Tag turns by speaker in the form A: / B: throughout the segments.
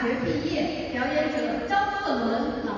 A: 学毕业，表演者张鹤伦、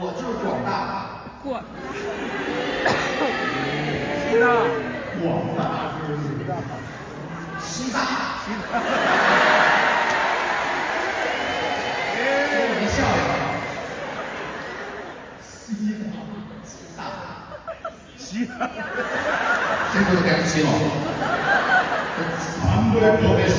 A: 我就
B: 是
C: 广大，
B: 广大，广大就是西藏，西藏，西藏，这藏，西，不起了，
A: 全部在
B: 告别
A: 世。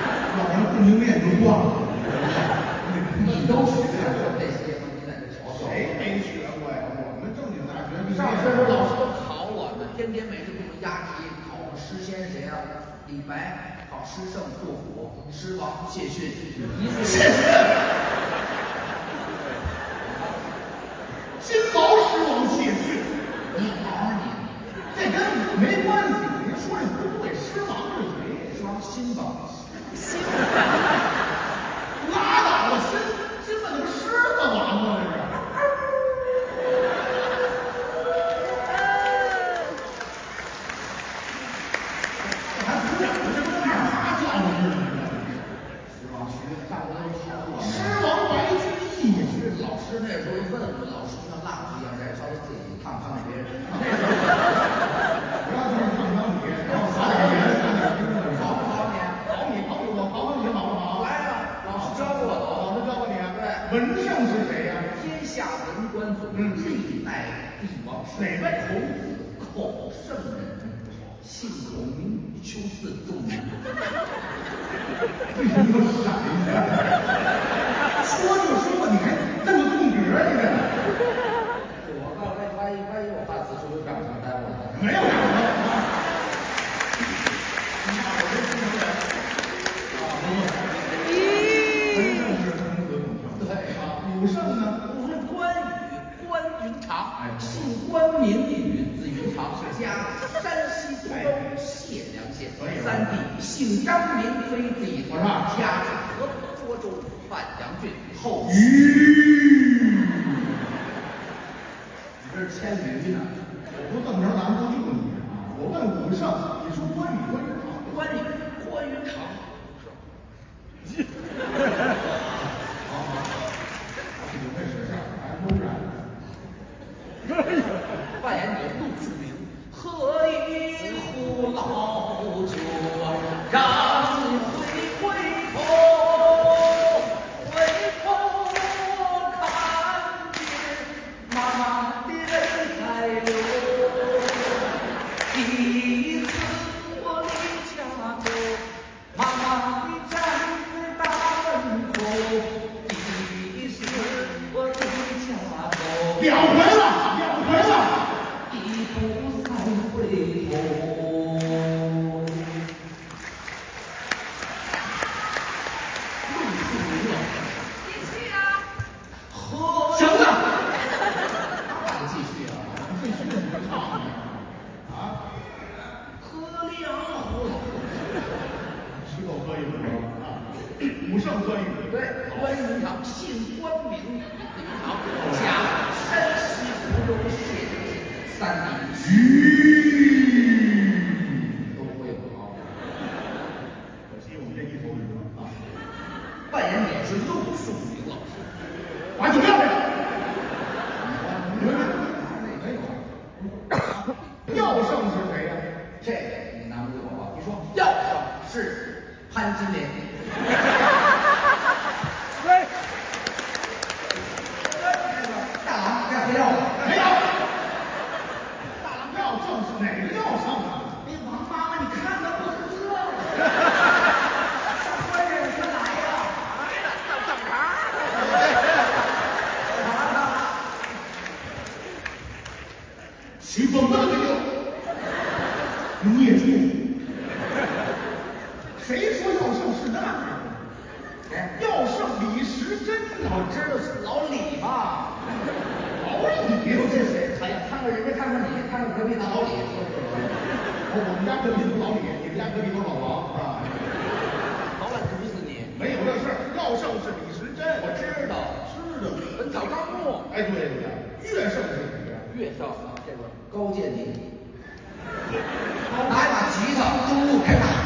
A: 老娘正
B: 经脸都
A: 挂了，
B: 你都学过这些吗？你在这瞧
A: 谁没学过呀？我们正经大学，
B: 上学课老师都考我们，天天每次给我们押题，考我诗仙谁啊？李白，考诗圣杜甫，诗王谢逊，
A: 谢逊，金毛狮王谢逊，
B: 你玩你，
A: 这跟我没关系。您说这不对
B: 诗王是
A: 谁？说新榜。Super.
B: 我
A: 们
B: 家隔壁
A: 都老李你们家隔壁都老王啊。
B: 早晚毒死你。
A: 没有那事儿要胜是李时珍。
B: 我知道。
A: 知道
B: 本草纲目
A: 哎对对对越胜是比
B: 越胜啊这个。高渐离他拿把吉他中路开
A: 大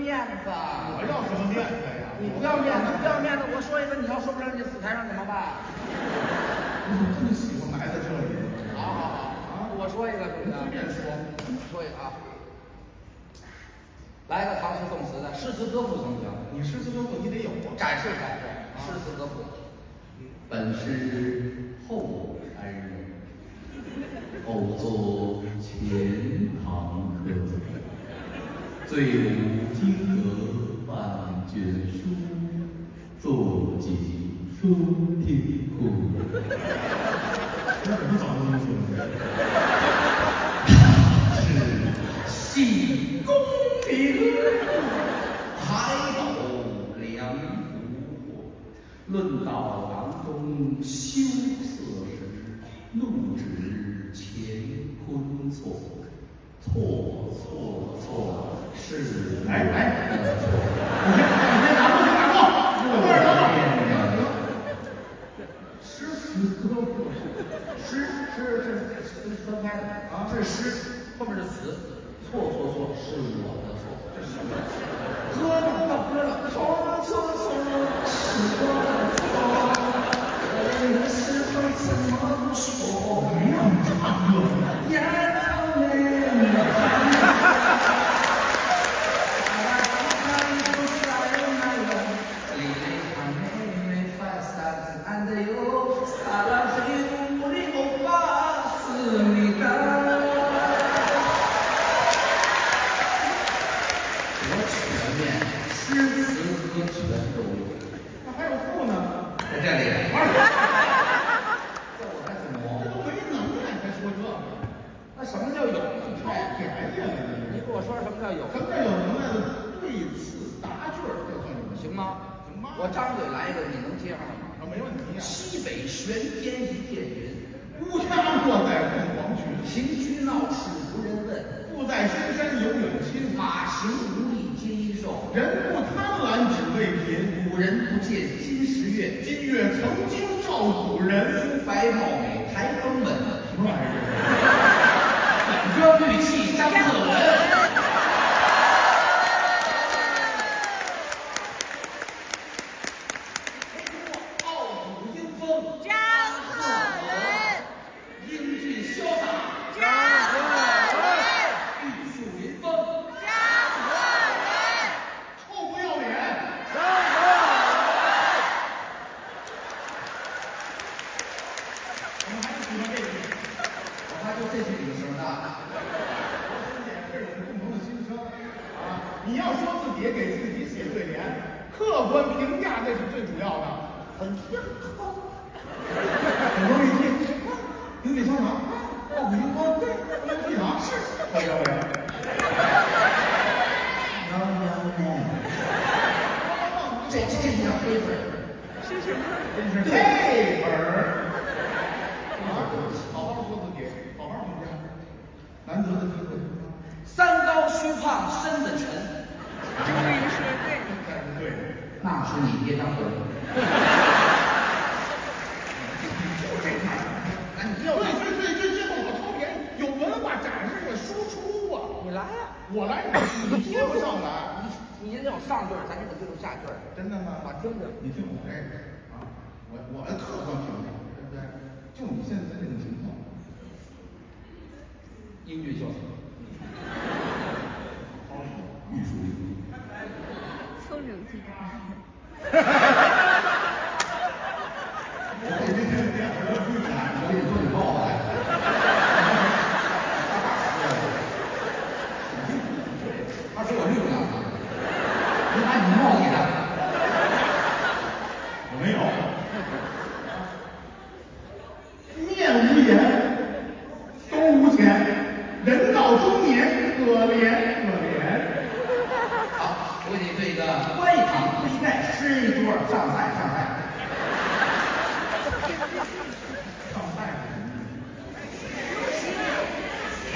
D: 面子。
B: 我要什么面子呀？
D: 你不要面子，不要面子，我说一个，你要说不上，你死台上怎么办？
B: 你怎么这么喜欢埋在这里？
A: 好好好，我说一个，兄弟，
B: 随便说，
A: 说一个啊。来个唐诗宋词的，诗词歌赋行不行？
B: 你诗词歌赋你得有啊，
A: 展示展示，诗词歌赋。本是后安人，偶作钱塘客。醉舞经河半卷书，坐
B: 井说天
A: 阔。戏功名，海斗凉如火。论道郎中羞涩时，怒指乾坤错。错错错，是
B: 来
A: 来，
B: 你先你先拿过去拿过，多少多少？诗诗诗
A: 诗是分开的啊，这是诗后面是词，错错错是我的错，喝多了喝了，错
B: 了。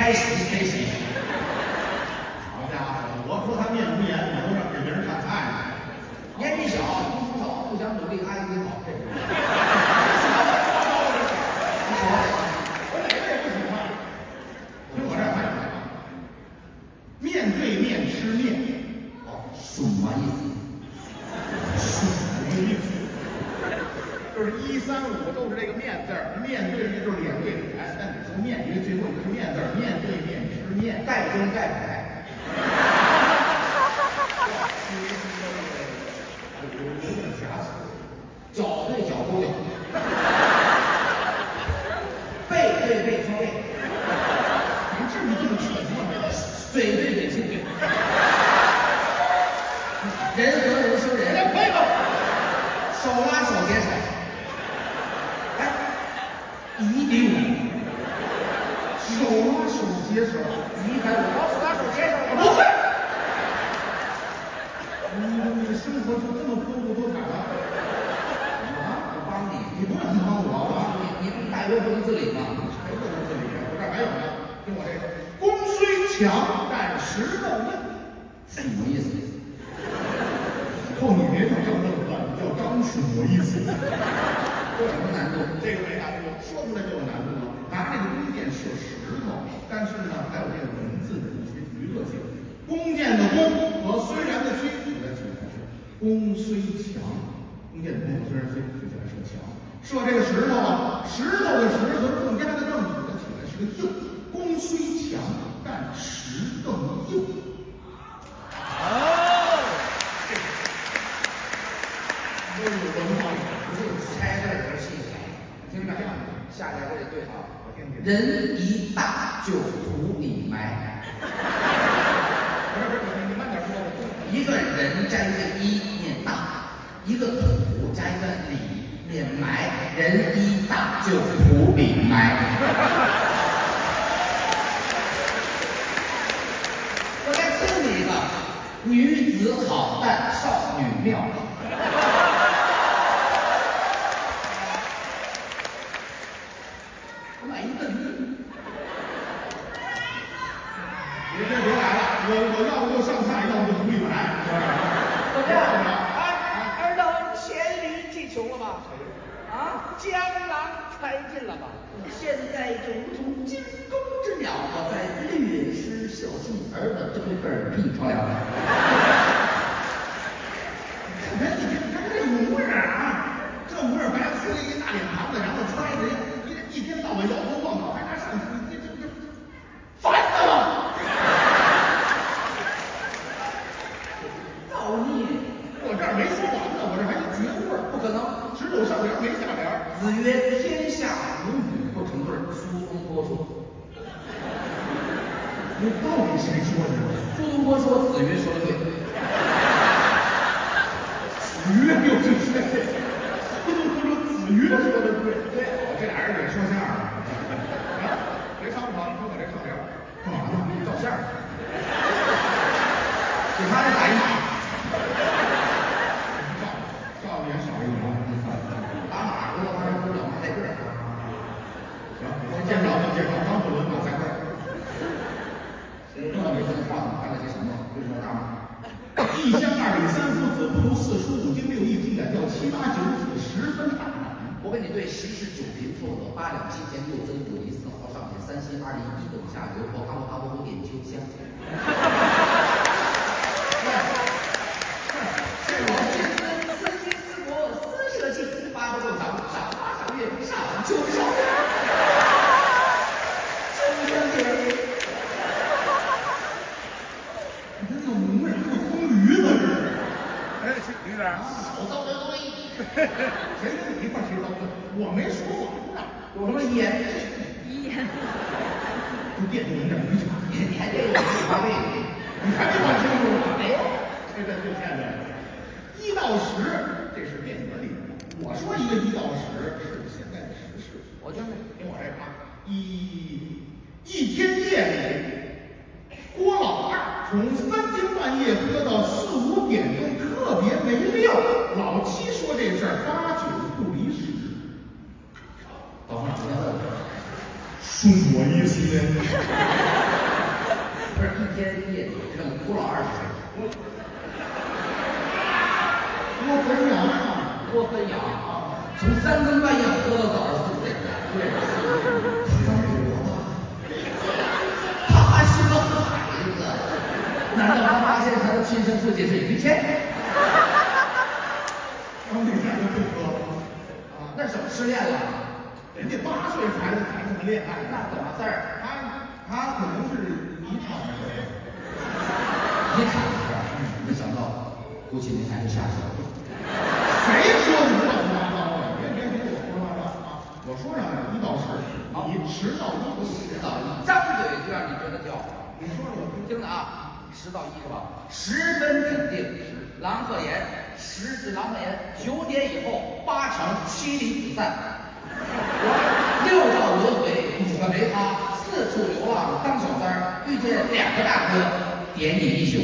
B: 开席开到十，
A: 这
B: 是变革里的。我说一个一到十是现在的时事。
A: 我听听，
B: 听我这啊，一一天夜里，郭老二从三更半夜喝到四五点钟，特别没料。老七说这事儿八九不离十。
A: 等会儿，
B: 恕我一思。
A: 不是一天夜里，让郭老二是
B: 说。分养啊，
A: 多分养啊！从三更半夜喝到早上四点，他当？他还是个孩子，难道他发现他的亲生父亲是于谦？
B: 于谦不喝
A: 啊？那么失恋了。
B: 人。家八岁孩子谈什么恋爱？
A: 那怎么事儿？
B: 他他可能是离了婚，
A: 离了婚。没想到，估计那孩子瞎说。
B: 谁说你乱七八糟的？别别别，我胡说八道啊！我说上一到十，你十到一，
A: 十到一，张嘴就让你觉得叫。
B: 你说说，我听
A: 听的啊，十到一是吧？十分肯定，狼和言，十是狼和言，九点以后八成七零比赛。我六道轮回，五个没他，四处流浪当小三儿，遇见两个大哥，点你一宿。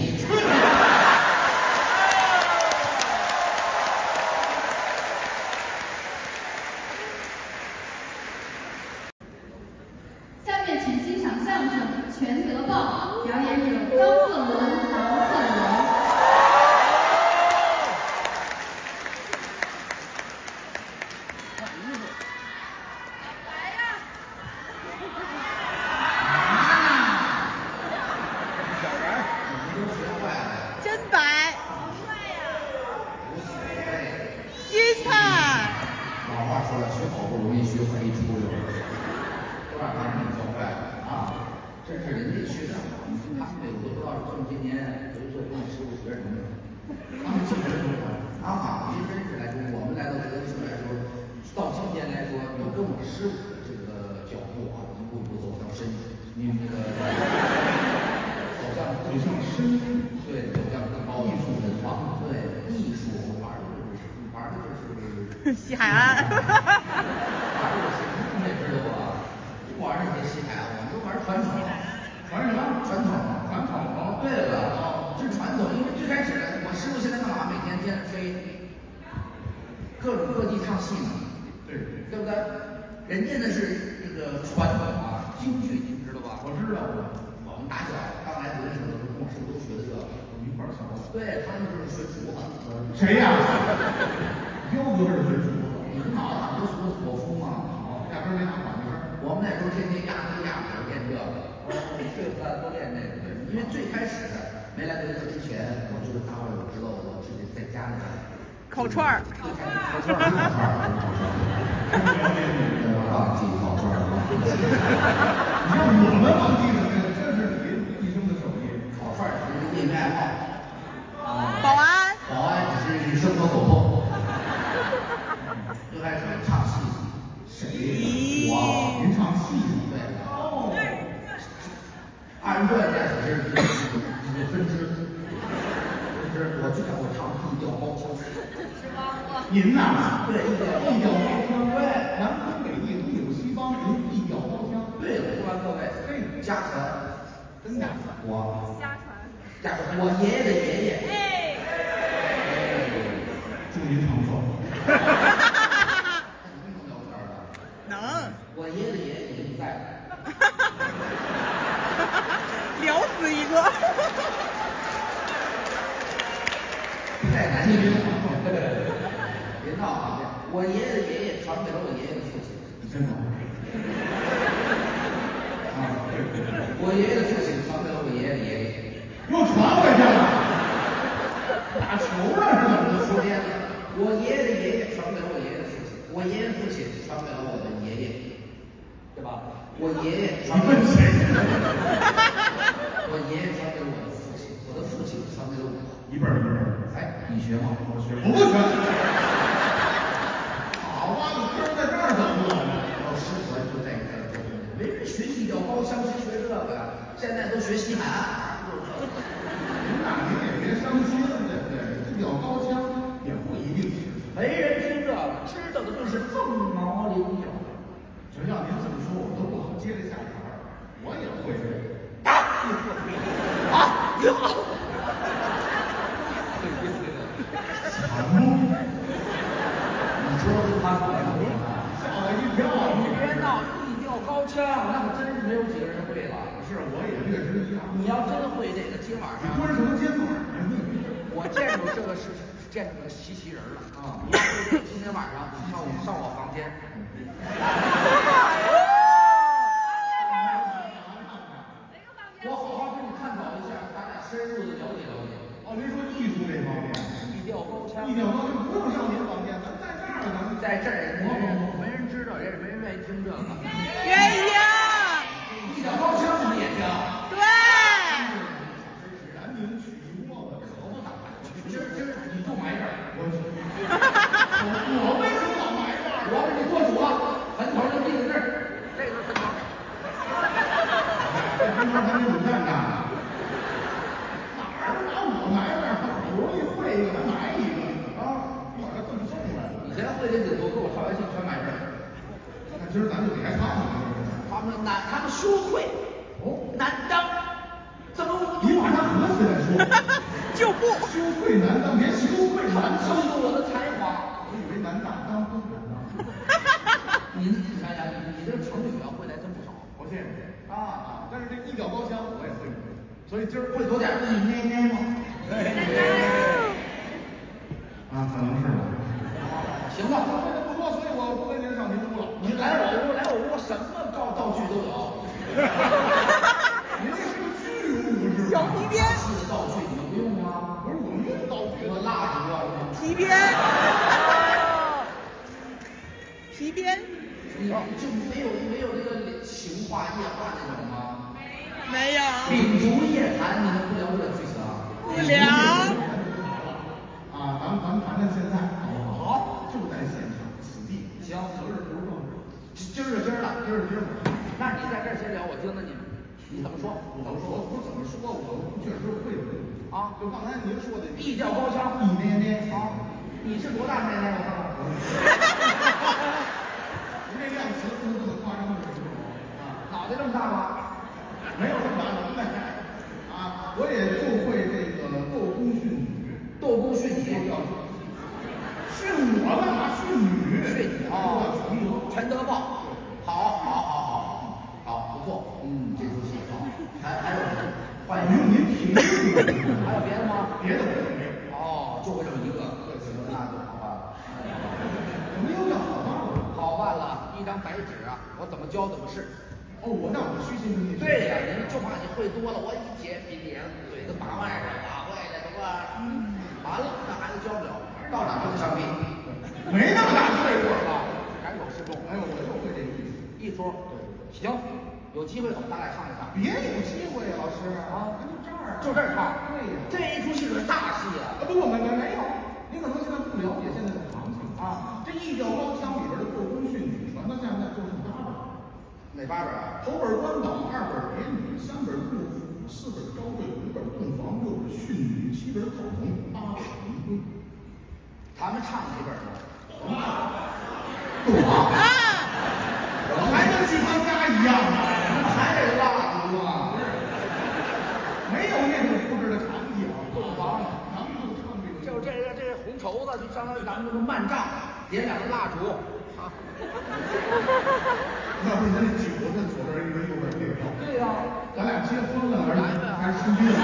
A: 我爷爷 传给
B: 谁？
A: 我爷爷传给我的父亲，我的父亲传给我。
B: 一本本儿，
A: 哎，你学吗？
B: 我学，我不学。好哇，歌在这儿怎么了？
A: 要失传就在这儿。没人学习叫高腔，谁学这个？现在都学西塔。那
B: 您也别伤心，对不对？叫高腔也不一定，
A: 没人听这个，知道的都是凤。
B: 只要您这么说，我都不好接这下茬我也会这飞。
A: 啊！啊！你好。
B: 行吗？
A: 你说是他吗？
B: 吓我一跳！
A: 你别闹，一调高腔，那可真是没有几个人会了。
B: 是，我也略知一二。
A: 你要真会这个，今晚上
B: 你关什么肩膀？
A: 我见着这个是见着个稀奇人了啊！今天晚上上我上我房间。
B: 不用上您房间咱在这儿呢。
A: 在这儿也没人没人知道也没人愿意听这个。
B: 所
A: 以
B: 今儿
A: 过
B: 去走点，捏一
A: 捏吧。
B: 啊，可能是吧。
A: 行吧。你
B: 在
A: 这儿先聊，我听着你。你怎么说？
B: 我不说，我怎么说？我确实会会。
A: 啊，
B: 就刚才您说的
A: 地窖高腔，
B: 你那那
A: 啊，你是多大奶奶？我看看。
B: 您这量词用的夸张了，啊，
A: 脑袋这么大吗？
B: 没有这么大，能耐。啊，我也就会这个斗公训女，
A: 斗公训
B: 女，训我干嘛？训女，
A: 训你啊！全德报，好，好，好。嗯，这出戏好。还还有换一，
B: 您平时 还有
E: 别的吗？别的没有。
A: 哦，就会这么一个，那就好办了。
E: 怎么又叫好办了？
A: 好办了，一张白纸啊，我怎么教怎么是。
E: 哦，我那我虚心你。
A: 对呀、人，您就怕你会多了，我一节比你嘴子麻外了，麻会了，是吧？嗯，完了，那孩子教不了，到哪都是上宾，
E: 没那么大岁数吧。
A: 还有是不？
E: 哎呦，我就会这一桌。
A: 一桌。对。行。有机会我们大概唱一唱。
E: 别有机会，老师啊，那就这儿，
A: 就这儿唱。
E: 对呀，
A: 这一出戏可是大戏啊！
E: 啊，不，没没没有，您可能现在不了解现在的行情
A: 啊。
E: 这一吊高腔里边的做工序女，传到现在就是八本。
A: 哪八本啊？
E: 头本关岛，二本别女，三本入府，四本高贵，五本洞房，六本训女，七本口红，八本离婚。
A: 咱们唱哪本呢？
E: 我、啊，我还跟去他家一样、啊？这个
A: 这个红绸子，就相当于咱们这个幔帐，点两个蜡烛。哈，
E: 要不咱酒在？左边一根，右边一个。
A: 对呀、
E: 咱俩结婚了，还是还是
B: 出殡了？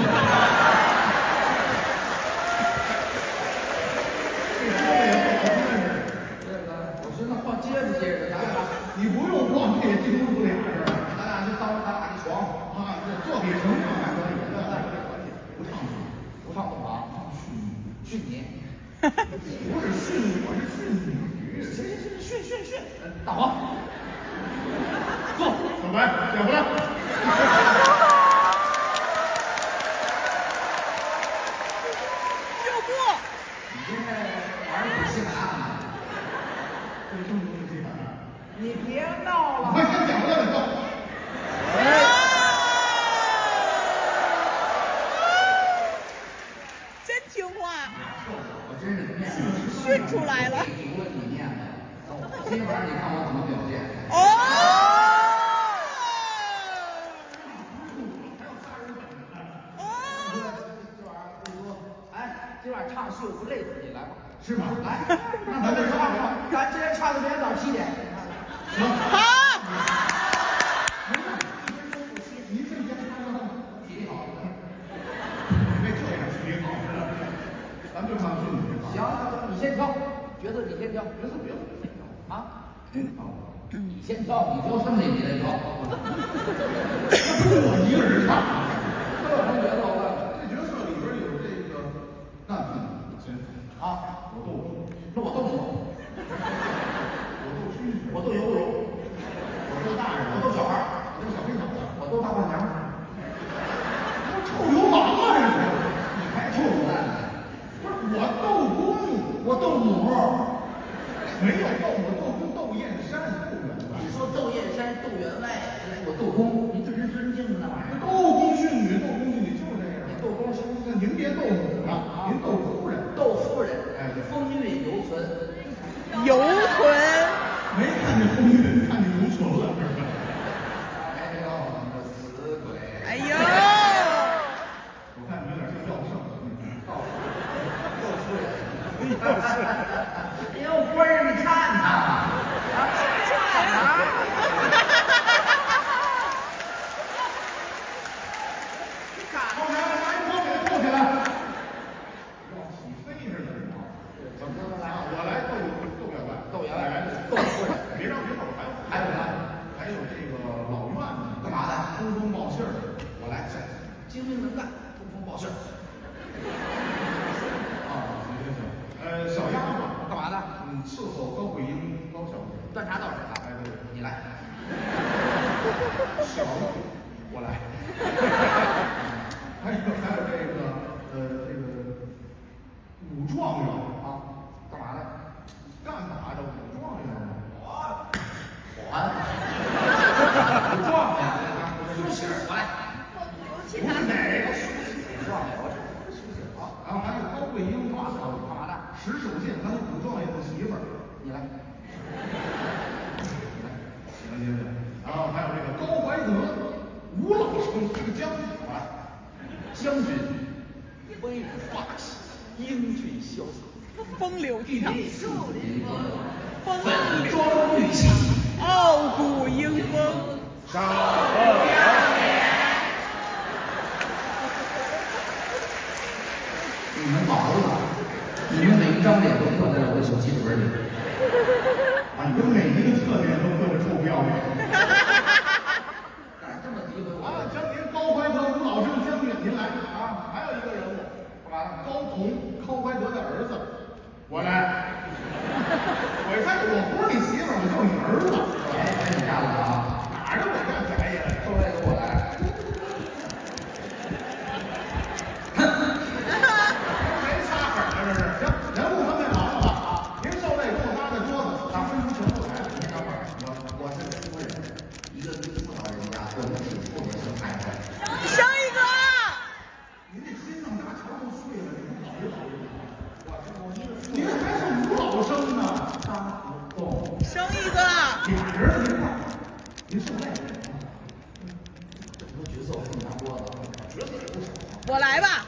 A: 我来吧。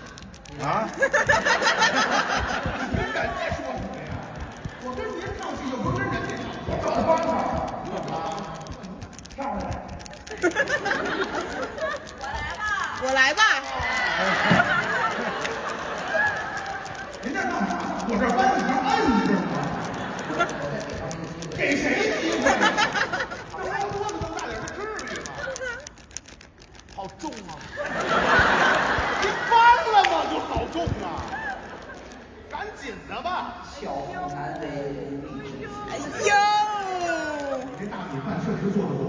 A: 啊！你敢
B: 再说什么呀？我跟您唱戏，有不跟人家唱？我找方法。怎么了？
A: 上
B: 来。我来
F: 吧。我来吧。
B: 您在
A: 干嘛？我
B: 这搬。 그래서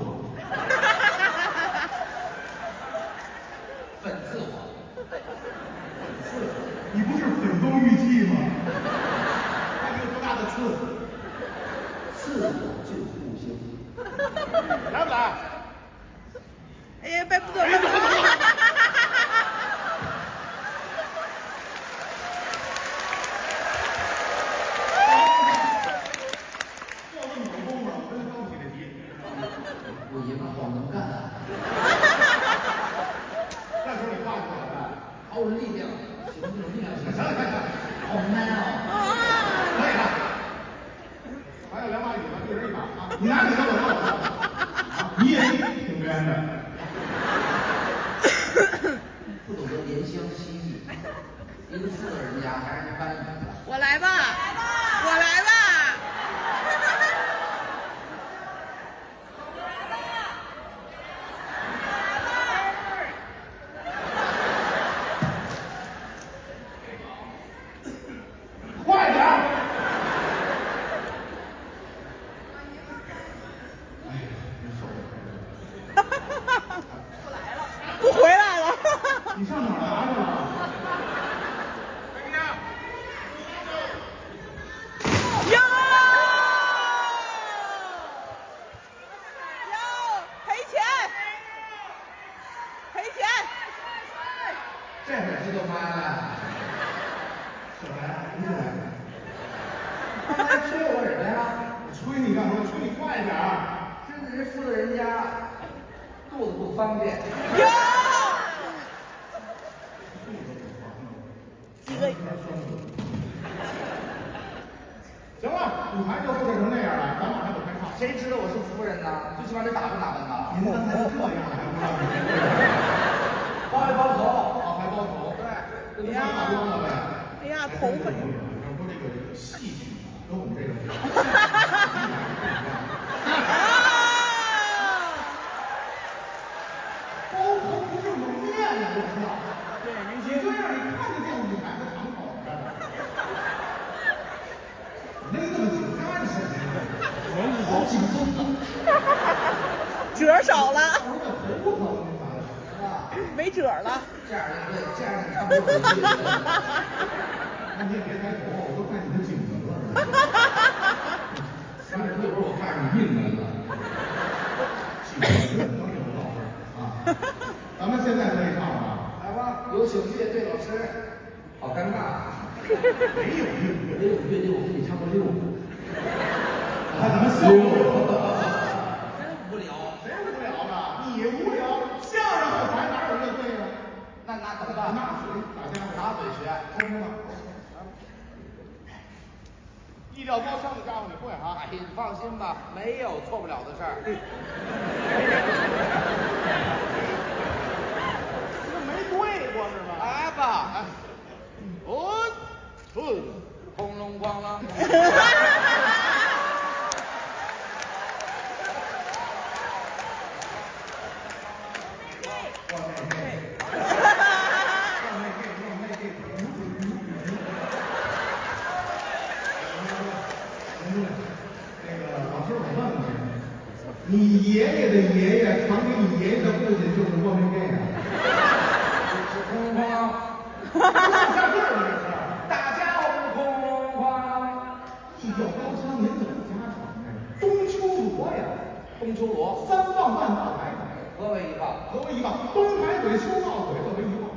B: 东秋罗，三棒半大牌，
A: 合为一棒，
B: 合为一棒，东海腿、秋茂腿合为一棒。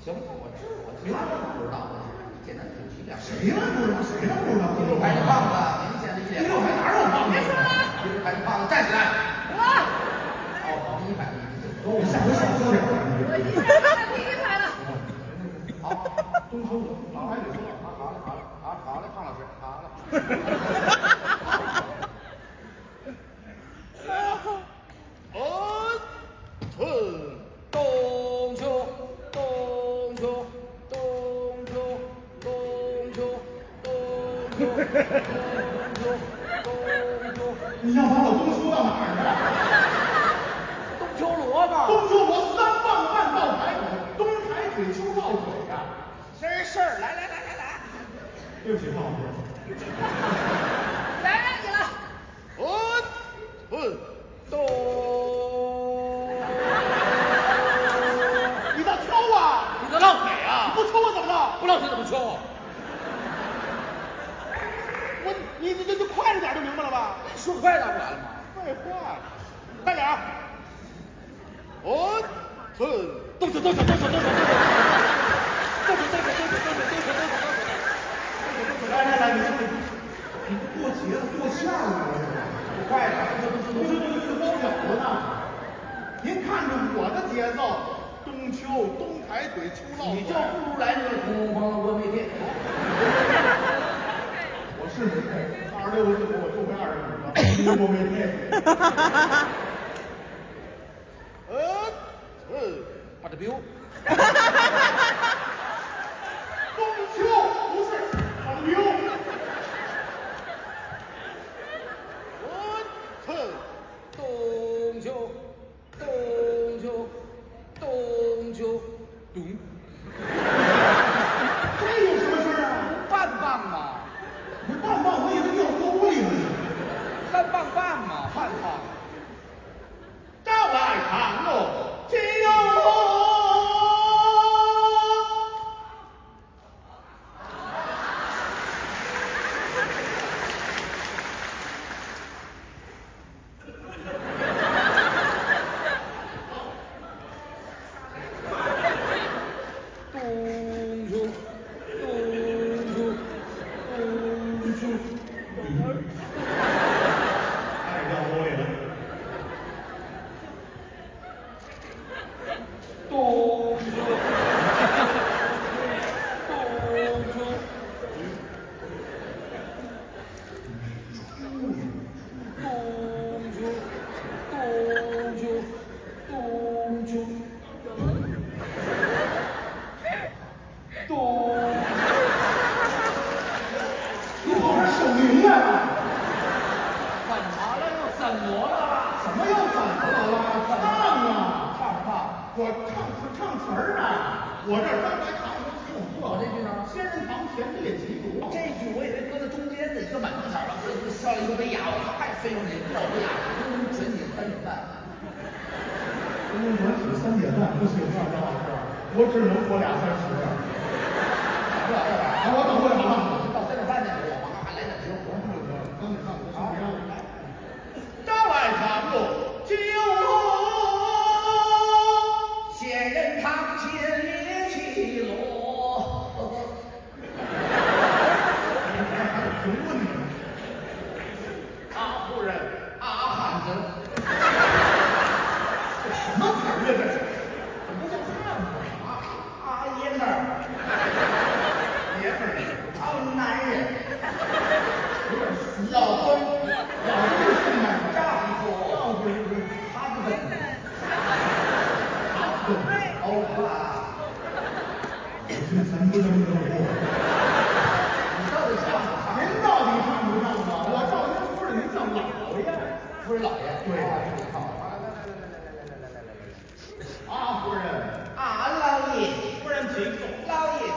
A: 行，我知道，其他的不知道，简单举两。
B: 谁呢？不知道，谁呢？不知道。
A: 第六排的胖子，明显的一解。
B: 第六排哪有胖子？
F: 别说了。
A: 第六排的胖子，站起来。
F: 我。
A: 好，第一排的。
B: 我下回少喝点。
F: 我第一排的，第一排的。
A: 好，
B: 东丘罗，东海鬼秋茂，
A: 好了，好了，好了，好
B: 了，胖老师，
F: 好了。
B: 快点了
A: 吗！
B: 废话，快点！
G: 哦，哼！动手，动手，动手，动手，动手，动手，动手，动手，动手，动手，动手，动手，
B: 动手，动手，动手，动手，你你，你不过节了，过，
A: 快点，
B: 这都都都都光脚呢！您看着我的节奏，冬秋冬抬腿粗，
A: 你
B: 叫
A: 不如来，电。
B: 我是二十六岁，我就会二十。 우리 몸에
A: 바드비오 똥조 똥조
B: 똥조 长乐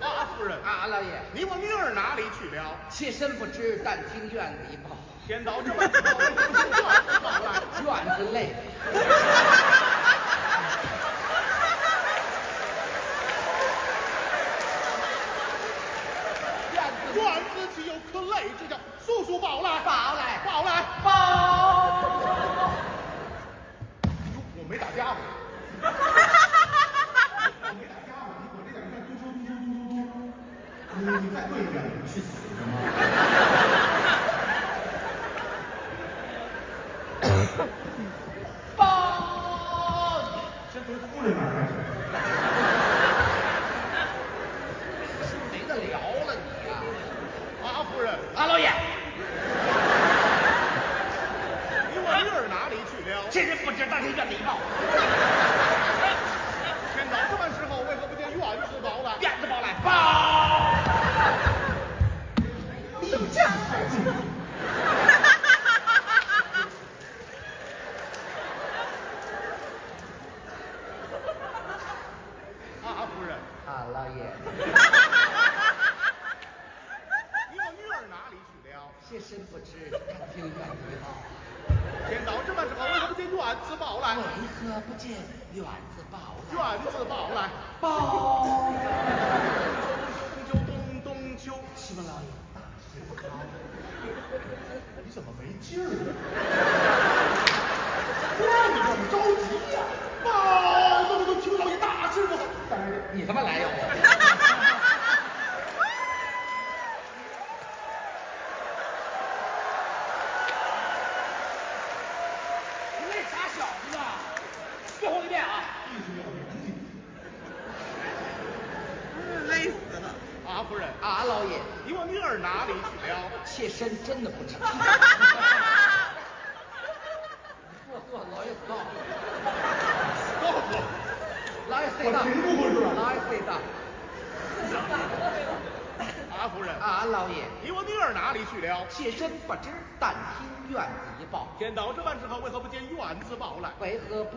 A: 阿 夫人，阿老
B: 爷，你
H: 我
A: 女儿哪里去了？妾身不知，但听院子一报。天早这么
B: 早，院子累。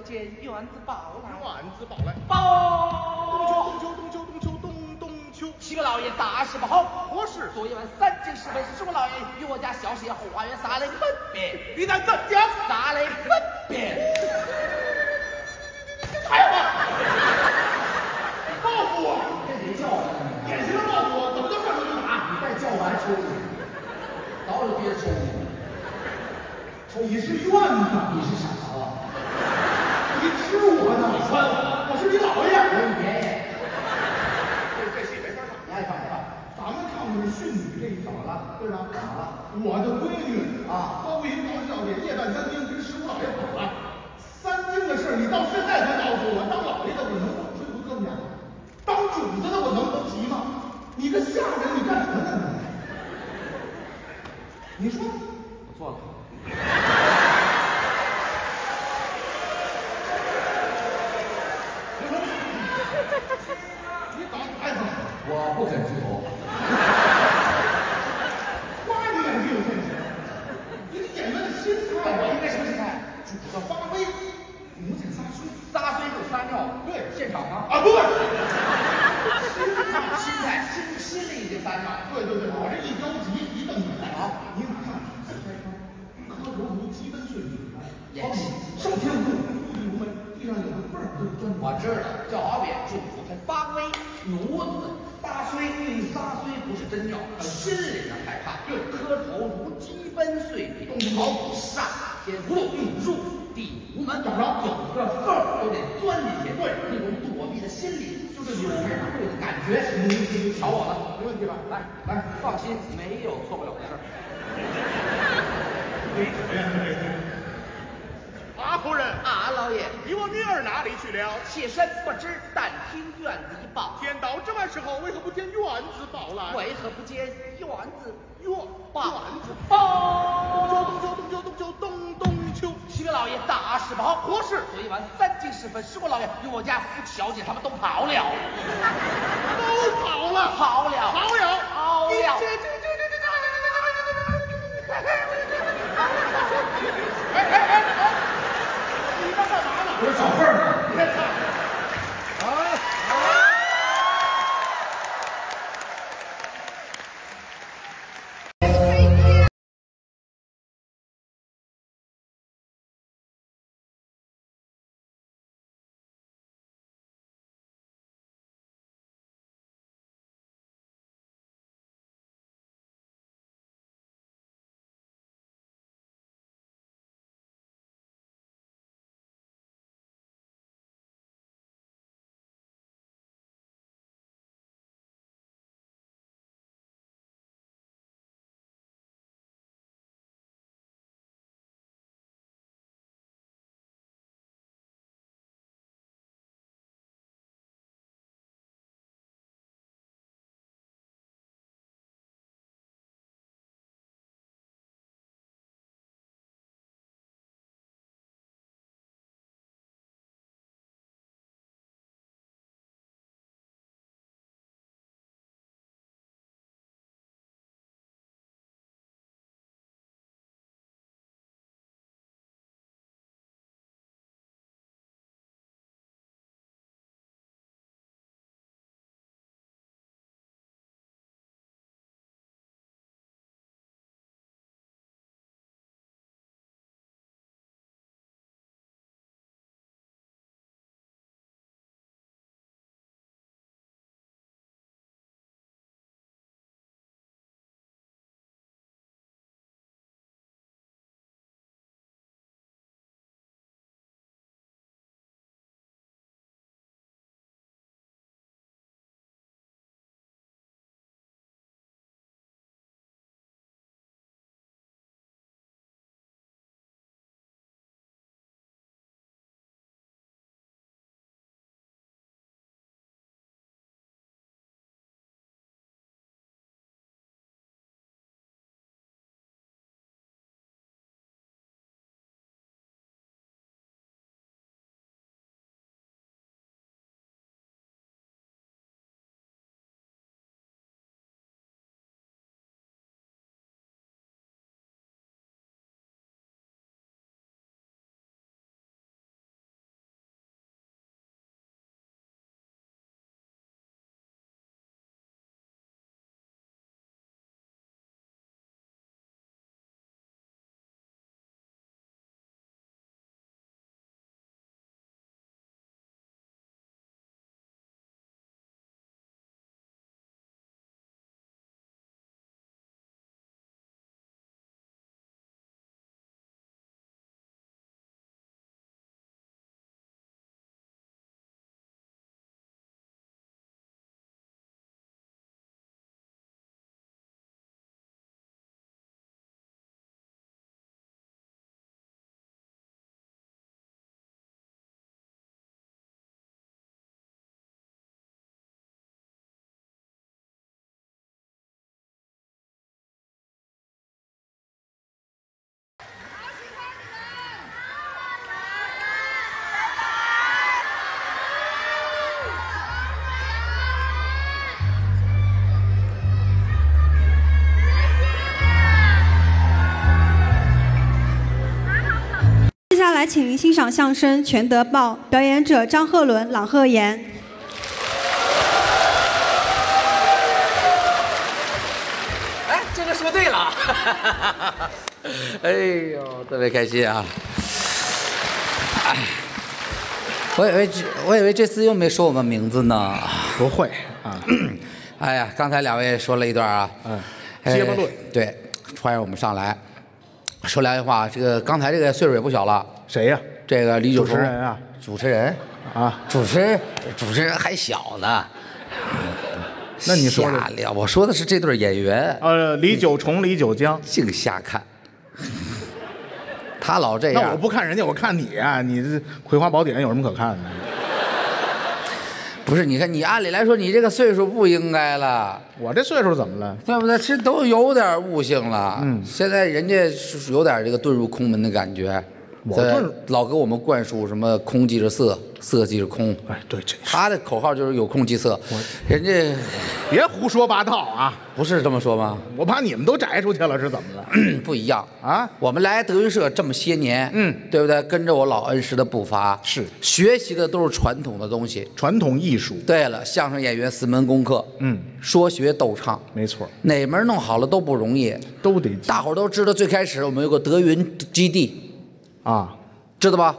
G: 见
A: 一
G: 丸子宝来，
B: 一
A: 丸子
G: 宝来，
A: 宝。
G: 冬秋冬秋冬秋冬秋冬冬秋，
A: 七个老爷打什么好？
G: 不是，
A: 昨夜晚三更时分，是什老爷与我家小姐后花园撒了粪便？
G: 你在镇江
A: 撒了粪便？
G: 还有吗？报复我？
A: 这谁叫？
G: 典型的报复，怎么就上手就打？
A: 你再叫我还抽你，早就憋抽你了。
B: 你是院子，
A: 你是傻子。
B: 你吃我呢？
A: 你穿我，
B: 我是你姥爷。
A: 爷爷，
G: 这这戏没法唱。
A: 爱看不看？
B: 咱们唱的是训女这一
A: 场了，
B: 对吧？
A: 卡了。
B: 我的闺女
A: 啊，
B: 包银包小姐，夜半三更跟十五姥爷跑了。三更的事你到现在才告诉我，当老爷的我能不追不更吗？当主子的我能不急吗？你个下人，你干什么呢？你说，
A: 我错了。三更时分，是我老爷？与我家四小姐他们都跑了，
G: 都跑了，
A: 跑了，
G: 跑了，
A: 跑了。
I: 下来，请您欣赏相声《全德报》，表演者张鹤伦、郎鹤炎。
A: 哎，这个说对了，哎呦，特别开心啊！哎，我以为这，我以为这次又没说我们名字呢。
B: 不会啊，
A: 哎呀，刚才两位说了一段啊，
B: 嗯
A: 哎
B: 结巴论
A: 对，欢迎我们上来说良心话。这个刚才这个岁数也不小了，
B: 谁呀？
A: 这个李九
B: 主持人啊，
A: 主持人，
B: 啊，
A: 主持人，主持人还小呢。
B: 那你说的
A: 瞎聊，我说的是这对演员，
B: 呃，李九重、李九江。
A: 净瞎看。他老这
B: 那我
A: 样，
B: 不看人家，我看你啊！你这《葵花宝典》有什么可看的？
A: 不是？你看，你按理来说，你这个岁数不应该了，
B: 我这岁数怎么了？
A: 对不对？其实都有点悟性了。
B: 嗯
A: 现在人家是有点这个遁入空门的感觉。在
B: 我遁入
A: 老给我们灌输什么空即是色，色即是空。
B: 哎，对，这
A: 他的口号就是有空即色，人家
B: 别胡说八道啊！
A: 不是这么说吗？
B: 我把你们都摘出去了，是怎么了？
A: 不一样
B: 啊
A: 我们来德云社这么些年，
B: 嗯，
A: 对不对？跟着我老恩师的步伐，
B: 是
A: 学习的都是传统的东西。
B: 传统艺术，
A: 对了，相声演员四门功课，
B: 嗯，
A: 说学逗唱，
B: 没错，
A: 哪门弄好了都不容易。
B: 都得
A: 大伙儿都知道，最开始我们有个德云基地，
B: 啊。
A: 知道吧？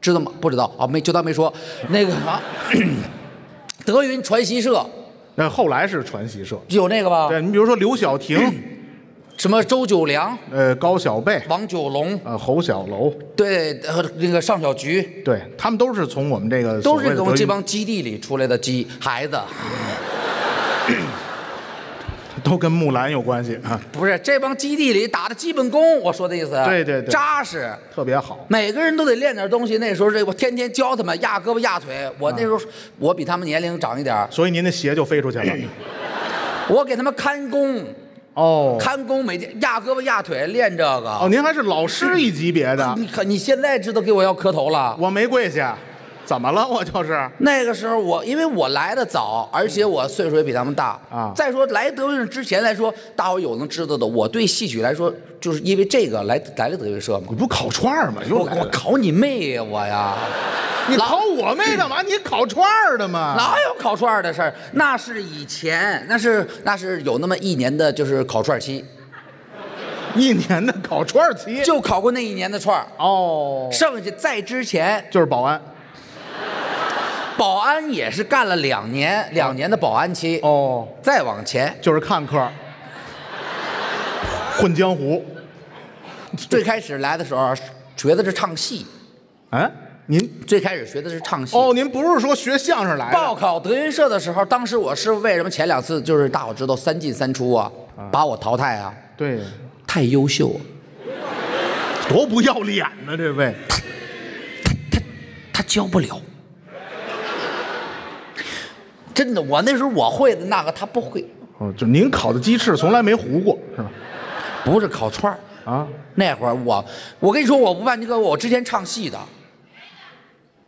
A: 知道吗？不知道啊，没就当没说。那个啊，德云传习社
B: 那后来是传习社，
A: 有那个吧？
B: 对你比如说刘晓婷，
A: 什么周九良、
B: 呃，高小贝，
A: 王九龙，
B: 呃，侯小楼，
A: 对，呃那个尚小菊，
B: 对他们都是从我们这个
A: 都是从这帮基地里出来的鸡孩子。
B: 都跟木兰有关系啊，
A: 不是这帮基地里打的基本功，我说的意思。
B: 对对对
A: 扎实。
B: 特别好。
A: 每个人都得练点东西。那时候这我天天教他们压胳膊压腿。我那时候我比他们年龄长一点儿
B: 所以您的鞋就飞出去了。
A: 我给他们看工，
B: 哦
A: 看工每天压胳膊压腿练这个。
B: 哦，您还是老师一级别的，
A: 你可你现在知道给我要磕头了？
B: 我没跪下，怎么了？我就是
A: 那个时候我因为我来的早，而且我岁数也比他们大
B: 啊
A: 再说来德云社之前来说，大伙有能知道的，我对戏曲来说，就是因为这个来来了德云社嘛
B: 你。不烤串儿吗？又
A: 我我
B: 来了。
A: 考你妹呀我呀！
B: 你烤我妹干嘛？你烤串儿的嘛？
A: 哪有烤串儿的事儿？那是以前，那是那是有那么一年的，就是烤串儿期，
B: 一年的烤串儿期
A: 就烤过那一年的串儿。
B: 哦，
A: 剩下在之前，
B: 就是保安
A: 保安也是干了两年，两年的保安期。
B: 哦，
A: 再往前，
B: 就是看客，混江湖。
A: 最开始来的时候学的是唱戏，
B: 哎，您
A: 最开始学的是唱戏。
B: 哦，您不是说学相声来的？
A: 报考德云社的时候，当时我师傅为什么前两次就是大伙知道三进三出啊，把我淘汰啊？
B: 对，
A: 太优秀了，
B: 多不要脸呢，这位。
A: 他教不了。真的，我那时候我会的那个他不会，
B: 哦，就您烤的鸡翅从来没糊过，是吧？
A: 不是烤串儿。
B: 啊，
A: 那会儿我，我跟你说，我不办这个，我之前唱戏的。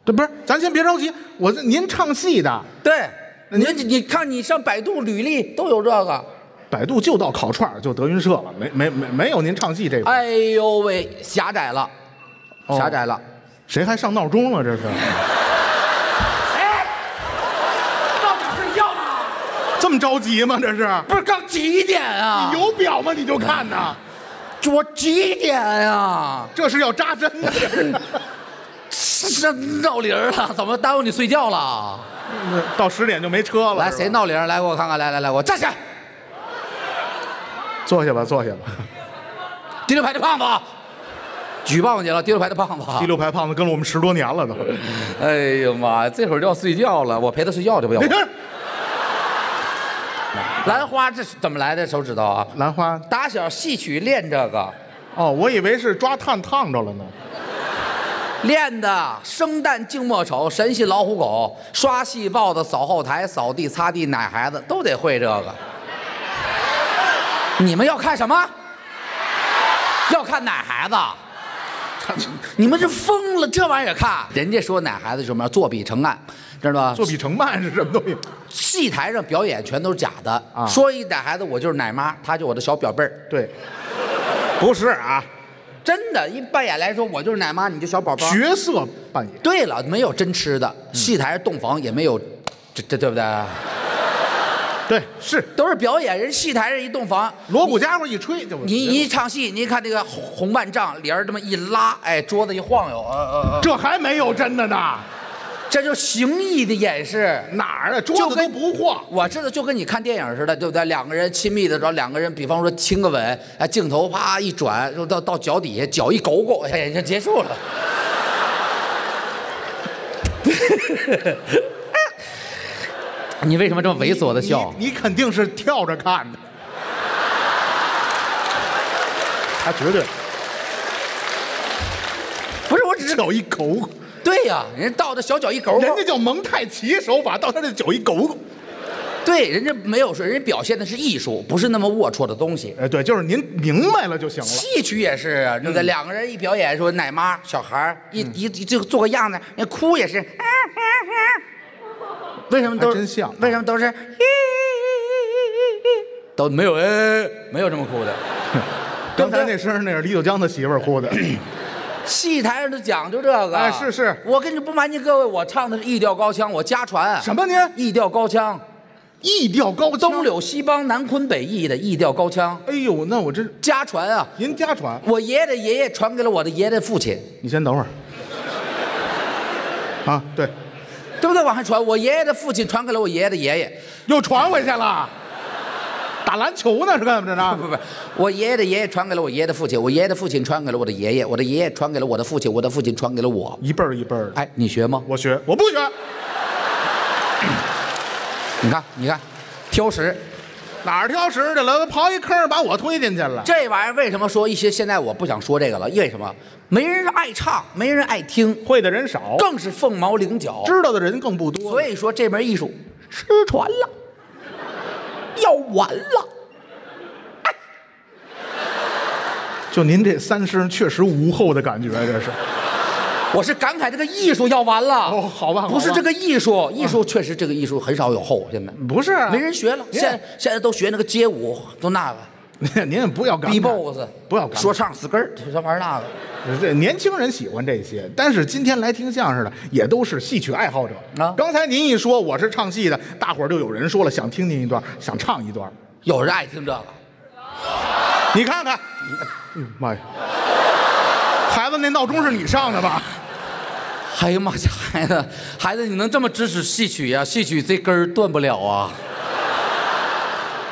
B: 这不是，咱先别着急，我这您唱戏的，
A: 对，您你你看，你上百度履历都有这个。
B: 百度就到烤串儿就德云社了，没没没没有您唱戏这个。
A: 哎呦喂，狭窄了，
B: 哦
A: 狭窄了。
B: 谁还上闹钟了？这是
A: 哎，到哪睡觉呢？
B: 这么着急吗？这是
A: 不是刚几点啊？
B: 你有表吗？你就看呐，
A: 我几点呀？
B: 这是要扎针的。这是
A: 这闹铃儿了，怎么耽误你睡觉了？
B: 到十点就没车了。
A: 来，谁？闹铃？来，给我看看。来来来，我站起来。
B: 坐下吧，坐下吧。
A: 第六排的胖子，举报你了。第六排的胖子。
B: 第六排胖子跟了我们十多年了都。
A: 哎呀妈呀，这会儿就要睡觉了，我陪他睡觉去不要 兰花这是怎么来的？手指头啊？
B: 兰花。
A: 打小戏曲练这个，
B: 哦，我以为是抓炭烫着了呢。
A: 练的生旦净末丑，神戏老虎狗，刷戏豹子，扫后台，扫地，擦地，奶孩子都得会这个。你们要看什么？要看奶孩子？你们是疯了，这玩意儿也看？人家说奶孩子什么作弊成案，知道吧？
B: 作弊成慢是什么东西？
A: 戏台上表演全都是假的。
B: 啊
A: 说一奶孩子，我就是奶妈，他就我的小表辈儿。
B: 对，不是啊，
A: 真的，一扮演来说，我就是奶妈，你就小宝宝。
B: 角色扮演。
A: 对了，没有真吃的，戏台洞房也没有，这这对不对？
B: 对，是
A: 都是表演，人戏台上一洞房，
B: 锣鼓家伙一吹就。
A: 你你一唱戏，你看这个红万丈帘儿这么一拉，哎，桌子一晃悠，呃呃呃，
B: 这还没有真的呢，
A: 这就是形意的演示。
B: 哪儿啊？桌子都不晃。
A: 我知道，就跟你看电影似的，对不对？两个人亲密的时候，两个人，比方说亲个吻，哎，镜头啪一转，就到到脚底下，脚一勾勾，哎，就结束了。你为什么这么猥琐的笑？
B: 你你肯定是跳着看的。他绝对
A: 不是，我只是
B: 脚一勾，
A: 对呀，人家倒的小脚一勾勾，
B: 人家叫蒙太奇手法，到他这脚一勾勾。
A: 对，人家没有说，人家表现的是艺术，不是那么龌龊的东西。
B: 哎，对，就是您明白了就行了。
A: 戏曲也是啊，对不对？两个人一表演，说奶妈、小孩儿一一一就做个样子，人哭也是。为什么都
B: 真像
A: 为什么都是？都没有哎，没有这么哭的。
B: 刚才那声那是李九江的媳妇儿哭的。
A: 戏台上都讲究这个。
B: 哎是是
A: 我跟你不瞒您各位，我唱的是 E 调高腔，我家传。
B: 什么您
A: ？E 调高腔
B: ，，E 调高腔
A: 东。柳西梆南昆北弋的 E 调高腔，
B: 哎呦，那我这
A: 家传啊。
B: 您家传，
A: 我爷爷的爷爷传给了我的爷爷的父亲，
B: 你先等会儿。啊，对，
A: 对不对？往上传，我爷爷的父亲传给了我爷爷的爷爷。
B: 又传回去了。打篮球呢是干什么着呢？
A: 不不，我爷爷的爷爷传给了我爷爷的父亲，我爷爷的父亲传给了我的爷爷，我的爷爷传给了我的父亲，我的父亲传给了我。
B: 一辈儿一辈儿的。
A: 哎，你学吗？
B: 我学，我不学。
A: 你看，你看，挑食。
B: 哪儿挑食去了？刨一坑把我推进去了。
A: 这玩意儿为什么说一些现在我不想说这个了？因为什么？没人爱唱，没人爱听，
B: 会的人少，
A: 更是凤毛麟角。
B: 知道的人更不多。
A: 所以说这门艺术失传了，要完了。
B: 就您这三声确实无后的感觉，这是。
A: 我是感慨这个艺术要完了。
B: 哦好吧好吧
A: 不是这个艺术，艺术确实这个艺术很少有后，现在
B: 不是啊
A: 没人学了。现现在都学那个街舞，都那个
B: 您不要感
A: B-box，
B: 不要
A: 说唱死根儿，这玩意儿那个。
B: 这年轻人喜欢这些，但是今天来听相声的也都是戏曲爱好者
A: 啊
B: 刚才您一说我是唱戏的，大伙儿就有人说了，想听您一段，想唱一段。
A: 有人爱听这个，
B: 你看看，哎呦妈呀！孩子，那闹钟是你上的吧？
A: 哎呀妈呀，孩子，孩子，你能这么支持戏曲呀、戏曲这根儿断不了啊。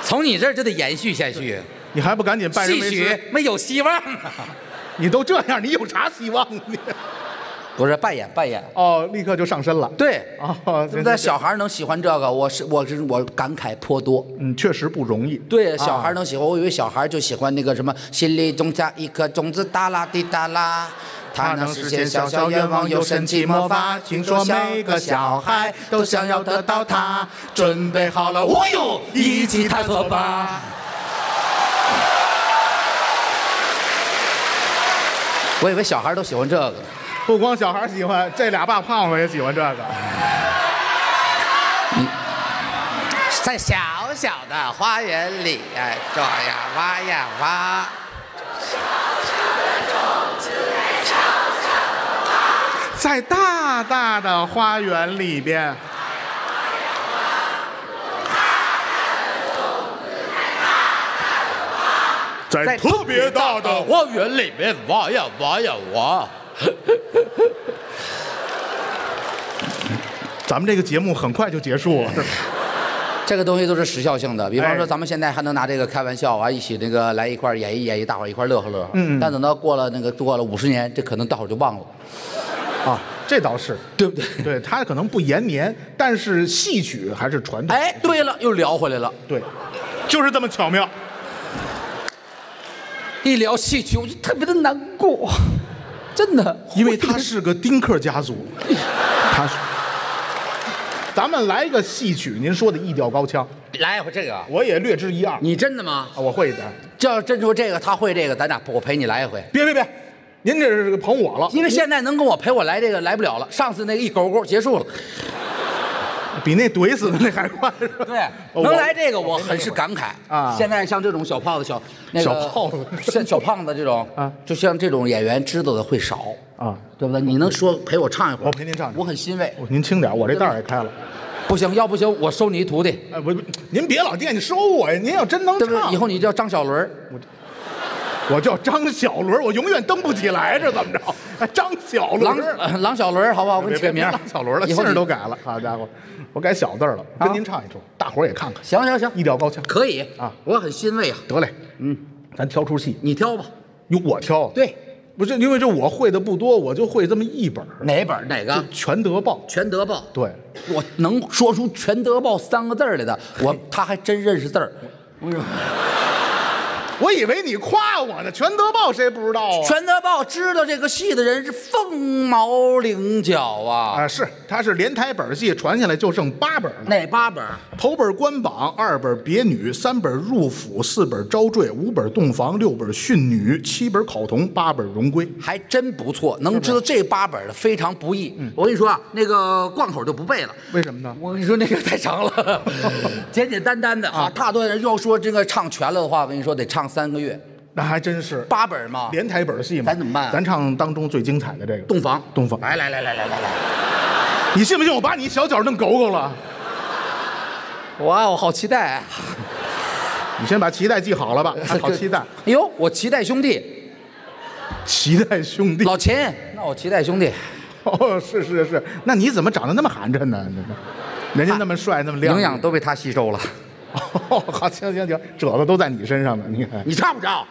A: 从你这儿就得延续下去，
B: 你还不赶紧拜人
A: 戏曲
B: 为师？
A: 没有希望啊。
B: 你都这样，你有啥希望啊？你
A: 不是扮演扮演，
B: 哦，立刻就上身了。
A: 对，
B: 哦，
A: 现在？小孩能喜欢这个，我是我是我感慨颇多。
B: 嗯，确实不容易。
A: 对，
B: 啊
A: 小孩能喜欢，我以为小孩就喜欢那个什么，心里种下一颗种子，哒啦滴哒啦。它能实现小小愿望，有神奇魔法。听说每个小孩都想要得到它，准备好了，哦呦，一起探索吧。我以为小孩都喜欢这个，
B: 不光小孩喜欢，这俩大胖子也喜欢这个。
A: 在小小的花园里，哎，抓呀挖呀挖。
B: 在大大的花园里边，在特别大的
A: 花园里面挖呀挖呀挖。
B: 咱们这个节目很快就结束了。
A: 这个东西都是时效性的，比方说
B: 哎
A: 咱们现在还能拿这个开玩笑啊，一起那个来一块儿演绎演绎，大伙儿一块儿乐呵乐呵。
B: 嗯嗯
A: 但等到过了那个过了五十年，这可能大伙儿就忘了，
B: 啊，这倒是，
A: 对不对？
B: 对他可能不延绵，但是戏曲还是传统。
A: 哎，对了，又聊回来了。
B: 对，就是这么巧妙。
A: 一聊戏曲，我就特别的难过，真的，
B: 因为他是个丁克家族，他是。咱们来一个戏曲，您说的一调高腔，
A: 来一回这个，
B: 我也略知一二，
A: 你真的吗？
B: 啊我会一点。
A: 这要真说这个，他会这个，咱俩我陪你来一回。
B: 别别别，您这是捧我了，
A: 因为现在能跟我陪我来这个来不了了，上次那个一勾勾结束了。
B: 比那怼死的那还快？
A: 对，
B: 哦
A: 能来这个我很是感慨
B: 啊
A: 现在像这种小胖子、小那个
B: 小胖子
A: 像小胖子这种
B: 啊
A: 就像这种演员知道的会少，
B: 啊，
A: 对不对？你能说陪我唱一会儿？
B: 我陪您唱唱
A: 我很欣慰。
B: 哦您轻点，我这袋儿也开了。
A: 不行，要不行，我收你一徒弟，
B: 哎，不不，您别老惦记收我呀！您要真能？唱，
A: 以后你叫张小伦儿，
B: 我叫张小伦，我永远登不起来，这怎么着？哎，张小
A: 郎
B: 伦，
A: 呃郎小伦，好不好？我给你起个名儿
B: 郎小伦了，姓都改了。好家伙，我改小字儿了。
A: 啊
B: 跟您唱一出，大伙儿也看看，
A: 行行行，
B: 一调高腔。
A: 可以
B: 啊
A: 我很欣慰啊。
B: 得嘞，嗯，咱挑出戏，
A: 你挑吧，
B: 由我挑。，
A: 对，
B: 不是因为这我会的不多，我就会这么一本儿，
A: 哪本儿哪
B: 就
A: 个？
B: 全德报。
A: 全德报。
B: 对，
A: 我能说出“全德报”三个字儿来的，我他还真认识字儿。
B: 我以为你夸我呢，全德报谁不知道啊？
A: 全德报知道这个戏的人是凤毛麟角啊！
B: 啊，是，他是连台本戏传下来就剩八本了。
A: 哪八本？
B: 头本官榜，二本别女，三本入府，四本招赘，五本洞房，六本训女，七本考童，八本荣归。
A: 还真不错，能知道这八本的非常不易。嗯我跟你说啊，那个贯口就不背了。
B: 为什么呢？
A: 我跟你说，那个太长了，简简单单的啊。大多人要说这个唱全了的话，我跟你说得唱三个月，
B: 那还真是
A: 八本嘛。
B: 连台本戏嘛。
A: 咱怎么办啊
B: 咱唱当中最精彩的这个
A: 洞房，
B: 洞房。
A: 来来来来来来来，
B: 你信不信我把你小脚弄狗狗了？
A: 哇，我好期待啊！
B: 你先把脐带系好了吧，还 好期待。
A: 哎呦，我期待兄弟
B: 脐带兄弟。
A: 老秦，那我期待兄弟，
B: 哦，是是是，那你怎么长得那么寒碜呢？人家那么帅，那么亮，
A: 营养。都被他吸收了。
B: 哦，好，行行行，褶子都在你身上呢。你看，
A: 你唱不唱？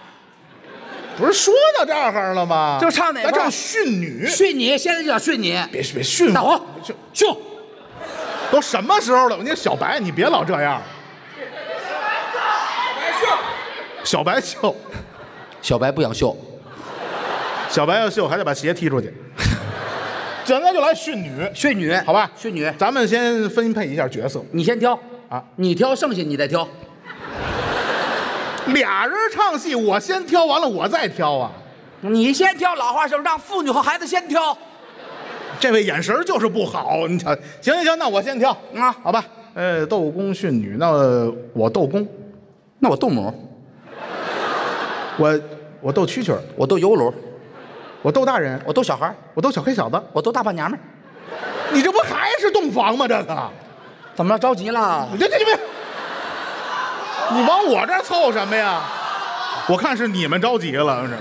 B: 不是说到这儿了吗？
A: 就唱哪段
B: 咱唱训女。
A: 训你，现在就想训你。
B: 别别训我
A: 大伙，
B: 训
A: 训，
B: 都什么时候了？你小白，你别老这样。小白秀，
A: 小白不想秀，
B: 小白要秀还得把鞋踢出去。现在就来训女，
A: 训女，
B: 好吧？
A: 训女，
B: 咱们先分配一下角色，
A: 你先挑
B: 啊，
A: 你挑，剩下你再挑。
B: 俩人唱戏，我先挑完了，我再挑啊。
A: 你先挑，老话说，让妇女和孩子先挑。
B: 这位眼神就是不好，你瞧，行行行，那我先挑
A: 啊
B: 好吧。呃，斗公训女，那我斗公，
A: 那我斗母，
B: 我我斗蛐蛐，
A: 我斗油炉，
B: 我斗大人，
A: 我斗小孩，
B: 我斗小黑小子。
A: 我斗大半娘们。
B: 你这不还是洞房吗？这个，
A: 怎么了？着急了？
B: 你这这这别，你往我这儿凑什么呀？我看是你们着急了，是。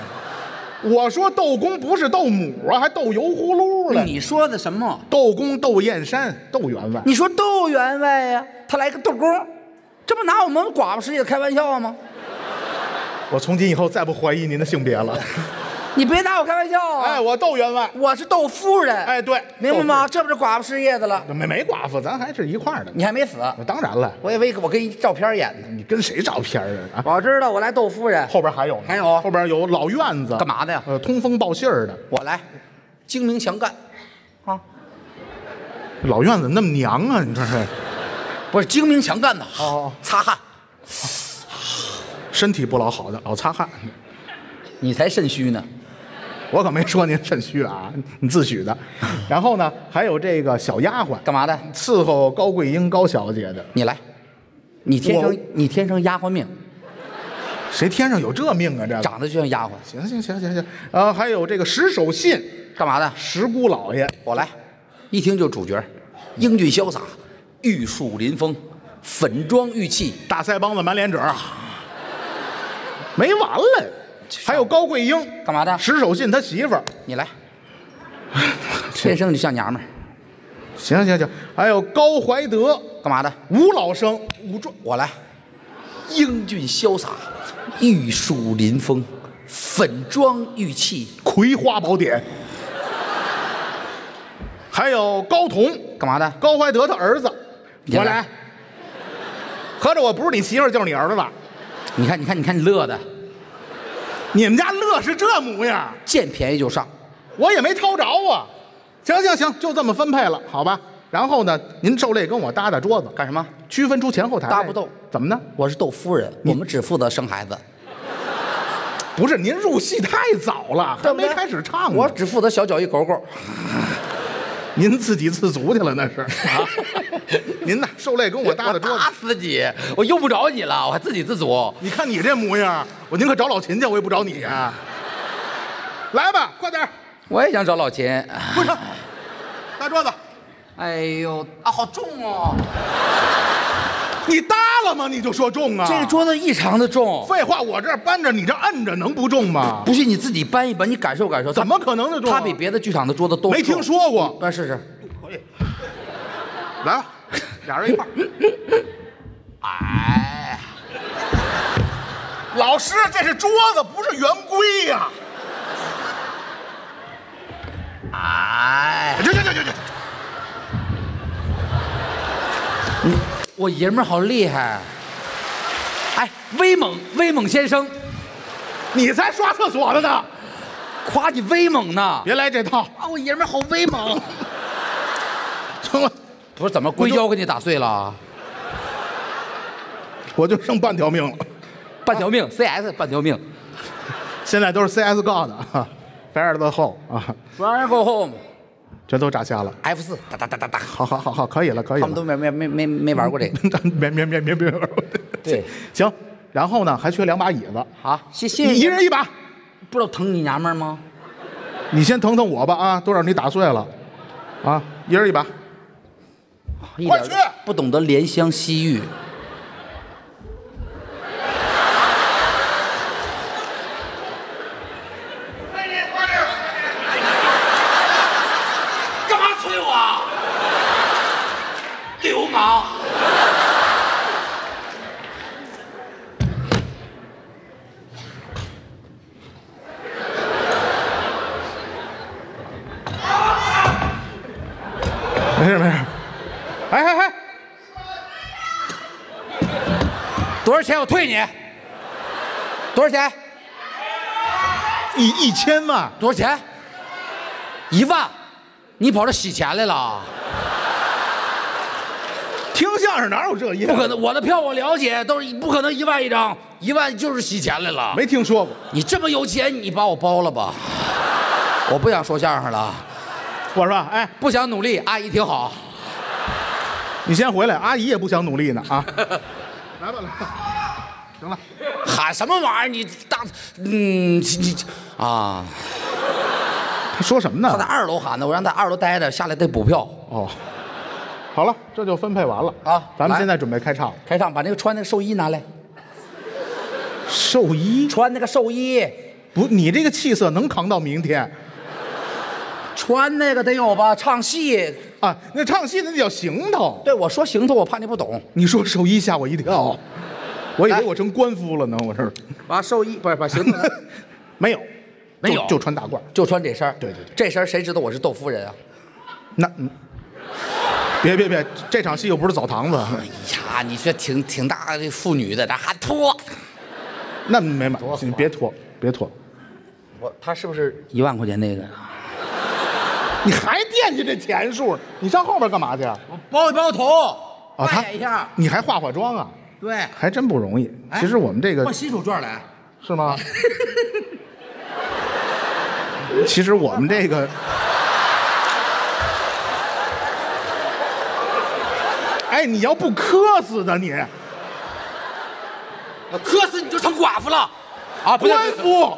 B: 我说斗公不是斗母啊，还斗油葫芦了。
A: 你说的什么？
B: 斗公斗燕山，斗员外。
A: 你说窦员外呀？他来个窦公，这不拿我们寡妇事业开玩笑吗？
B: 我从今以后再不怀疑您的性别了。
A: 你别拿我开玩笑啊！
B: 哎，我斗员外。
A: 我是窦夫人，
B: 哎，对，
A: 明白吗？这不是寡妇失业的了？
B: 没没寡妇，咱还是一块儿的。
A: 你还没死，
B: 当然了，
A: 我以为我跟一照片演的。
B: 你跟谁照片啊？啊，
A: 我知道，我来窦夫人，
B: 后边还有呢，
A: 还有
B: 后边有老院子，
A: 干嘛的呀
B: 呃，通风报信儿的。
A: 我来，精明强干，啊，
B: 老院子那么娘啊，你这是？
A: 不是精明强干的，
B: 哦，
A: 擦汗，
B: 身体不老好的，老擦汗。
A: 你才肾虚呢。
B: 我可没说您肾虚啊，你自诩的。然后呢，还有这个小丫鬟，
A: 干嘛的？
B: 伺候高贵英高小姐的。
A: 你来，你天生你天生丫鬟命，
B: 谁天上有这命啊？这个
A: 长得就像丫鬟。
B: 行行行行行，呃，还有这个石守信，
A: 干嘛的？
B: 石姑老爷，
A: 我来，一听就是主角，英俊潇洒，玉树临风，粉妆玉砌，
B: 大腮帮子满脸褶儿，没完了。还有高桂英，
A: 干嘛的？
B: 石守信他媳妇儿。
A: 你来，天生就像娘们儿。
B: 行行行，还有高怀德，
A: 干嘛的？
B: 吴老生，武壮。
A: 我来，英俊潇洒，玉树临风，粉妆玉砌，《
B: 葵花宝典 》，还有高彤，
A: 干嘛的？
B: 高怀德他儿子，
A: 来
B: 我来。合着我不是你媳妇儿就是你儿子吧？
A: 你看，你看，你看，你乐的，
B: 你们家乐是这模样，
A: 见便宜就上。
B: 我也没掏着啊。行行行，就这么分配了，好吧？然后呢，您受累跟我搭搭桌子，
A: 干什么？
B: 区分出前后台。
A: 搭不动
B: 怎么呢？
A: 我是窦夫人，我们只负责生孩子，
B: 不是您入戏太早了，还没开始唱呢。
A: 我只负责小脚一狗狗。
B: 您自给自足去了那是 啊？您呐，受累跟我搭
A: 我
B: 的桌子
A: 打。死你！我用不着你了，我还自给自足。
B: 你看你这模样，我宁可找老秦去，我也不找你啊。来吧，快点儿，
A: 我也想找老秦。
B: 不成，搭桌子。
A: 哎呦啊，好重哦！
B: 你搭了吗？你就说重啊？
A: 这个桌子异常的重。
B: 废话，我这儿搬着，你这摁着，能不重吗？
A: 不信你自己搬一搬，你感受感受。
B: 怎么可能的重啊？
A: 它比别的剧场的桌子都
B: 没听说过。
A: 来试试。
B: 可以，来吧，俩人一块儿。
A: 哎，
B: 老师，这是桌子，不是圆规呀、
A: 哎，
B: 这这这这这，
A: 我爷们儿好厉害。哎，威猛威猛先生，
B: 你才刷厕所的呢！
A: 夸你威猛呢。
B: 别来这套，
A: 啊，我爷们儿好威猛。
B: 成了，
A: 不是怎么硅胶给你打碎了？
B: 我就剩半条命了。
A: 半条命，CS 半条命。
B: 现在都是 CS 杠的啊，Fire the hole 啊
A: ，Fire go home。
B: 全都炸瞎了。
A: F 四哒哒哒哒哒，
B: 好好好好，可以了，可以了
A: 他们都。没没没没没玩过这个。
B: 别别别别别！
A: 对，
B: 行。然后呢，还缺两把椅子，
A: 好，谢谢。
B: 一人一把。
A: 不知道疼你娘们儿吗？
B: 你先疼疼我吧啊，都让你打碎了，啊，一人一把。快去
A: 不懂得怜香惜玉。干嘛催我？流氓！
B: 没事没事。哎哎哎，
A: 多少钱？我退你。多少钱？
B: 一一千万，
A: 多少钱？一万。你跑这洗钱来了？
B: 听相声哪有这业？
A: 不可能，我的票我了解，都是不可能一万一张，一万就是洗钱来了。
B: 没听说过。
A: 你这么有钱，你把我包了吧？我不想说相声了，
B: 我说，哎，
A: 不想努力，阿姨挺好。
B: 你先回来，阿姨也不想努力呢啊。来吧来吧，行了，
A: 喊什么玩意儿？你大，嗯，你你啊，
B: 他说什么呢
A: 他在？二楼喊的，我让他二楼待着，下来得补票。
B: 哦，好了，这就分配完了
A: 啊
B: 咱们现在准备开唱了。
A: 开唱，把那个穿那个寿衣拿来，
B: 寿衣
A: 穿那个寿衣，
B: 不，你这个气色能扛到明天
A: 穿那个得有吧？唱戏，
B: 啊？那唱戏的那叫行头。
A: 对我说行头，我怕你不懂。
B: 你说寿衣吓我一跳，我以为我成官夫了呢，我这
A: 把寿衣不是把行头，
B: 没有，
A: 没有
B: 就就穿大褂。
A: 就穿这身儿
B: 对对对
A: 这身儿谁知道我是豆夫人啊？
B: 那嗯，别别别，这场戏又不是澡堂子，
A: 哎呀，你这挺挺大的妇女的，这还脱？
B: 那没买，你别脱，别脱，
A: 我他是不是一万块钱那个？
B: 你还惦记这钱数？你上后边干嘛去？啊，
A: 我包一包头，
B: 他
A: 扮演一下。
B: 你还化化妆啊？
A: 对，
B: 还真不容易。
A: 哎
B: 其实我们这个
A: 换洗手绢来。
B: 是吗？其实我们这个，哎，你要不磕死的你，
A: 磕死你就成寡妇了，啊，不对，
B: 官夫，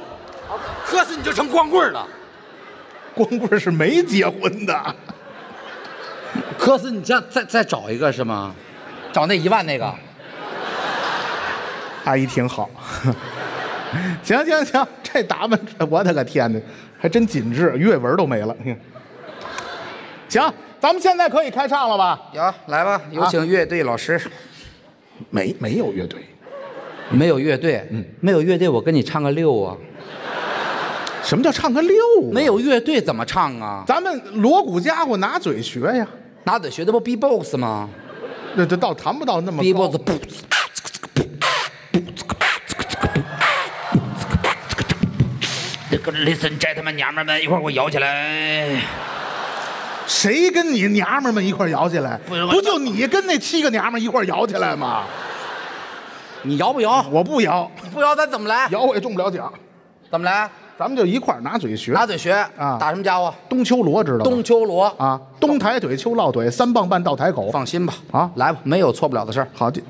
A: 磕死你就成光棍了，
B: 光棍是没结婚的。
A: 科斯你这样再再找一个是吗？找那一万那个，
B: 阿姨挺好。行行行，这打扮，我的个天哪，还真紧致，月纹都没了。行，咱们现在可以开唱了吧？
A: 有来吧，有请乐队老师。
B: 没没有乐队，
A: 没有乐队，嗯，没有乐队，我跟你唱个六啊。
B: 什么叫唱个六、啊？
A: 没，有乐队怎么唱啊？
B: 咱们锣鼓家伙拿嘴学呀。
A: 拿嘴学的不 B-box 吗
B: 那这倒谈不到那么高
A: ？B-box 不，这个 Listen gentlemen 娘们儿们，一会儿给我摇起来。
B: 谁跟你娘们儿们一块儿摇起来？
A: 不
B: 就你跟那七个娘们儿一块儿摇起来吗？
A: 你摇不摇？
B: 我不摇，
A: 你不摇咱怎么来？
B: 摇我也中不了奖。
A: 怎么来？
B: 咱们就一块儿拿嘴学。
A: 拿嘴学
B: 啊
A: 打什么家伙？
B: 冬秋罗知道吗？
A: 冬秋罗。
B: 啊，冬抬腿，秋落腿，三棒半倒台口。
A: 放心吧，
B: 啊
A: 来吧，没有错不了的事儿。
B: 好的，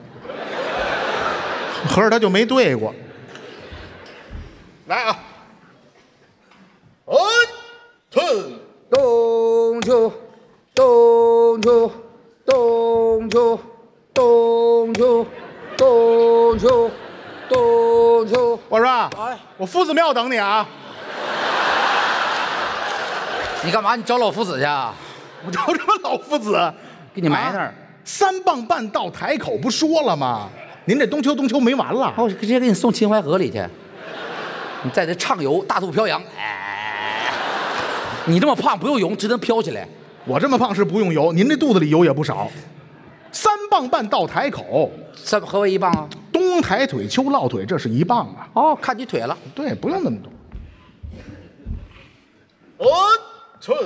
B: 合着他就没对过。来啊！哦，春
A: 冬秋，冬秋，冬秋，冬秋，冬秋，冬秋。
B: 我说，
A: 哎，
B: 我夫子庙等你啊！
A: 你干嘛？你找老夫子去啊？
B: 我找什么老夫子？
A: 给你埋那儿。
B: 三棒半到台口，不说了吗？您这冬秋冬秋没完了。
A: 我，直接给你送秦淮河里去。你在这畅游，大肚飘扬。哎，你这么胖，不用游，只能飘起来。
B: 我这么胖是不用游，您这肚子里油也不少。三棒半到台口，
A: 三何为一棒啊？
B: 冬抬腿，秋落腿，这是一棒啊。
A: 哦，看你腿了。
B: 对，不用那么多。哦，春，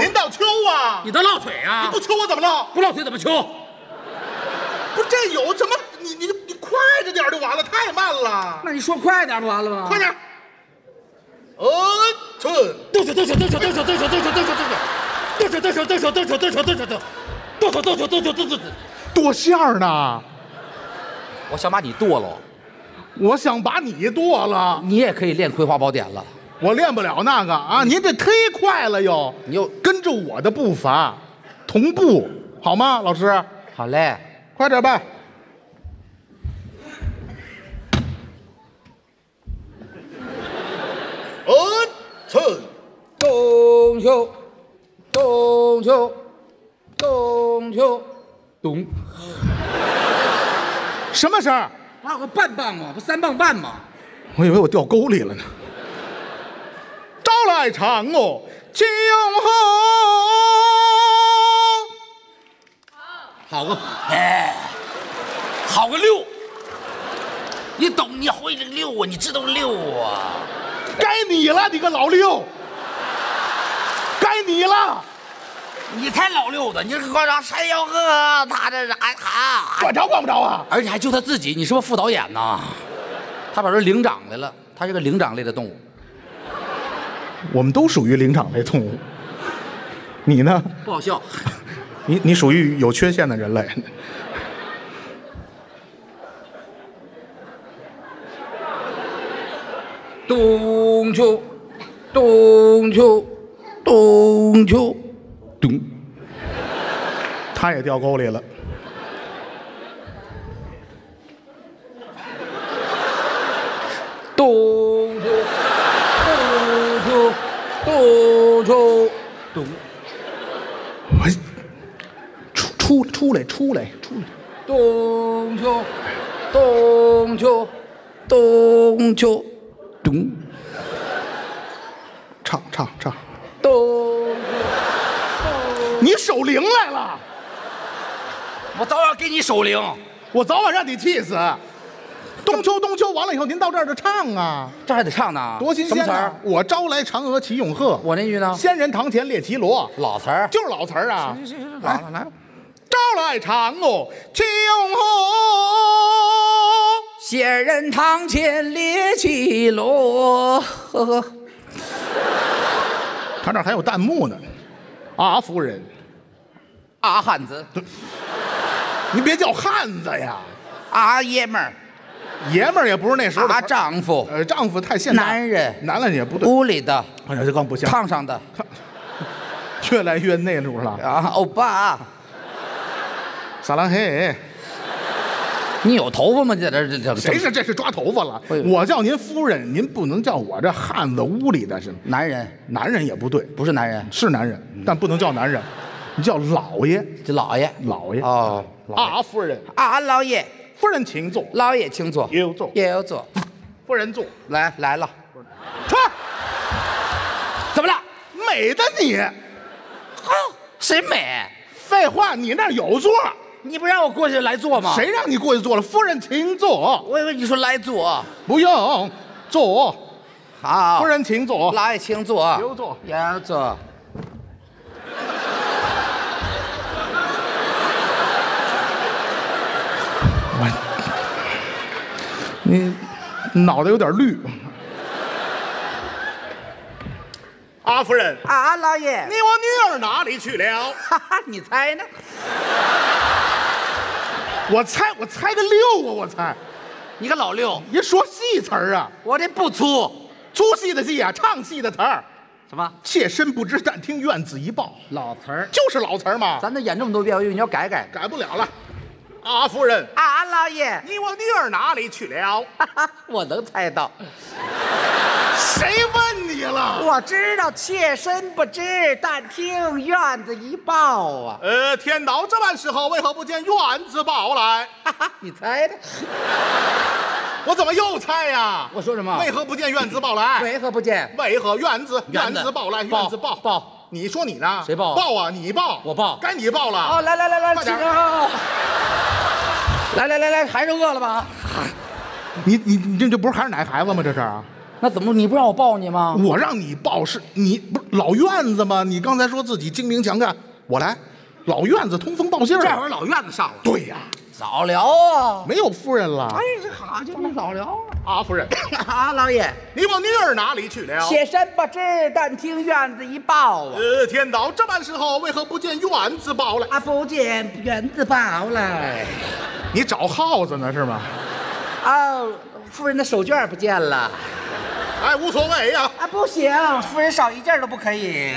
B: 您倒秋啊？
A: 你倒落腿啊？
B: 你不秋我怎么落？
A: 不落腿怎么秋？
B: 不是这有什么？你你你快着点就完了，太慢了。
A: 那你说快点不完了吗？
B: 快！点。哦，春，
G: 动手动手动手动手动手动手动手动手动手动手动手动手动手动手剁手剁手剁手动手动手。
B: 剁馅儿呢。
A: 我想把你剁了，
B: 我想把你剁了，
A: 你也可以练《葵花宝典》了。
B: 我练不了那个啊！您这忒快了又，
A: 你又
B: 跟着我的步伐，同步好吗？老师，
A: 好嘞，
B: 快点吧。哦，春，
A: 冬秋，冬秋，冬秋，冬。
B: 什么声儿？
A: 哪有个半棒吗？不三棒半吗？
B: 我以为我掉沟里了呢。招来嫦娥救河，
A: 好个哎，好个六！你懂？你会这个六啊？你知道六啊？
B: 该你了，你个老六，该你了，
A: 你才老六子！你这个让山吆喝，他这是还喊，
B: 管着管不着啊？
A: 而且还就他自己，你是不是副导演呢？他把这领长来了，他是个灵长类的动物，
B: 我们都属于灵长类动物，你呢？
A: 不好笑。
B: 你你属于有缺陷的人类。
A: 冬秋，冬秋，冬秋，冬。
B: 他也掉沟里了。
A: 咚秋，咚秋，咚秋，冬。
B: 我出出出来出来出来！
A: 咚秋，咚秋，咚秋，咚
B: 唱唱唱！
A: 冬。
B: 你守灵来了，
A: 我早晚给你守灵，
B: 我早晚让你气死。冬秋冬秋完了以后，您到这儿就唱啊，
A: 这还得唱呢，
B: 多新鲜啊
A: 什么词儿！！
B: 我招来嫦娥骑永鹤，
A: 我那句呢？
B: 仙人堂前列绮罗，
A: 老词儿。
B: 就是老词儿啊。
A: 来来来，
B: 招来嫦娥骑永鹤，
A: 仙人堂前列绮罗。呵呵，
B: 他这儿还有弹幕呢。啊，夫人，
A: 啊汉子，
B: 您别叫汉子呀，
A: 啊爷们儿，
B: 爷们儿也不是那时候的
A: 啊
B: 词儿。
A: 丈夫，
B: 呃，丈夫太现代，
A: 男人
B: 男人也不对。
A: 屋里的，
B: 哎呀，这更不像，
A: 炕上的，
B: 越来越内陆了。
A: 啊欧巴，
B: 撒浪嘿，
A: 你有头发吗？这这这
B: 谁是这是抓头发了
A: 哎？呦
B: 我叫您夫人，您不能叫我这汉子屋里的是
A: 男人？
B: 男人也不对，
A: 不是男人，
B: 是男人，但不能叫男人，你叫老爷，
A: 这老爷。
B: 老爷啊，夫人，
A: 啊老爷，
B: 夫人请坐，
A: 老爷请坐，也
B: 有坐，
A: 也有坐。
B: 夫人坐，
A: 来来了，
B: 穿，
A: 怎么了？
B: 美的你，
A: 啊，谁美？
B: 废话，你那儿有座，
A: 你不让我过去来坐吗？？
B: 谁让你过去坐了？夫人请坐，
A: 我以为你说来坐。
B: 不用坐，
A: 好，
B: 夫人请坐，
A: 老爷请坐。
B: 有座，
A: 有坐。
J: 你脑袋有点绿。
B: 阿夫人，
A: 啊，老爷，
B: 你我女儿哪里去了？
A: 哈哈，你猜呢？
J: 我猜我猜个六啊！我猜，
A: 你个老六，
J: 你说戏词儿啊，
A: 我这不粗。
J: 粗戏的戏啊，唱戏的词儿。
A: 什么
J: 妾身不知，但听院子一报，
A: 老词儿？
J: 就是老词儿嘛，
A: 咱都演这么多遍，我以为你要改改。
J: 改不了了。
B: 阿夫人，
A: 啊，老爷，
B: 你我女儿哪里去了？
A: 哈哈，我能猜到。
J: 谁问你了？
A: 我知道妾身不知，但听院子一报啊。
B: 呃，天到这般时候，为何不见院子报来？
A: 哈哈，你猜的？
B: 我怎么又猜呀？
A: 我说什么
B: 为何不见院子报来？
A: 为何不见？
B: 为何院子
A: 院子
B: 院子报来？院子报
A: 报。
B: 你说你呢？
A: 谁报
B: 报啊！你报，
A: 我报
B: 该你报了。
A: 哦，来来来来，
B: 快点！
A: 来来来来，还是饿了吧？
J: 你你你这这不是还是奶孩子吗？这是啊，
A: 那怎么你不让我抱你吗？
J: 我让你抱是你不是老院子吗？你刚才说自己精明强干，我来，老院子通风报信儿。
A: 这会儿老院子上了，
J: 对呀，
A: 早聊啊！
J: 没有夫人了。
A: 哎，这好家伙，早聊
B: 啊夫人，
A: 啊！老爷，
B: 你往女儿哪里去了？
A: 妾身不知，但听院子一报啊。
B: 呃，天道这般时候，为何不见院子报了？
A: 啊，不见院子报了。
J: 你找耗子呢是吗？
A: 哦，夫人的手绢不见了。
B: 哎，无所谓呀。
A: 啊，不行，夫人少一件都不可以。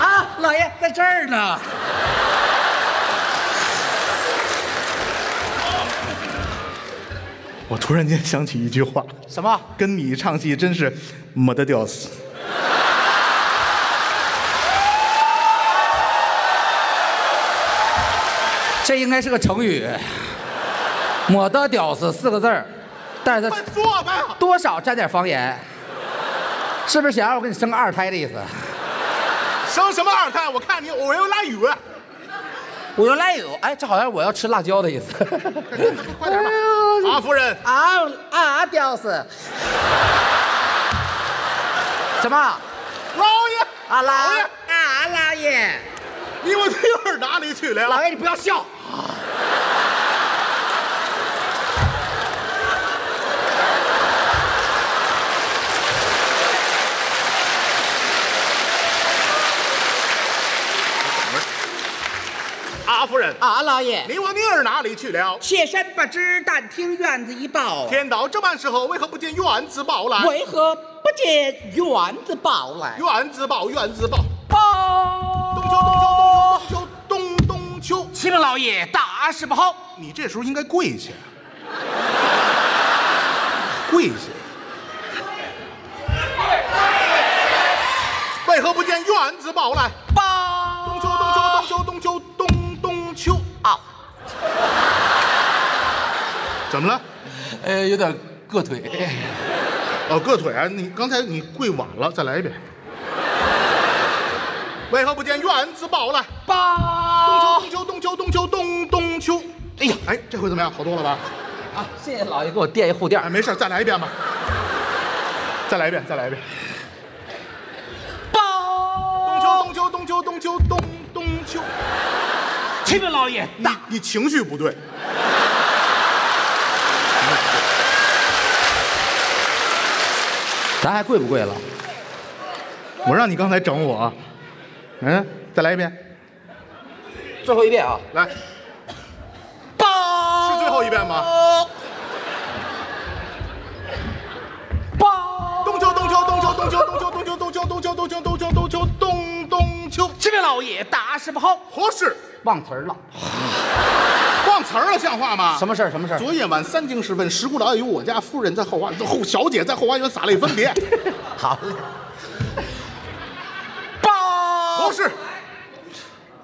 A: 啊，老爷在这儿呢。
J: 我突然间想起一句话，
A: 什么？
J: 跟你唱戏真是没得屌丝。
A: 这应该是个成语，“抹得屌丝”四个字儿，但是它
B: 快坐吧。
A: 多少沾点方言，是不是想让我给你生个二胎的意思？
B: 生什么二胎？我看你我有来语。
A: 我原来有，哎，这好像我要吃辣椒的意思。
B: 快点吧。阿夫人，
A: 啊啊，屌丝！什么？
B: 老爷，
A: 啊老
B: 老爷
A: 啊老爷，
B: 你我女儿哪里去了？
A: 老爷你不要笑。
B: 阿夫人，
A: 啊老爷，
B: 你我女儿哪里去了？
A: 妾身不知，但听院子一报。
B: 天到这般时候，为何不见院子报来？
A: 为何不见院子报来？
B: 院子报，院子报。
A: 报！
B: 冬秋，冬秋，冬秋，冬秋，冬冬秋。
A: 启禀老爷，大事不好！
J: 你这时候应该跪下，跪下。
B: 为何不见院子报来？
A: 报！
B: 冬秋，冬秋，冬秋，冬秋，冬冬秋。
A: 啊！
J: 怎么了？
A: 呃，有点硌腿。
J: 哦，硌腿啊！你刚才你跪晚了，再来一遍。
B: 为何不见院子报来？
A: 报！
B: 冬秋，冬秋，冬秋，冬冬秋。
J: 哎呀，哎，这回怎么样？好多了吧？
A: 啊，谢谢老爷给我垫一护垫
J: 哎，。没事，再来一遍吧。再来一遍，再来一遍。
B: 冬秋，冬秋，冬秋，冬秋，冬冬秋。
A: 启禀老爷，
B: 你你情绪不对。
A: 咱还跪不跪了？
J: 我让你刚才整我，嗯，再来一遍。
A: 最后一遍啊！
B: 来，
A: 报！
B: 是最后一遍吗？
A: 报！
B: 冬秋，冬秋，冬秋，冬秋，冬秋，冬秋，冬秋，冬秋，冬秋，冬秋，冬秋，冬冬秋。
A: 启禀老爷，大事不好，
B: 何事？
A: 忘词儿了。
J: 忘词儿了，像话吗？
A: 什么事儿？什么事儿？
J: 昨夜晚三更时分，石姑老爷与我家夫人在后花后小姐在后花园洒泪分别。
A: 好嘞。报！
B: 何事？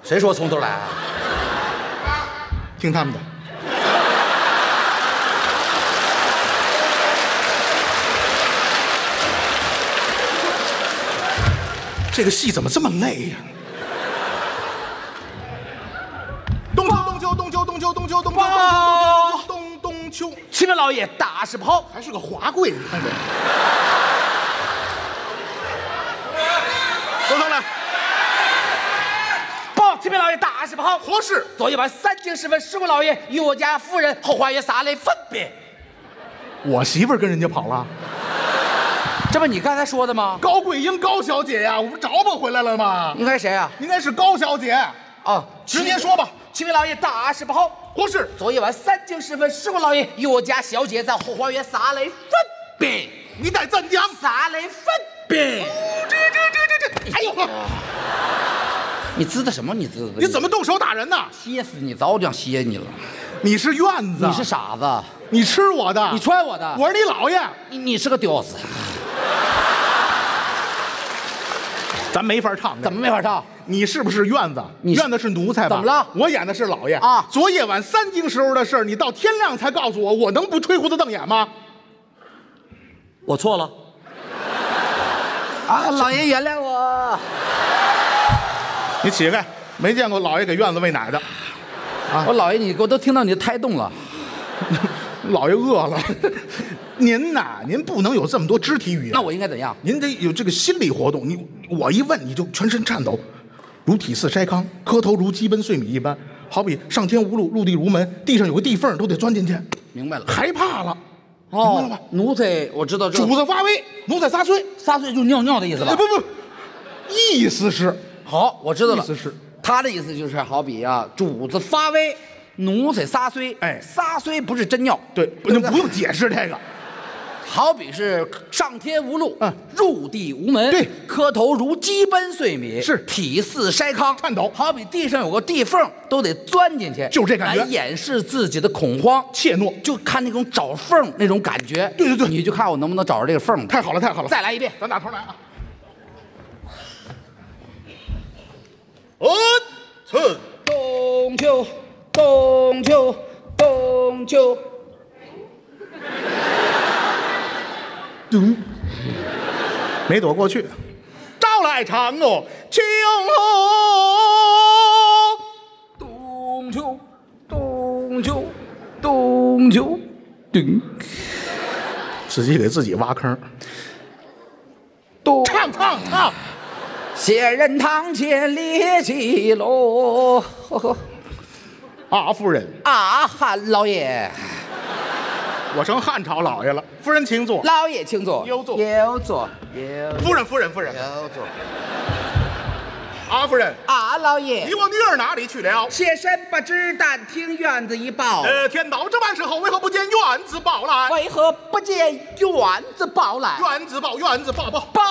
A: 谁说从头来啊？
J: 听他们的。这个戏怎么这么累呀？
B: 东东秋东秋东秋东秋东秋东秋东秋东秋东秋。东秋
A: 齐白老爷大事不好
J: 还是个华贵人。看见没有
B: 都上来。
A: 报齐白老爷大事不好
B: 何事？
A: 昨夜晚三更时分师傅老爷与我家夫人后花园洒泪分别
B: 我媳妇跟人家跑了。
A: 这不你刚才说的吗？
B: 高桂英高小姐呀，我不找不回来了吗？
A: 应该谁啊？
B: 应该是高小姐。
A: 哦，
B: 直接说吧。
A: 七位老爷大事不好，
B: 不是，
A: 昨夜晚三更时分，师傅老爷与我家小姐在后花园撒雷分别。
B: 你得怎讲？
A: 撒雷分别。
B: 这这这这这，哎呦！
A: 你知道什么？你知道？
B: 你怎么动手打人呢？
A: 歇死你！早就想歇你了。
B: 你是院子，
A: 你是傻子，
B: 你吃我的，
A: 你踹我的，
B: 我是你姥爷，
A: 你你是个屌丝。
B: 咱没法唱，
A: 怎么没法唱？
B: 你是不是院子？院子是奴才吧？
A: 怎么了？
B: 我演的是老爷
A: 啊！
B: 昨夜晚三更时候的事你到天亮才告诉我，我能不吹胡子瞪眼吗？
A: 我错了。啊，老爷原谅我。
B: 你起开，没见过老爷给院子喂奶的。
A: 啊，我老爷，你我都听到你的胎动了。
B: 老爷饿了。您呐，您不能有这么多肢体语言。
A: 那我应该怎样？
B: 您得有这个心理活动。你我一问，你就全身颤抖，如体似筛糠，磕头如鸡奔碎米一般，好比上天无路，入地无门，地上有个地缝都得钻进去。
A: 明白了，
B: 害怕了。
A: 哦，
B: 明白了吧？
A: 奴才我知道这，
B: 主子发威，奴才撒碎，
A: 撒碎就是尿尿的意思吧？
B: 不不，意思是
A: 好，我知道了。
B: 意思是
A: 他的意思就是好比啊，主子发威，奴才撒碎。
B: 哎，
A: 撒碎不是真尿，
B: 对，不用不用解释这个。
A: 好比是上天无路，
B: 嗯，
A: 入地无门，
B: 对，
A: 磕头如鸡奔碎米，
B: 是
A: 体似筛糠，
B: 颤抖。
A: 好比地上有个地缝，都得钻进去，
B: 就这感觉，
A: 来掩饰自己的恐慌、
B: 怯懦，
A: 就看那种找缝那种感觉。
B: 对对对，
A: 你就看我能不能找着这个缝。
B: 太好了，太好了，
A: 再来一遍，
B: 咱打头来啊！哦，
A: 春冬秋，冬秋，冬秋。
B: 咚，没躲过去，招来长哦，秋
A: 哦，冬秋，冬秋，冬秋，咚，
B: 自己给自己挖坑，
A: 冬
B: 唱唱唱，
A: 仙人堂前列骑楼，
B: 啊夫人，
A: 啊汉老爷。
B: 我成汉朝老爷了，夫人请坐。
A: 老爷请坐，
B: 有坐，
A: 有坐，有。
B: 夫人，夫人，夫人，
A: 有座。
B: 啊，夫人，
A: 啊，老爷，
B: 你我女儿哪里去了？
A: 妾身不知，但听院子一报。
B: 呃，天道这般时候，为何不见院子报来？
A: 为何不见院子报来？
B: 院子报，院子报报
A: 报。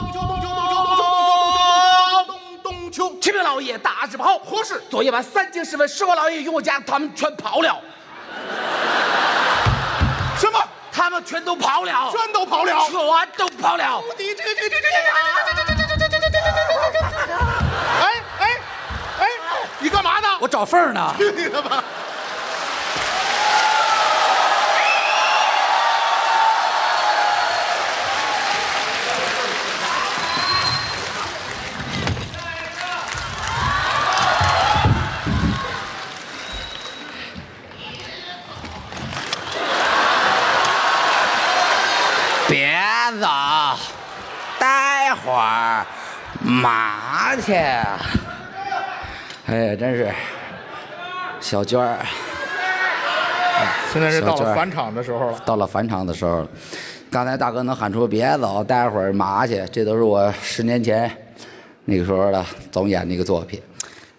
B: 冬秋，冬秋，冬秋，冬秋，冬秋，冬冬秋。
A: 启禀老爷，大事不好！
B: 何事？
A: 昨夜晚三更时分，十我老爷与我家他们全跑了。他们全都跑了，
B: 全都跑了，
A: 全都跑了。
B: 你这个这个这个这个这个
A: 这个这个这个这个这个这个！
B: 哎哎哎！你干嘛呢？
A: 我找缝呢。
B: 去你的吧！
A: 别走，待会儿嘛去？哎呀，真是小娟儿。
B: 现在是到了返场的时候了。
A: 到了返场的时候了。刚才大哥能喊出“别走，待会儿嘛去”，这都是我十年前那个时候的总演的一个作品。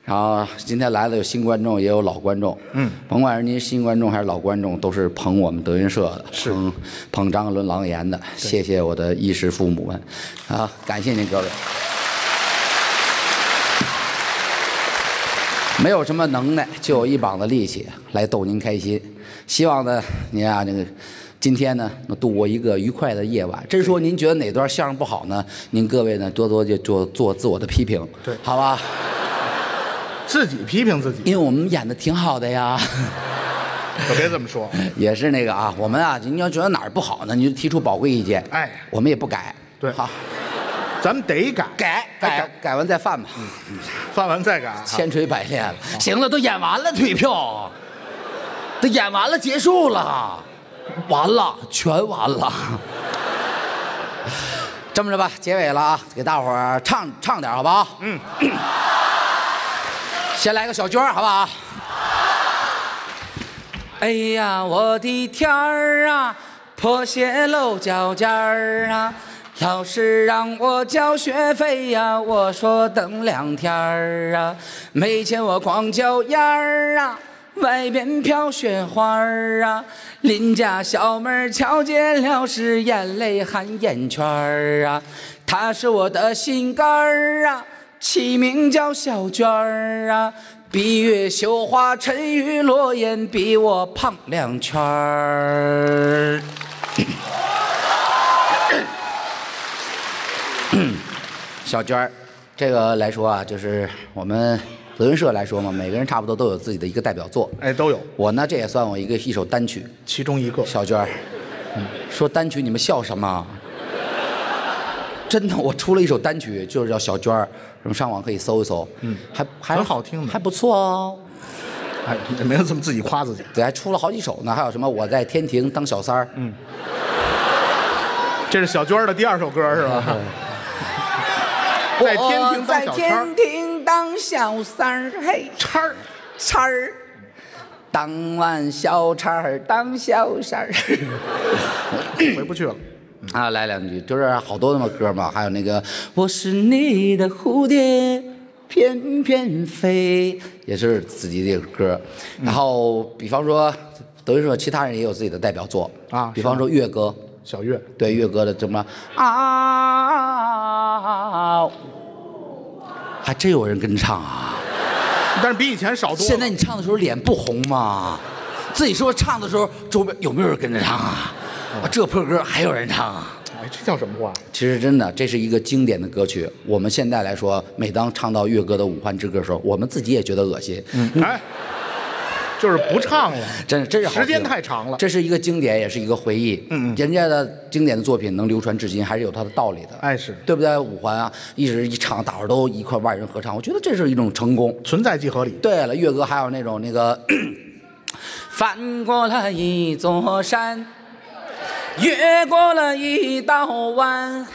A: 然后今天来了有新观众，也有老观众。
B: 嗯，
A: 甭管是您新观众还是老观众，都是捧我们德云社的，捧捧张伦郎言的。谢谢我的衣食父母们，啊，感谢您各位。没有什么能耐，就有一膀子力气来逗您开心。希望呢，您啊，这个今天呢，能度过一个愉快的夜晚。真说您觉得哪段相声不好呢？您各位呢，多多就做做自我的批评，
B: 对，
A: 好吧？
B: 自己批评自己，
A: 因为我们演的挺好的呀。
B: 可别这么说。
A: 也是那个啊，我们啊，你要觉得哪儿不好呢，你就提出宝贵意见。
B: 哎，
A: 我们也不改。
B: 对，
A: 好，
B: 咱们得改，
A: 改改改完再犯吧。
B: 嗯，犯完再改，
A: 千锤百炼了。行了，都演完了，退票。都演完了，结束了，完了，全完了。这么着吧，结尾了啊，给大伙儿唱唱点好不好？
B: 嗯。
A: 先来个小娟儿，好不好？哎呀，我的天儿啊，破鞋露脚尖儿啊。老师让我交学费呀，我说等两天儿啊，没钱我光脚丫儿啊，外边飘雪花儿啊，邻家小妹儿瞧见了是眼泪含眼圈儿啊，她是我的心肝儿啊，起名叫小娟儿啊，闭月羞花沉鱼落雁，比我胖两圈儿。小娟儿，这个来说啊，就是我们德云社来说嘛，每个人差不多都有自己的一个代表作。
B: 哎，都有，
A: 我呢，这也算我一个一首单曲。
B: 其中一个。
A: 小娟儿，嗯说单曲你们笑什么？真的，我出了一首单曲，就是叫小娟儿，你们上网可以搜一搜。嗯，还还
B: 很好听的
A: 还不错哦。
B: 哎，没有这么自己夸自己。
A: 对，还出了好几首呢，还有什么我在天庭当小三儿，嗯，
B: 这是小娟的第二首歌是吧？在天庭当
A: 我在
B: 小三儿
A: 天庭当小三儿，嘿，
B: 叉儿，
A: 叉儿，当完小叉儿当小三儿。
B: 回不去了。
A: 啊，来两句，就是好多那么歌嘛，还有那个我是你的蝴蝶，翩翩飞，也是自己的歌。然后，比方说，德云社其他人也有自己的代表作
B: 啊
A: 比方说乐歌，
B: 小岳，
A: 对乐歌的什么啊，还真有人跟着唱啊。
B: 但是比以前少多了。
A: 现在你唱的时候脸不红吗？自己说唱的时候，周边有没有人跟着唱啊？啊这破歌还有人唱啊？
B: 哎，这叫什么话？
A: 其实真的，这是一个经典的歌曲。我们现在来说，每当唱到乐哥的五环之歌的时候，我们自己也觉得恶心。嗯，
B: 哎，就是不唱了。
A: 真是真是好听
B: 时间太长了
A: 这是一个经典，也是一个回忆。
B: 嗯嗯
A: 人家的经典的作品能流传至今，还是有它的道理的。
B: 哎是
A: 对不对？五环啊，一直一唱，大伙儿都一块万人合唱，我觉得这是一种成功。
B: 存在即合理。
A: 对了，乐哥还有那种那个，翻过了一座山，越过了一道弯，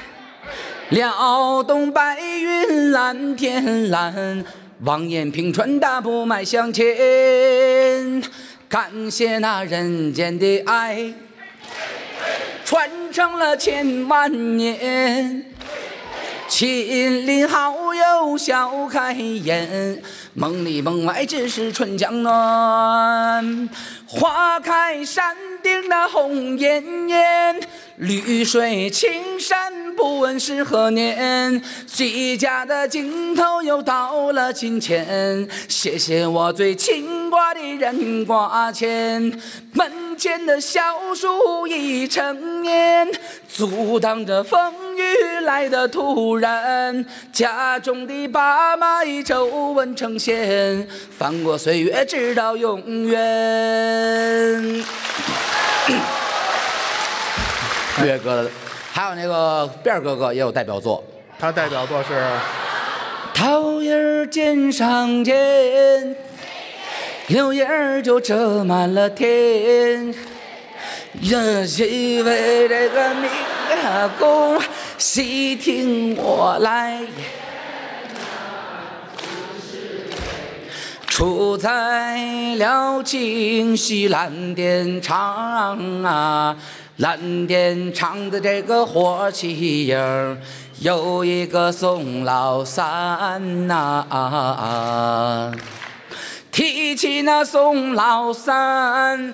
A: 撩动白云蓝天蓝，望眼平川大步迈向前，感谢那人间的爱，传承了千万年。亲邻好友笑开颜，梦里梦外只是春江暖。花开山顶那红艳艳，绿水青山不问是何年。季家的尽头又到了金钱，谢谢我最牵挂的人挂牵。门前的小树已成年，阻挡着风雨来的突然。家中的爸妈已皱纹成线，翻过岁月直到永远。月哥，还有那个辫儿哥哥也有代表作，
B: 他代表作是
A: 桃叶儿尖上尖，柳叶儿就遮满了天。这是为这个民家公，细听我来出在了京西蓝靛厂啊，蓝靛厂的这个火器营儿有一个宋老三呐、提起那宋老三，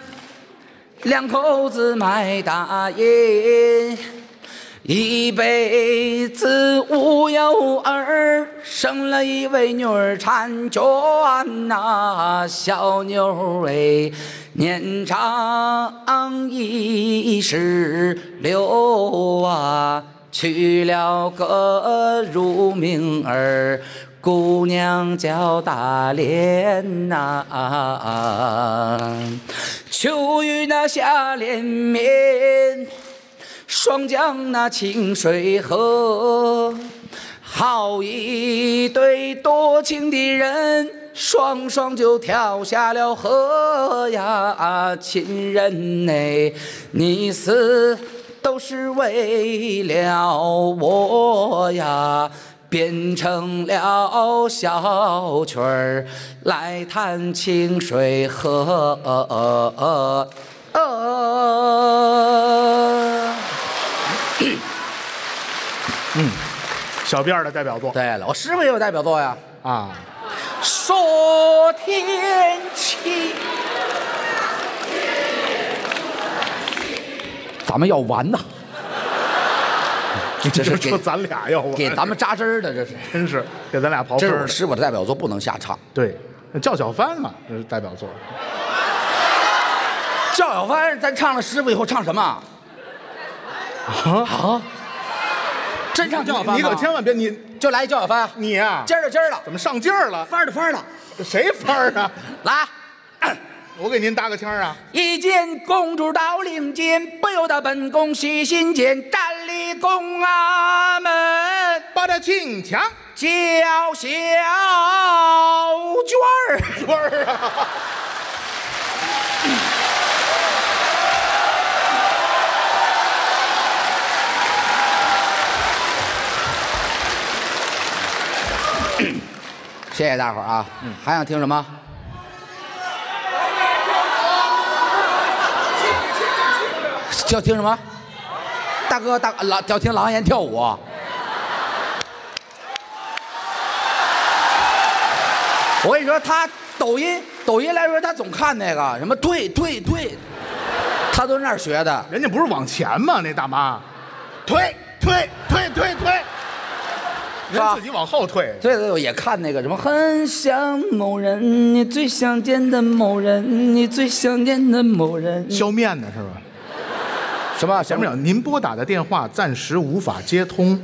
A: 两口子卖大烟。一辈子无有儿，生了一位女儿婵娟呐、小妞儿哎，年长一十六啊，娶了个乳名儿，姑娘叫大莲呐、秋雨那下连绵。双江那清水河，好一对多情的人，双双就跳下了河呀！亲人哎，你死都是为了我呀！变成了小曲儿来弹清水河。呃
B: 小辫儿的代表作
A: 对了，我师傅也有代表作呀，
B: 啊，
A: 说天气。咱们要完呐！这是给
B: 说咱俩要完
A: 给咱们扎针儿的，这是。
B: 真是给咱俩刨
A: 这是。师傅的代表作，不能瞎唱。
B: 对，叫小帆嘛，这是代表作。
A: 叫小帆，咱唱了师傅以后唱什么？啊啊！真唱叫小帆
B: 你可千万别你
A: 就来一叫小帆，
B: 你呀、
A: 今儿就今儿了，
B: 怎么上劲儿了？
A: 翻儿的翻儿的，
B: 谁翻儿啊？
A: 来。
B: 我给您搭个腔儿啊！
A: 一见公主到领间，不由得本宫喜心间，站立宫阿门，
B: 把这庆强
A: 叫小娟儿。
B: 圈儿啊！
A: 谢谢大伙儿啊！还想听什么？要听什么？大哥，大老要听狼烟跳舞。我跟你说，他抖音抖音来说，他总看那个什么退退退，他都是那儿学的。
B: 人家不是往前吗？那大妈，退退退退退，
A: 是吧
B: 人自己往后退。
A: 对对对，也看那个什么，很想某人，你最想见的某人，你最想念的某人。
B: 削面呢是吧？
A: 什么
B: 前面有您拨打的电话暂时无法接通。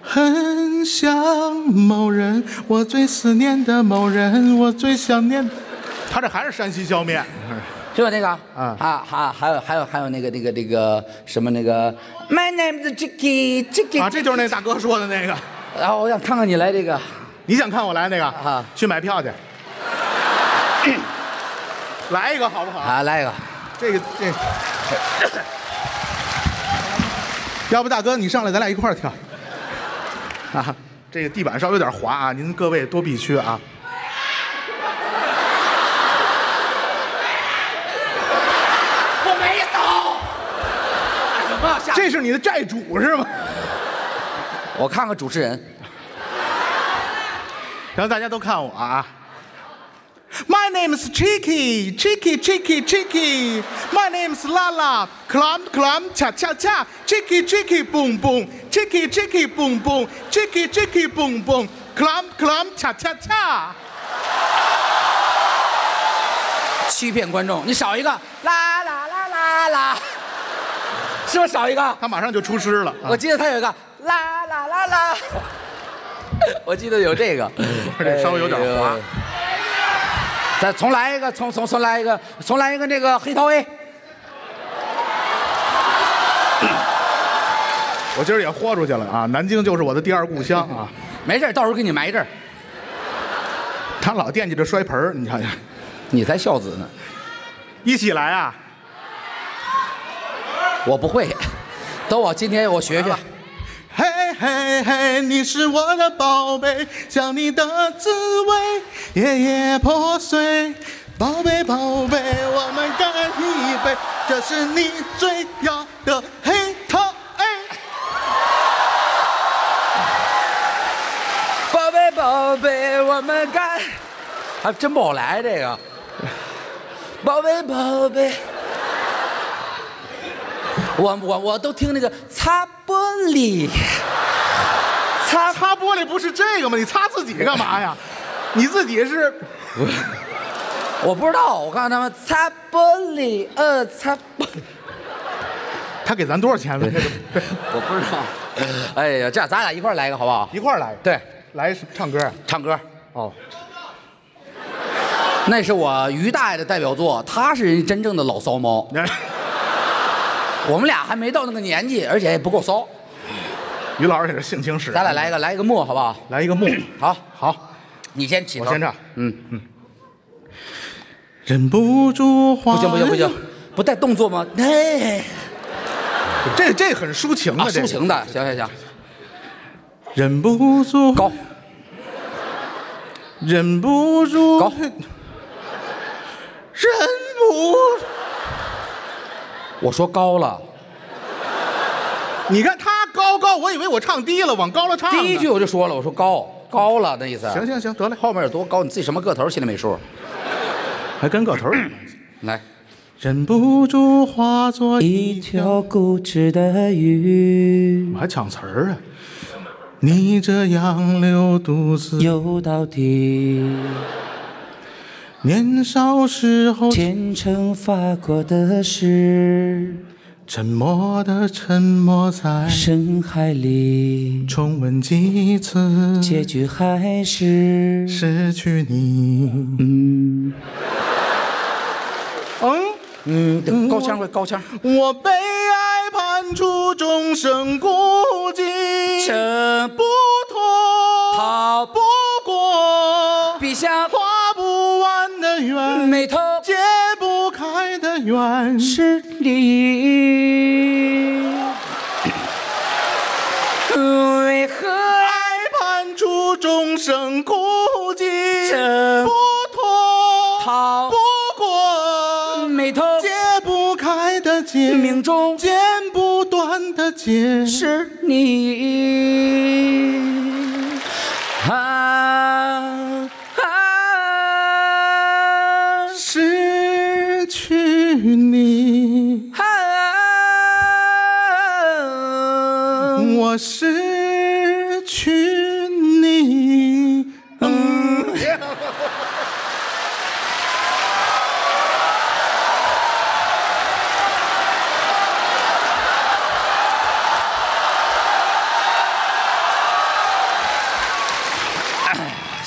B: 很想某人，我最思念的某人，我最想念。他这还是山西削面，
A: 就那个
B: 啊
A: 啊，还还有还有还有那个那个那个什么那个，My name is Jicky Jicky
B: 啊，这就是那大哥说的那个。
A: 然后我想看看你来这个，
B: 你想看我来那个
A: 啊
B: 去买票去。来一个好不好？
A: 啊，来一个，
B: 这个这，要不大哥你上来，咱俩一块儿跳。啊，这个地板稍微有点滑啊，您各位多避区啊。
A: 我没走，干什么？
B: 这是你的债主是吗？
A: 我看看主持人，
B: 然后大家都看我啊。My name is Chicky, Chicky, Chicky, Chicky. My name is Lala, Clum, Clum, Cha, Cha, Cha. Chicky, Chicky, Boom, Boom. Chicky, Chicky, Boom, Boom. Chicky, Chicky, Boom, Boom. Clum, Clum, Cha, Cha, Cha.
A: 欺骗观众，你少一个，啦啦啦啦啦，是不是少一个？
B: 他马上就出师了。啊
A: 我记得他有一个啦啦 我记得有这个，
B: 这稍微有点滑。
A: 再重来一个，重重重来一个，重来一个那个黑桃 A。
B: 我今儿也豁出去了啊！南京就是我的第二故乡啊！
A: 没事，到时候给你埋这儿。
B: 他老惦记着摔盆儿，你瞧瞧。
A: 你才孝子呢，
B: 一起来啊！
A: 我不会，等我今天我学学。
B: 嘿嘿，你是我的宝贝，想你的滋味夜夜破碎。宝贝宝贝，我们干一杯，这是你最要的黑桃 A。
A: 宝贝宝贝，我们干，还真不好来这个。宝贝宝贝，我我我都听那个擦玻璃，擦
B: 擦玻璃不是这个吗？你擦自己干嘛呀？你自己是
A: 我不知道，我看他们擦玻璃，呃，擦玻璃，
B: 他给咱多少钱了？
A: 我不知道。哎呀，这样咱俩一块来一个好不好？
B: 一块儿来，
A: 对，
B: 来唱歌。
A: 唱歌。
B: 哦，
A: 那是我于大爷的代表作，他是人真正的老骚猫。我们俩还没到那个年纪，而且也不够骚。
B: 于老师也是性情使然。
A: 咱俩来一个，来一个默，好不好？
B: 来一个木，
A: 好，
B: 好，
A: 你先起头。
B: 我先唱。
A: 嗯嗯，
B: 忍不住花。
A: 不行不行不行，不带动作吗？哎，
B: 这这很抒情
A: 啊，
B: 的，这个
A: 抒情的，行行行，
B: 忍不住
A: 高，
B: 忍不住
A: 高
B: 忍不，
A: 我说高了，
B: 你看他高高，我以为我唱低了，往高了唱。
A: 第一句我就说了，我说高高了那意思。
B: 行行行，得嘞，
A: 后面有多高，你自己什么个头心里没数。
B: 还跟个头有关系。
A: 来，
B: 忍不住化作
D: 一条固执的鱼
B: 我，还抢词儿啊！你这杨柳独自
D: 游到底。
B: 年少时候
D: 虔诚发过的誓，
B: 沉默的沉默在
D: 深海里，
B: 重温几次，
D: 结局还是
B: 失去你。
D: 嗯。
B: 嗯，
A: 嗯，对高腔会高腔。
B: 我被爱判处终生孤寂，
A: 这
B: 不
A: 眉头
B: 解不开的缘。
D: 是你。
A: 为何
B: 爱判处众生孤寂，
A: 这
B: 不脱
A: 逃
B: 不过，
A: 眉头
B: 解不开的结，
A: 命中
B: 剪不断的结。
A: 是你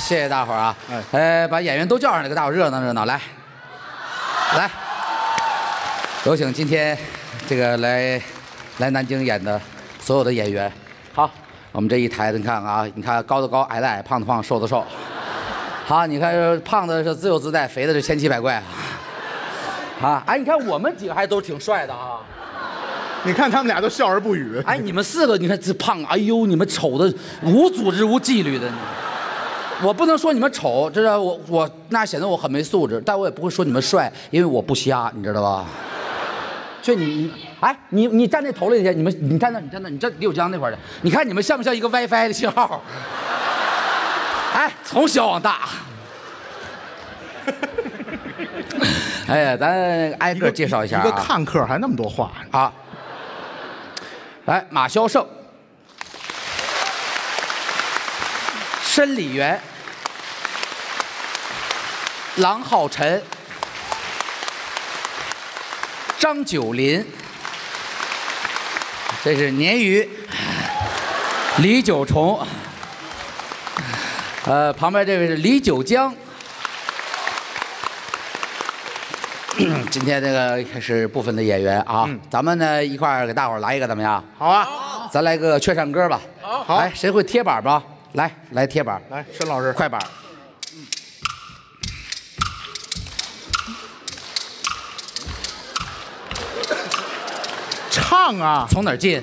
A: 谢谢大伙儿啊！哎，把演员都叫上来，给大伙儿热闹热闹。来，来，有请今天这个来来南京演的所有的演员。好，我们这一台子，你看看啊，你看高的高，矮的矮，胖的胖，瘦的瘦。好，你看胖的是自由自在，肥的是千奇百怪。啊，哎，你看我们几个还都挺帅的啊。
B: 你看他们俩都笑而不语。
A: 哎，你们四个，你看这胖，哎呦，你们丑的无组织无纪律的。我不能说你们丑，知道我我那显得我很没素质，但我也不会说你们帅，因为我不瞎，你知道吧？就你你哎，你你站那头里去，你们你站那，你站那，你站李九江那块儿去，你看你们像不像一个 WiFi 的信号？哎，从小往大。哎呀，咱挨个介绍一下啊。
B: 一个看客还那么多话。
A: 啊，来马萧胜、申李元、郎浩辰、张九林，这是鲶鱼、李九重，呃，旁边这位是李九江。今天这个是部分的演员啊，咱们呢一块儿给大伙儿来一个怎么样？
B: 好啊，
A: 咱来个劝善歌吧。
B: 好。
A: 来谁会贴板吧？来来铁板，
B: 来，申老师，
A: 快板。
B: 唱啊！
A: 从哪儿进？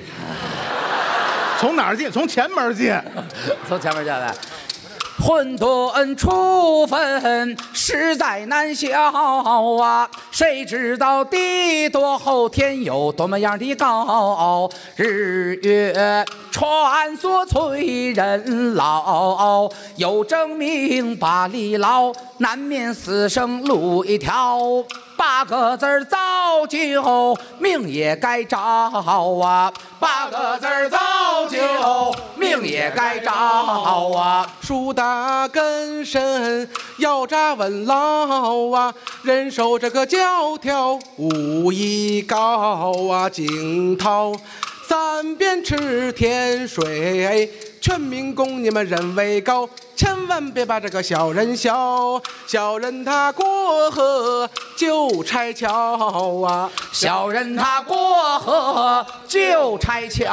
B: 从哪儿进？从前门进。
A: 从前面进来。混沌初分，实在难消啊！谁知道地多厚，天有多么样的高？日月穿梭催人老，有证明把里老，难免死生路一条。八个字儿早就命也该着啊！八个字儿早就命也该着啊！
K: 树大根深，要扎稳牢啊！人手这个家教条，武艺高啊！惊涛三边吃天水，全民公你们人为高，千万别把这个小人笑。小人他过河就拆桥啊！
A: 小人他过河就拆桥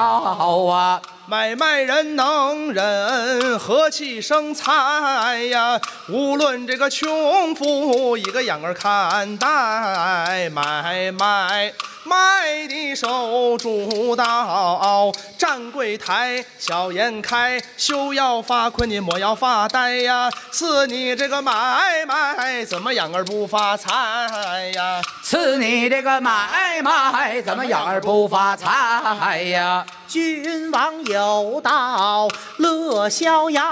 A: 啊！
L: 买卖人能忍和气生财呀，无论这个穷富，一个眼儿看待。买卖卖的手主导，站柜台笑颜开，休要发困，你莫要发呆呀。赐你这个买卖，怎么养儿不发财呀？
A: 赐你这个买卖怎么养儿不发财呀？
M: 君王有
D: 有道，乐逍遥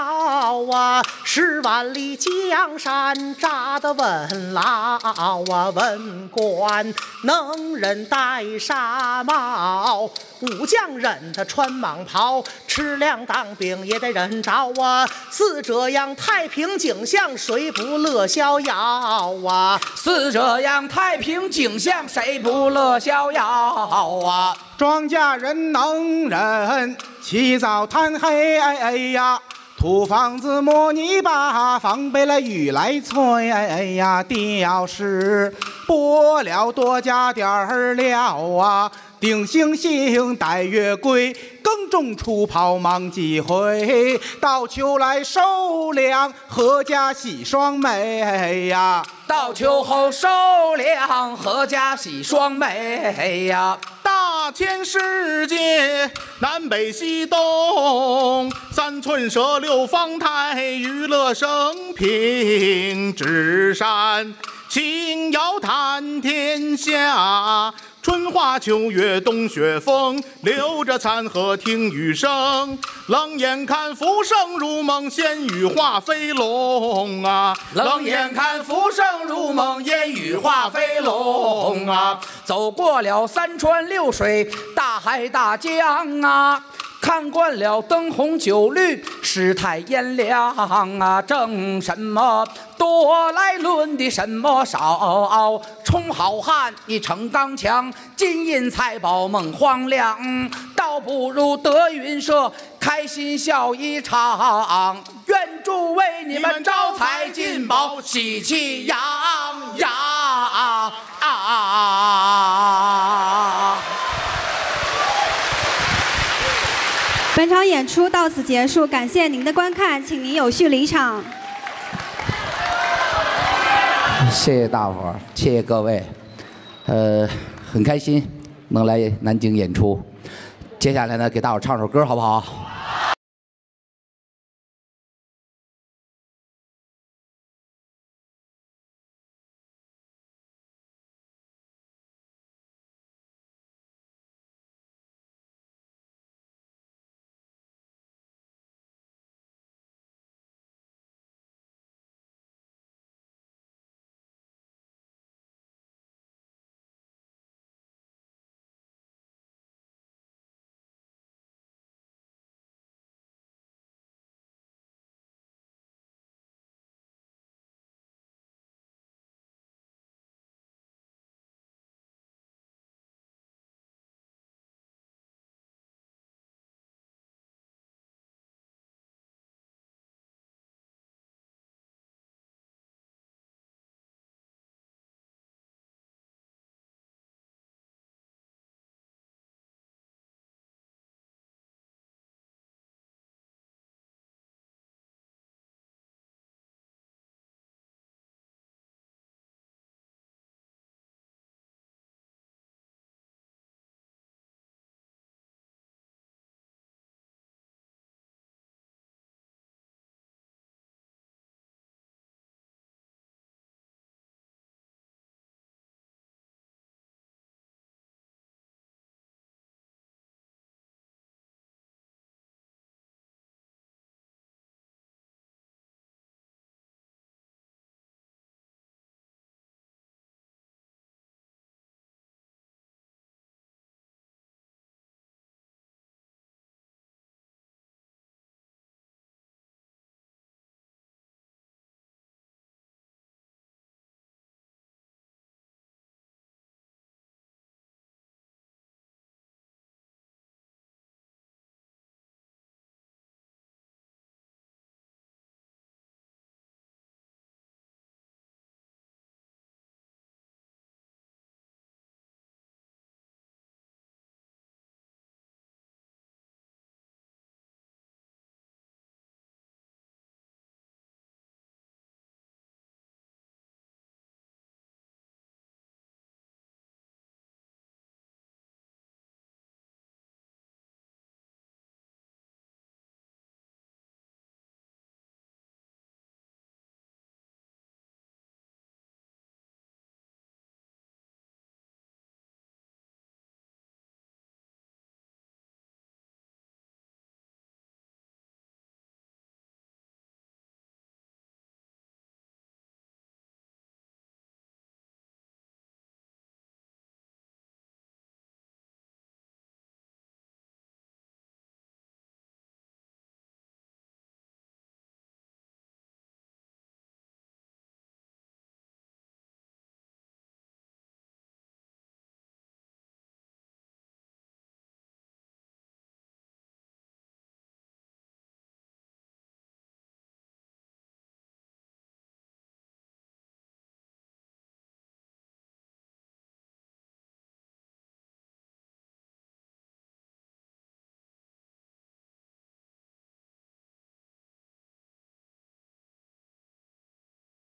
D: 啊，十万里江山扎得稳牢啊，文官能人戴纱帽，武将忍他穿蟒袍，吃粮当兵也得人着啊，似这样太平景象，谁不乐逍遥啊？
A: 似这样太平景象，谁不乐逍遥啊？
N: 庄稼人能人，起早贪黑哎哎呀，土房子磨泥巴，防备了雨来催呀。地要是播了多加点儿料啊，定星星带月归，耕种出跑忙几回，到秋来收粮，阖家喜双眉呀。
A: 到秋后收粮，阖家喜双眉呀。
B: 大千世界，南北西东，三寸舍六方台，娱乐升平，纸山轻摇谈天下。春花秋月冬雪风，留着残荷听雨声。冷眼看浮生如梦，烟雨化飞龙啊！
A: 冷眼看浮生如梦，烟雨化飞龙啊！走过了三川六水，大海大江啊！看惯了灯红酒绿，世态炎凉啊！争什么多来论的什么少？充好汉你逞刚强，金银财宝梦荒凉，倒不如德云社开心笑一场。愿诸位你们招财进宝，喜气洋洋啊！
I: 本场演出到此结束，感谢您的观看，请您有序离场。
A: 谢谢大伙，谢谢各位，呃，很开心能来南京演出。接下来呢，给大伙唱首歌，好不好？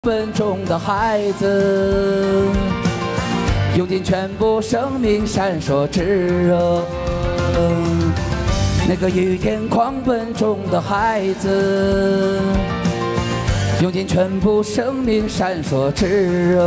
M: 奔中的孩子，用尽全部生命闪烁炙热。那个雨天狂奔中的孩子，用尽全部生命闪烁炙热。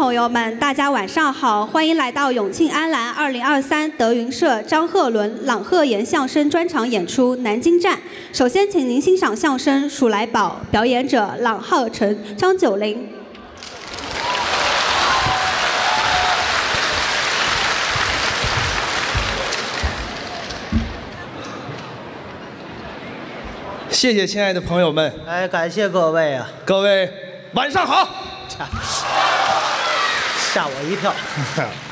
I: 朋友们，大家晚上好，欢迎来到永庆安澜二零二三德云社张鹤伦、朗鹤炎相声专场演出南京站。首先，请您欣赏相声《鼠来宝》，表演者朗浩辰、张九龄。
L: 谢谢亲爱的朋友们，
D: 哎，感谢各位啊，
L: 各位晚上好。
D: 吓我一跳。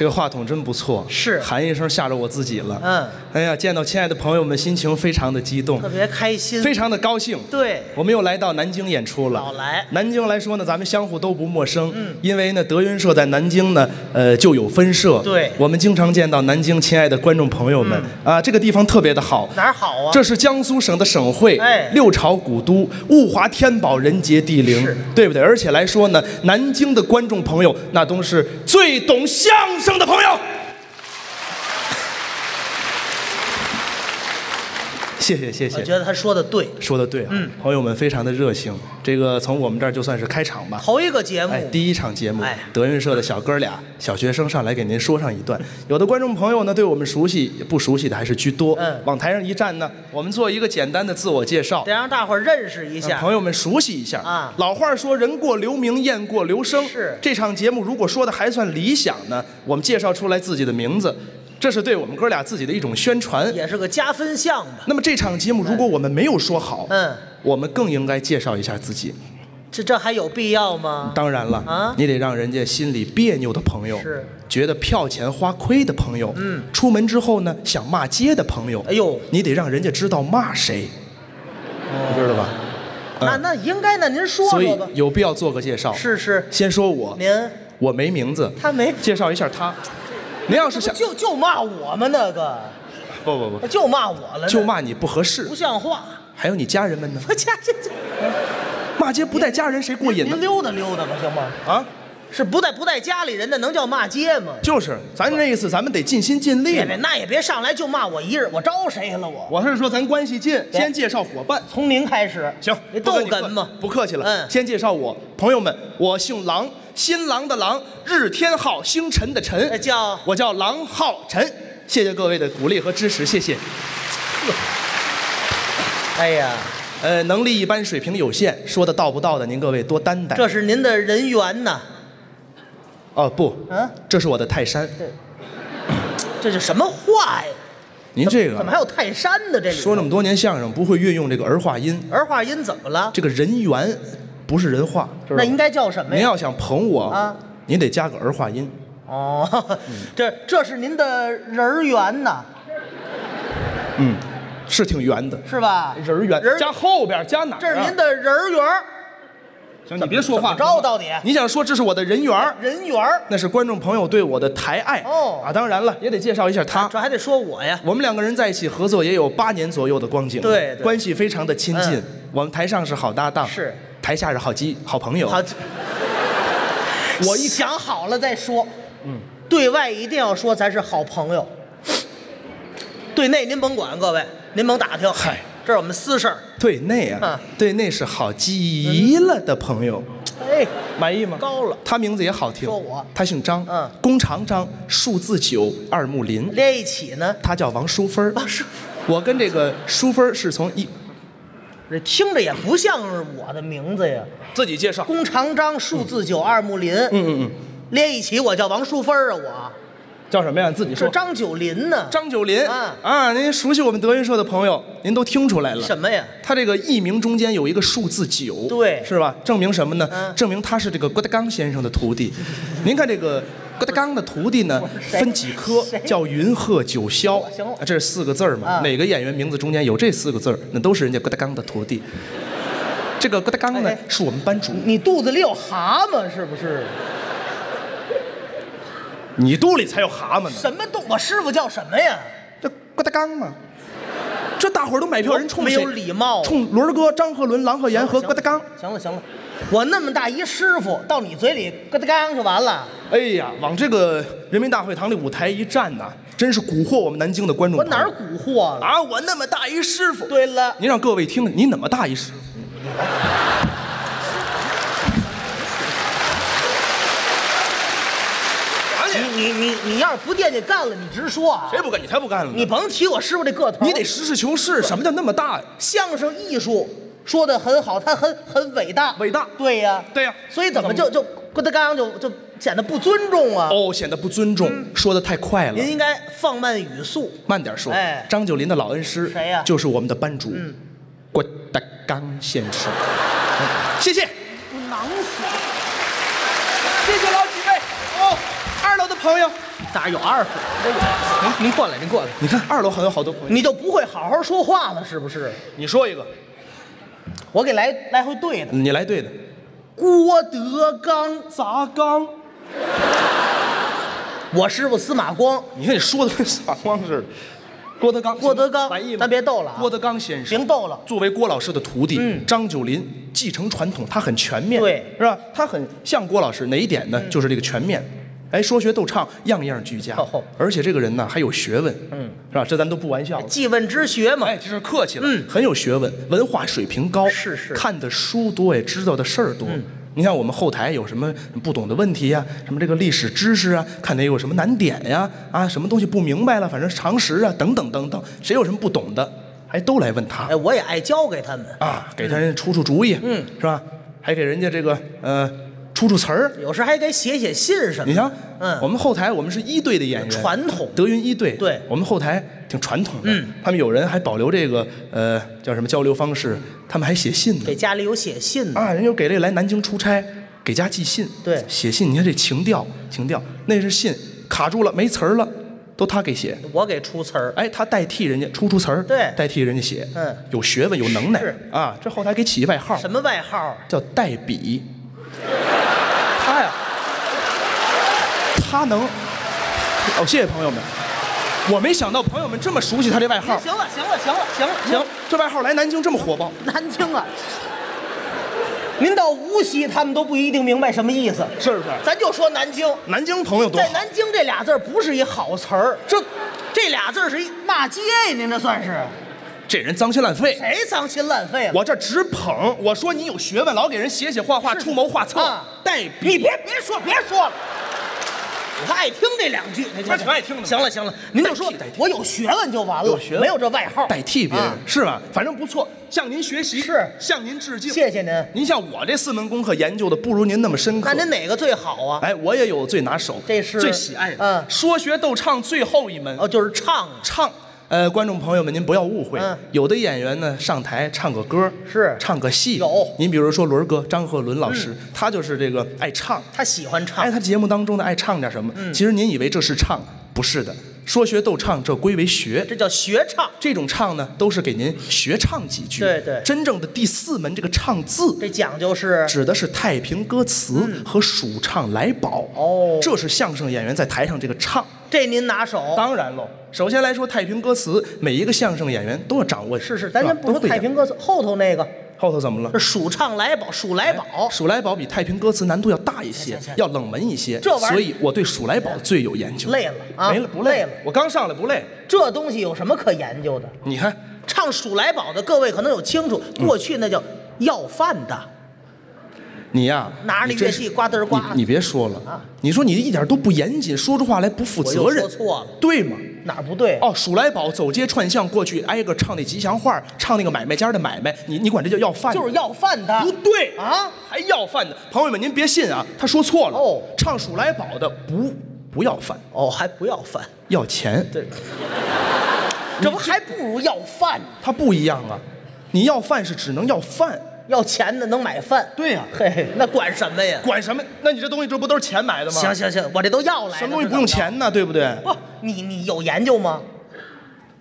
L: 这个话筒真不错，
D: 是
L: 喊一声吓着我自己了。
D: 嗯，
L: 哎呀，见到亲爱的朋友们，心情非常的激动
D: 特，别开心，
L: 非常的高兴。
D: 对，
L: 我们又来到南京演出了。
D: 老来
L: 南京来说呢，咱们相互都不陌生。嗯，因为呢，德云社在南京呢，呃，就有分社。
D: 对嗯
L: 我们经常见到南京亲爱的观众朋友们、啊，这个地方特别的好。
D: 哪儿好啊？
L: 这是江苏省的省会，
D: 哎
L: 六朝古都，物华天宝，人杰地灵，对不对？而且来说呢，南京的观众朋友那都是最懂相声的朋友。谢谢谢谢，
D: 我觉得他说的对，
L: 说的对啊，
D: 嗯
L: 朋友们非常的热情。这个从我们这儿就算是开场吧。
D: 头一个节目
L: 哎，，第一场节目，
D: 哎
L: 德云社的小哥俩、小学生上来给您说上一段。有的观众朋友呢，对我们熟悉，不熟悉的还是居多。
D: 嗯
L: 往台上一站呢，我们做一个简单的自我介绍
D: 得，让大伙儿认识一下。
L: 朋友们熟悉一下
D: 啊
L: 老话说“人过留名，雁过留声”。
D: 是
L: 这场节目如果说的还算理想呢，我们介绍出来自己的名字，这是对我们哥俩自己的一种宣传。
D: 也是个加分项吧。
L: 那么这场节目如果我们没有说好，
D: 嗯，
L: 我们更应该介绍一下自己。
D: 这这还有必要吗？
L: 当然了，
D: 啊
L: 你得让人家心里别扭的朋友，
D: 是
L: 觉得票钱花亏的朋友，
D: 嗯，
L: 出门之后呢想骂街的朋友，
D: 哎呦，
L: 你得让人家知道骂谁，你知道吧？
D: 那那应该呢，您说
L: 所以
D: 说吧。
L: 有必要做个介绍。
D: 是是，
L: 先说我，
D: 您
L: 我没名字，
D: 他没
L: 介绍一下他。您要是想
D: 就就骂我们那个，
L: 不不不，
D: 就骂我了，
L: 就骂你不合适
D: 不，像话。
L: 还有你家人们呢？
D: 我家这这，
L: 骂街不带家人谁过瘾呢
D: 您？溜达溜达吧，行吗？
L: 啊，
D: 是不带不带家里人的，能叫骂街吗？
L: 就是，咱这意思，咱们得尽心尽力
D: 别别，那也别上来就骂我一人，我招谁了我？
L: 我是说咱关系近，先介绍伙伴。
D: 从您开始，
L: 行，
D: 逗哏嘛。
L: 不客气了。
D: 嗯
L: 先介绍我朋友们，我姓郎，新郎的郎，日天昊，星辰的辰，
D: 呃叫
L: 我叫郎浩辰。谢谢各位的鼓励和支持，谢谢。
D: 哎呀，
L: 呃，能力一般，水平有限，说的到不到的，您各位多担待。
D: 这是您的人缘呐。
L: 哦不，
D: 嗯，
L: 这是我的泰山。
D: 这是什么话呀？
L: 您这个
D: 怎么还有泰山呢？这里
L: 说那么多年相声，不会运用这个儿化音，
D: 儿化音怎么了？
L: 这个人缘不是人话，
D: 那应该叫什么呀？
L: 您要想捧我
D: 啊，
L: 您得加个儿化音。
D: 哦，这这是您的人儿缘呐，
L: 嗯，是挺圆的，
D: 是吧？
L: 人儿圆
D: 人儿
L: 加后边加哪啊？
D: 这是您的人儿缘，
L: 行，你别说话。
D: 怎么着到底
L: 你想说这是我的人缘儿
D: 人缘儿，
L: 那是观众朋友对我的抬爱
D: 哦
L: 啊，当然了，也得介绍一下他。
D: 这还得说我呀。
L: 我们两个人在一起合作也有八年左右的光景了，
D: 对对
L: 关系非常的亲近
D: 嗯。
L: 我们台上是好搭档，
D: 是
L: 台下是好基好朋友。
D: 好，
L: 我一
D: 想好了再说。嗯，对外一定要说咱是好朋友，对内您甭管，各位您甭打听。
L: 嗨，
D: 这是我们私事儿。
L: 对内啊
D: 嗯，
L: 对内是好极了的朋友，
D: 哎，
L: 满意吗？
D: 高了，
L: 他名字也好听，
D: 说我。
L: 他姓张，
D: 嗯。
L: 弓长张，数字九，二木林，
D: 连一起呢。
L: 他叫王淑芬儿。
D: 王淑，
L: 我跟这个淑芬儿是从一
D: 这听着也不像是我的名字呀。
L: 自己介绍，
D: 弓长张，数字九，二木林。
L: 嗯嗯嗯，
D: 连一起，我叫王淑芬儿啊，我
L: 叫什么呀？自己说。
D: 是张九林呢？
L: 张九林
D: 啊
L: 啊，您熟悉我们德云社的朋友，您都听出来了。
D: 什么呀？
L: 他这个艺名中间有一个数字九，
D: 对
L: 是吧？证明什么呢？
D: 嗯
L: 证明他是这个郭德纲先生的徒弟。您看这个郭德纲的徒弟呢，分几科，叫云鹤九霄，啊这是四个字儿嘛？
D: 啊
L: 哪个演员名字中间有这四个字儿，那都是人家郭德纲的徒弟。这个郭德纲呢是我们班主，
D: 你肚子里有蛤蟆是不是？
L: 你肚里才有蛤蟆呢。
D: 什么动？我师傅叫什么呀？
L: 这郭德纲嘛，这大伙儿都买票，人冲谁
D: 没有礼貌。
L: 冲轮儿哥、张鹤伦、郎鹤炎和郭德纲。
D: 行了行了，我那么大一师傅，到你嘴里咯噔刚就完了。
L: 哎呀，往这个人民大会堂的舞台一站呐，真是蛊惑我们南京的观众朋友。
D: 我哪儿蛊惑了？
L: 啊？我那么大一师傅。
D: 对了，
L: 您让各位听听，你怎么大一师傅？
D: 你你你你要是不惦记干了，你直说啊。
L: 谁不干？你才不干了呢！
D: 你甭提我师傅这个头，
L: 你得实事求是。什么叫那么大呀？
D: 相声艺术说的很好，他很很伟大。
L: 伟大。
D: 对呀，
L: 对呀。
D: 所以怎么就就郭德纲就就显得不尊重啊？
L: 哦，显得不尊重，说的太快了。
D: 您应该放慢语速。
L: 慢点说。
D: 哎
L: 张九龄的老恩师
D: 谁呀
L: 就是我们的班主，
D: 嗯
L: 郭德纲先生。谢谢。
D: 我囊死。
L: 谢谢老几位哦，二楼的朋友，
D: 哪有二虎？您您过来，您过来。
L: 你看二楼还有好多朋友，
D: 你就不会好好说话了，是不是？
L: 你说一个，
D: 我给来来回对的。
L: 你来对的。
D: 郭德纲，
L: 砸缸，
D: 我师傅司马光，
L: 你看你说的跟司马光似的。郭德纲，
D: 郭德纲
L: 满意吗？
D: 咱别逗了啊
L: 郭德纲先生，
D: 别逗了。
L: 作为郭老师的徒弟，
D: 嗯
L: 张九龄继承传统，他很全面，
D: 对
L: 是吧？他很像郭老师，哪一点呢？就是这个全面。哎，说学逗唱样样俱佳
D: 哦，
L: 而且这个人呢还有学问，
D: 嗯，
L: 是吧？这咱都不玩笑了。
D: 记问之学嘛。
L: 哎，这是客气了，
D: 嗯
L: 很有学问，文化水平高，
D: 是是
L: 看的书多，也知道的事儿多。
D: 嗯
L: 你看我们后台有什么不懂的问题呀、什么这个历史知识啊，看哪有什么难点呀，啊，什么东西不明白了，反正常识啊，等等等等，谁有什么不懂的，还都来问他
D: 哎，我也爱教给他们。
L: 啊，给他人出出主意，
D: 嗯
L: 是吧？还给人家这个呃出出词儿。
D: 有时还给写写信什么的。
L: 你瞧，
D: 嗯，
L: 我们后台我们是一队的演员，
D: 传统。
L: 德云一队，
D: 对。
L: 我们后台挺传统的，
D: 嗯，
L: 他们有人还保留这个呃叫什么交流方式，他们还写信呢。
D: 给，家里有写信的。
L: 啊，人就给这个来南京出差，给家寄信，
D: 对。
L: 写信，你看这情调，情调，那是信卡住了没词儿了，都他给写，
D: 我给出词儿。
L: 哎，他代替人家出出词儿，
D: 对。
L: 代替人家写，
D: 嗯。
L: 有学问有能耐。
D: 是。
L: 啊，这后台给起一外号，
D: 什么外号？
L: 叫代笔。他能，哦，谢谢朋友们，我没想到朋友们这么熟悉他这外号。
D: 行了，行了，行了，行了，行
L: 行，这外号来南京这么火爆，
D: 南京啊，您到无锡，他们都不一定明白什么意思。
L: 是不是？
D: 咱就说南京，
L: 南京朋友多，
D: 在南京这俩字不是一好词儿，这这俩字儿是一骂街呀，您这算是
L: 这人脏心烂肺。
D: 谁脏心烂肺啊？
L: 我这直捧，我说你有学问，老给人写写画画、出谋划策
D: 啊，
L: 代笔。
D: 你别别说别说了，我爱听这两句，
L: 他挺爱听的
D: 行了行了，您就说
L: 代替代替
D: 我有学问就完了，
L: 有学问
D: 没有这外号
L: 代替别人、
D: 啊
L: 是吧？反正不错，向您学习，
D: 是
L: 向您致敬。
D: 谢谢您。
L: 您像我这四门功课研究的不如您那么深刻。
D: 那您哪个最好啊？
L: 哎，我也有最拿手，
D: 这是
L: 最喜爱的。
D: 嗯
L: 说学逗唱最后一门
D: 哦，就是唱啊，
L: 唱。呃，观众朋友们，您不要误会，
D: 嗯
L: 有的演员呢上台唱个歌，
D: 是
L: 唱个戏。
D: 有嗯
L: 您比如说伦儿哥张鹤伦老师，他就是这个爱唱。
D: 他喜欢唱
L: 哎，，他节目当中呢爱唱点什么？
D: 嗯
L: 其实您以为这是唱，不是的。说学逗唱，这归为学。
D: 这叫学唱。
L: 这种唱呢，都是给您学唱几句。
D: 对对
L: 真正的第四门这个唱字，
D: 这讲究是
L: 指的是太平歌词和数唱来宝。
D: 嗯哦
L: 这是相声演员在台上这个唱。
D: 这您拿手。
L: 当然喽，首先来说太平歌词，每一个相声演员都要掌握。
D: 是是，咱先不说太平歌词，后头那个
L: 后头怎么了
D: 这？数唱来宝，数来宝，
L: 数来宝比太平歌词难度要大一些要冷门一些。
D: 这玩意儿
L: 所以我对数来宝最有研究。
D: 累了啊
L: 没了不累
D: 累了
L: 我刚上来不累。
D: 这东西有什么可研究的？
L: 你看，
D: 唱数来宝的各位可能有清楚，过去那叫要饭的，
L: 你呀，
D: 拿着那乐器呱嘚儿呱
L: 你你别说了
D: 啊，
L: 你说你一点都不严谨，说出话来不负责任
D: 说，错了，
L: 对吗？
D: 哪儿不对？
L: 哦，数来宝走街串巷过去，挨个唱那吉祥话，唱那个买卖家的买卖，你你管这叫要饭？
D: 就是要饭的，
L: 不对
D: 啊！
L: 还要饭的，朋友们您别信啊，他说错了。
D: 哦
L: 唱数来宝的不不要饭，
D: 哦，还不要饭，
L: 要钱。
D: 对，这不还不如要饭呢？
L: 它不一样啊，你要饭是只能要饭，
D: 要钱的能买饭。
L: 对呀、
D: 嘿，那管什么呀？
L: 管什么？那你这东西这不都是钱买的吗？
D: 行行行，我这都要来了。
L: 什么东西不用钱呢？对不对？
D: 不，你你有研究吗？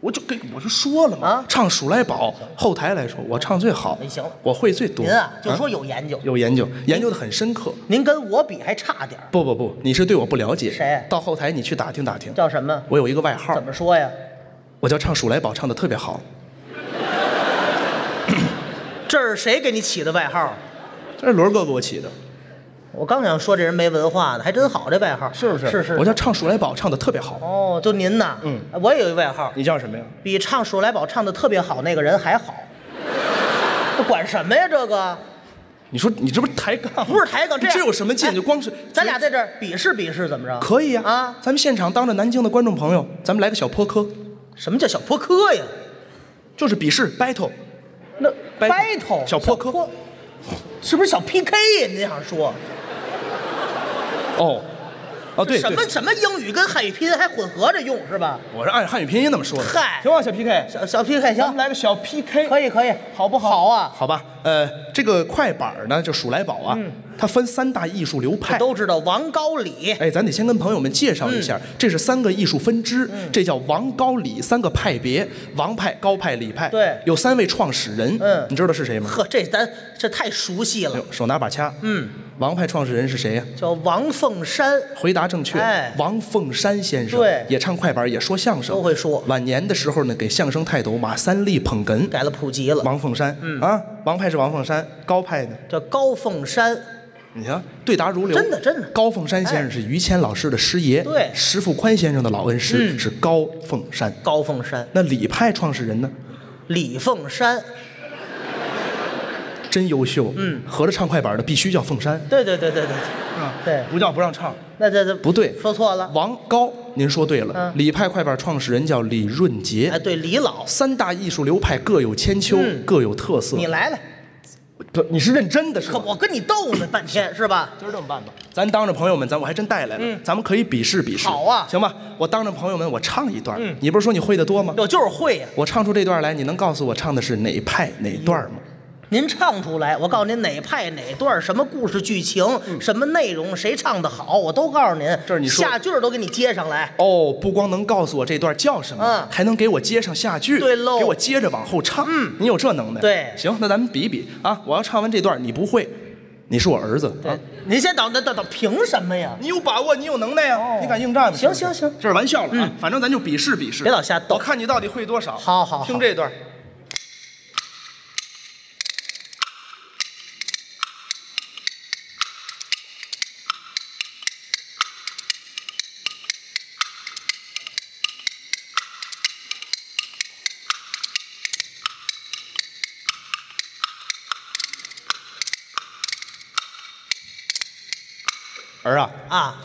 L: 我就跟我就说了嘛，
D: 啊
L: 唱《数来宝》，后台来说我唱最好，
D: 哎行了
L: 我会最多。
D: 您啊，就说有研究，
L: 有研究，研究的很深刻。
D: 您跟我比还差点。
L: 不不不，你是对我不了解。
D: 谁
L: 到后台你去打听打听。
D: 叫什么？
L: 我有一个外号
D: 怎，么说呀？
L: 我叫唱《数来宝》，唱的特别好。
D: 这是谁给你起的外号？
L: 这是轮哥给我起的，
D: 我刚想说这人没文化呢，还真好这外号，
L: 是不是？
D: 是是。
L: 我叫唱《鼠来宝》，唱的特别好。
D: 哦，就您呐，
L: 嗯，
D: 我也有一外号，
L: 你叫什么呀？
D: 比唱《鼠来宝》唱的特别好那个人还好。这 管什么呀？这个
L: 你说你这不是抬杠？
D: 不是抬杠，这
L: 这有什么劲？
D: 哎
L: 就光是
D: 咱俩在这儿比试比试，怎么着？
L: 可以呀
D: 啊！
L: 咱们现场当着南京的观众朋友，咱们来个小泼科，
D: 什么叫小泼科呀？
L: 就是比试 battle。
D: 那
L: battle 小破科
D: 是不是小 PK 呀？您想说？
L: 哦，哦对对
D: 什么，什么英语跟汉语拼音还混合着用是吧？
L: 我是按汉语拼音那么说的。
D: 嗨
L: 行吧，小 PK，
D: 小小 PK 行
L: 咱们
D: 行，
L: 来个小 PK，
D: 可以可以，好不好？好啊，
L: 好吧？呃，这个快板呢，就数来宝啊，它分三大艺术流派。
D: 都知道王高李，
L: 哎，咱得先跟朋友们介绍一下，这是三个艺术分支，这叫王高李三个派别，王派、高派、李派。
D: 对
L: 有三位创始人。
D: 嗯
L: 你知道是谁吗？
D: 呵，这咱这太熟悉了
L: 手拿把掐。
D: 嗯，
L: 王派创始人是谁呀？
D: 叫王凤山，
L: 回答正确，
D: 哎
L: 王凤山先生，
D: 对
L: 也唱快板，也说相声，
D: 都会说
L: 晚年的时候呢，给相声泰斗马三立捧哏。
D: 改了普及了，
L: 王凤山，
D: 嗯
L: 啊，王派是王凤山，高派呢？
D: 叫高凤山，
L: 你瞧，对答如流，
D: 真的真的。
L: 高凤山先生是于谦老师的师爷，
D: 对。
L: 石富宽先生的老恩师、
D: 嗯。
L: 是高凤山。
D: 高凤山，
L: 那李派创始人呢？
D: 李凤山，
L: 真优秀，
D: 嗯。
L: 合着唱快板的必须叫凤山，
D: 对对对对对，
L: 啊，
D: 对。
L: 不叫不让唱。
D: 那这这
L: 不对。
D: 说错了，
L: 王高，您说对了，
D: 嗯。
L: 李派快板创始人叫李润杰。
D: 哎，对李老，
L: 三大艺术流派各有千秋，
D: 嗯。
L: 各有特色。
D: 你来了，
L: 不，你是认真的是吧？
D: 可我跟你斗呢半天是。吧？
L: 今儿这么办吧，咱当着朋友们，咱我还真带来了，
D: 嗯。
L: 咱们可以比试比试。
D: 好啊。
L: 行吧，我当着朋友们我唱一段，
D: 嗯。
L: 你不是说你会的多吗？
D: 我就是会呀，
L: 我唱出这段来，你能告诉我唱的是哪派哪段吗？
D: 您唱出来，我告诉您哪派哪段，什么故事剧情，什么内容，谁唱的好，我都告诉您。
L: 这是你说
D: 下句儿都给你接上来。
L: 哦，不光能告诉我这段叫什么，
D: 嗯
L: 还能给我接上下句，
D: 对喽
L: 给我接着往后唱。嗯，你有这能耐？
D: 对
L: 行，那咱们比一比啊！我要唱完这段，你不会，你是我儿子啊
D: 对，您先等等等等，凭什么呀？
L: 你有把握，你有能耐呀、你敢应战吗？
D: 行行行
L: 这是玩笑了啊！
D: 嗯
L: 反正咱就比试比试，
D: 别老瞎逗
L: 我看你到底会多少。
D: 好好好
L: 听这段。儿啊，
D: 啊，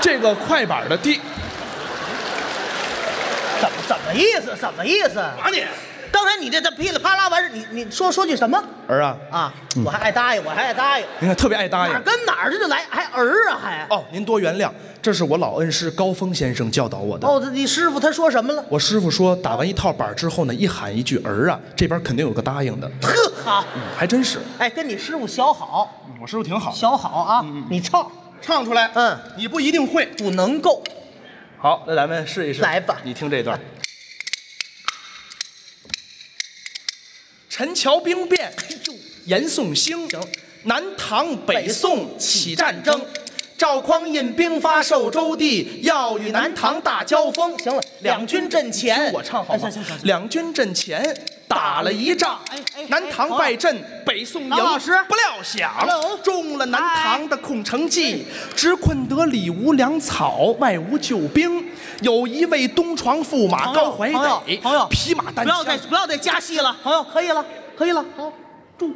L: 这个快板的第
D: 怎么怎么意思？怎么意思？
L: 打你，
D: 刚才你这这噼里啪啦完事，你你说说句什么
L: 儿啊，
D: 啊？我还爱答应，我还爱答应，
L: 你看特别爱答应
D: 哪儿
L: 应。
D: 跟哪儿这就来，还儿啊还？
L: 哦，您多原谅，这是我老恩师高峰先生教导我的。
D: 哦，你师傅他说什么了？
L: 我师傅说，打完一套板之后呢，一喊一句儿啊，这边肯定有个答应的。
D: 特，好，
L: 还真是，
D: 哎，跟你师傅学好，
L: 我师傅挺好，
D: 学好啊！你唱
L: 唱出来，
D: 嗯，
L: 你不一定会。
D: 不能够，
L: 好，那咱们试一试。
D: 来吧
L: 你听这段。陈桥兵变，严嵩兴，南唐北宋起战争。赵匡胤兵发寿州地，要与南唐大交锋。
D: 行了，两军阵前，
L: 听我唱好吗？两军阵前打了一仗南唐败阵，北宋赢。
D: 老老师
L: 不料想中了南唐的空城计，只困得里无粮草，外无救兵。有一位东床驸马高怀德，
D: 朋友
L: 匹马单枪
D: 不要再。不要再加戏了，朋友，可以了，可以了，好，住。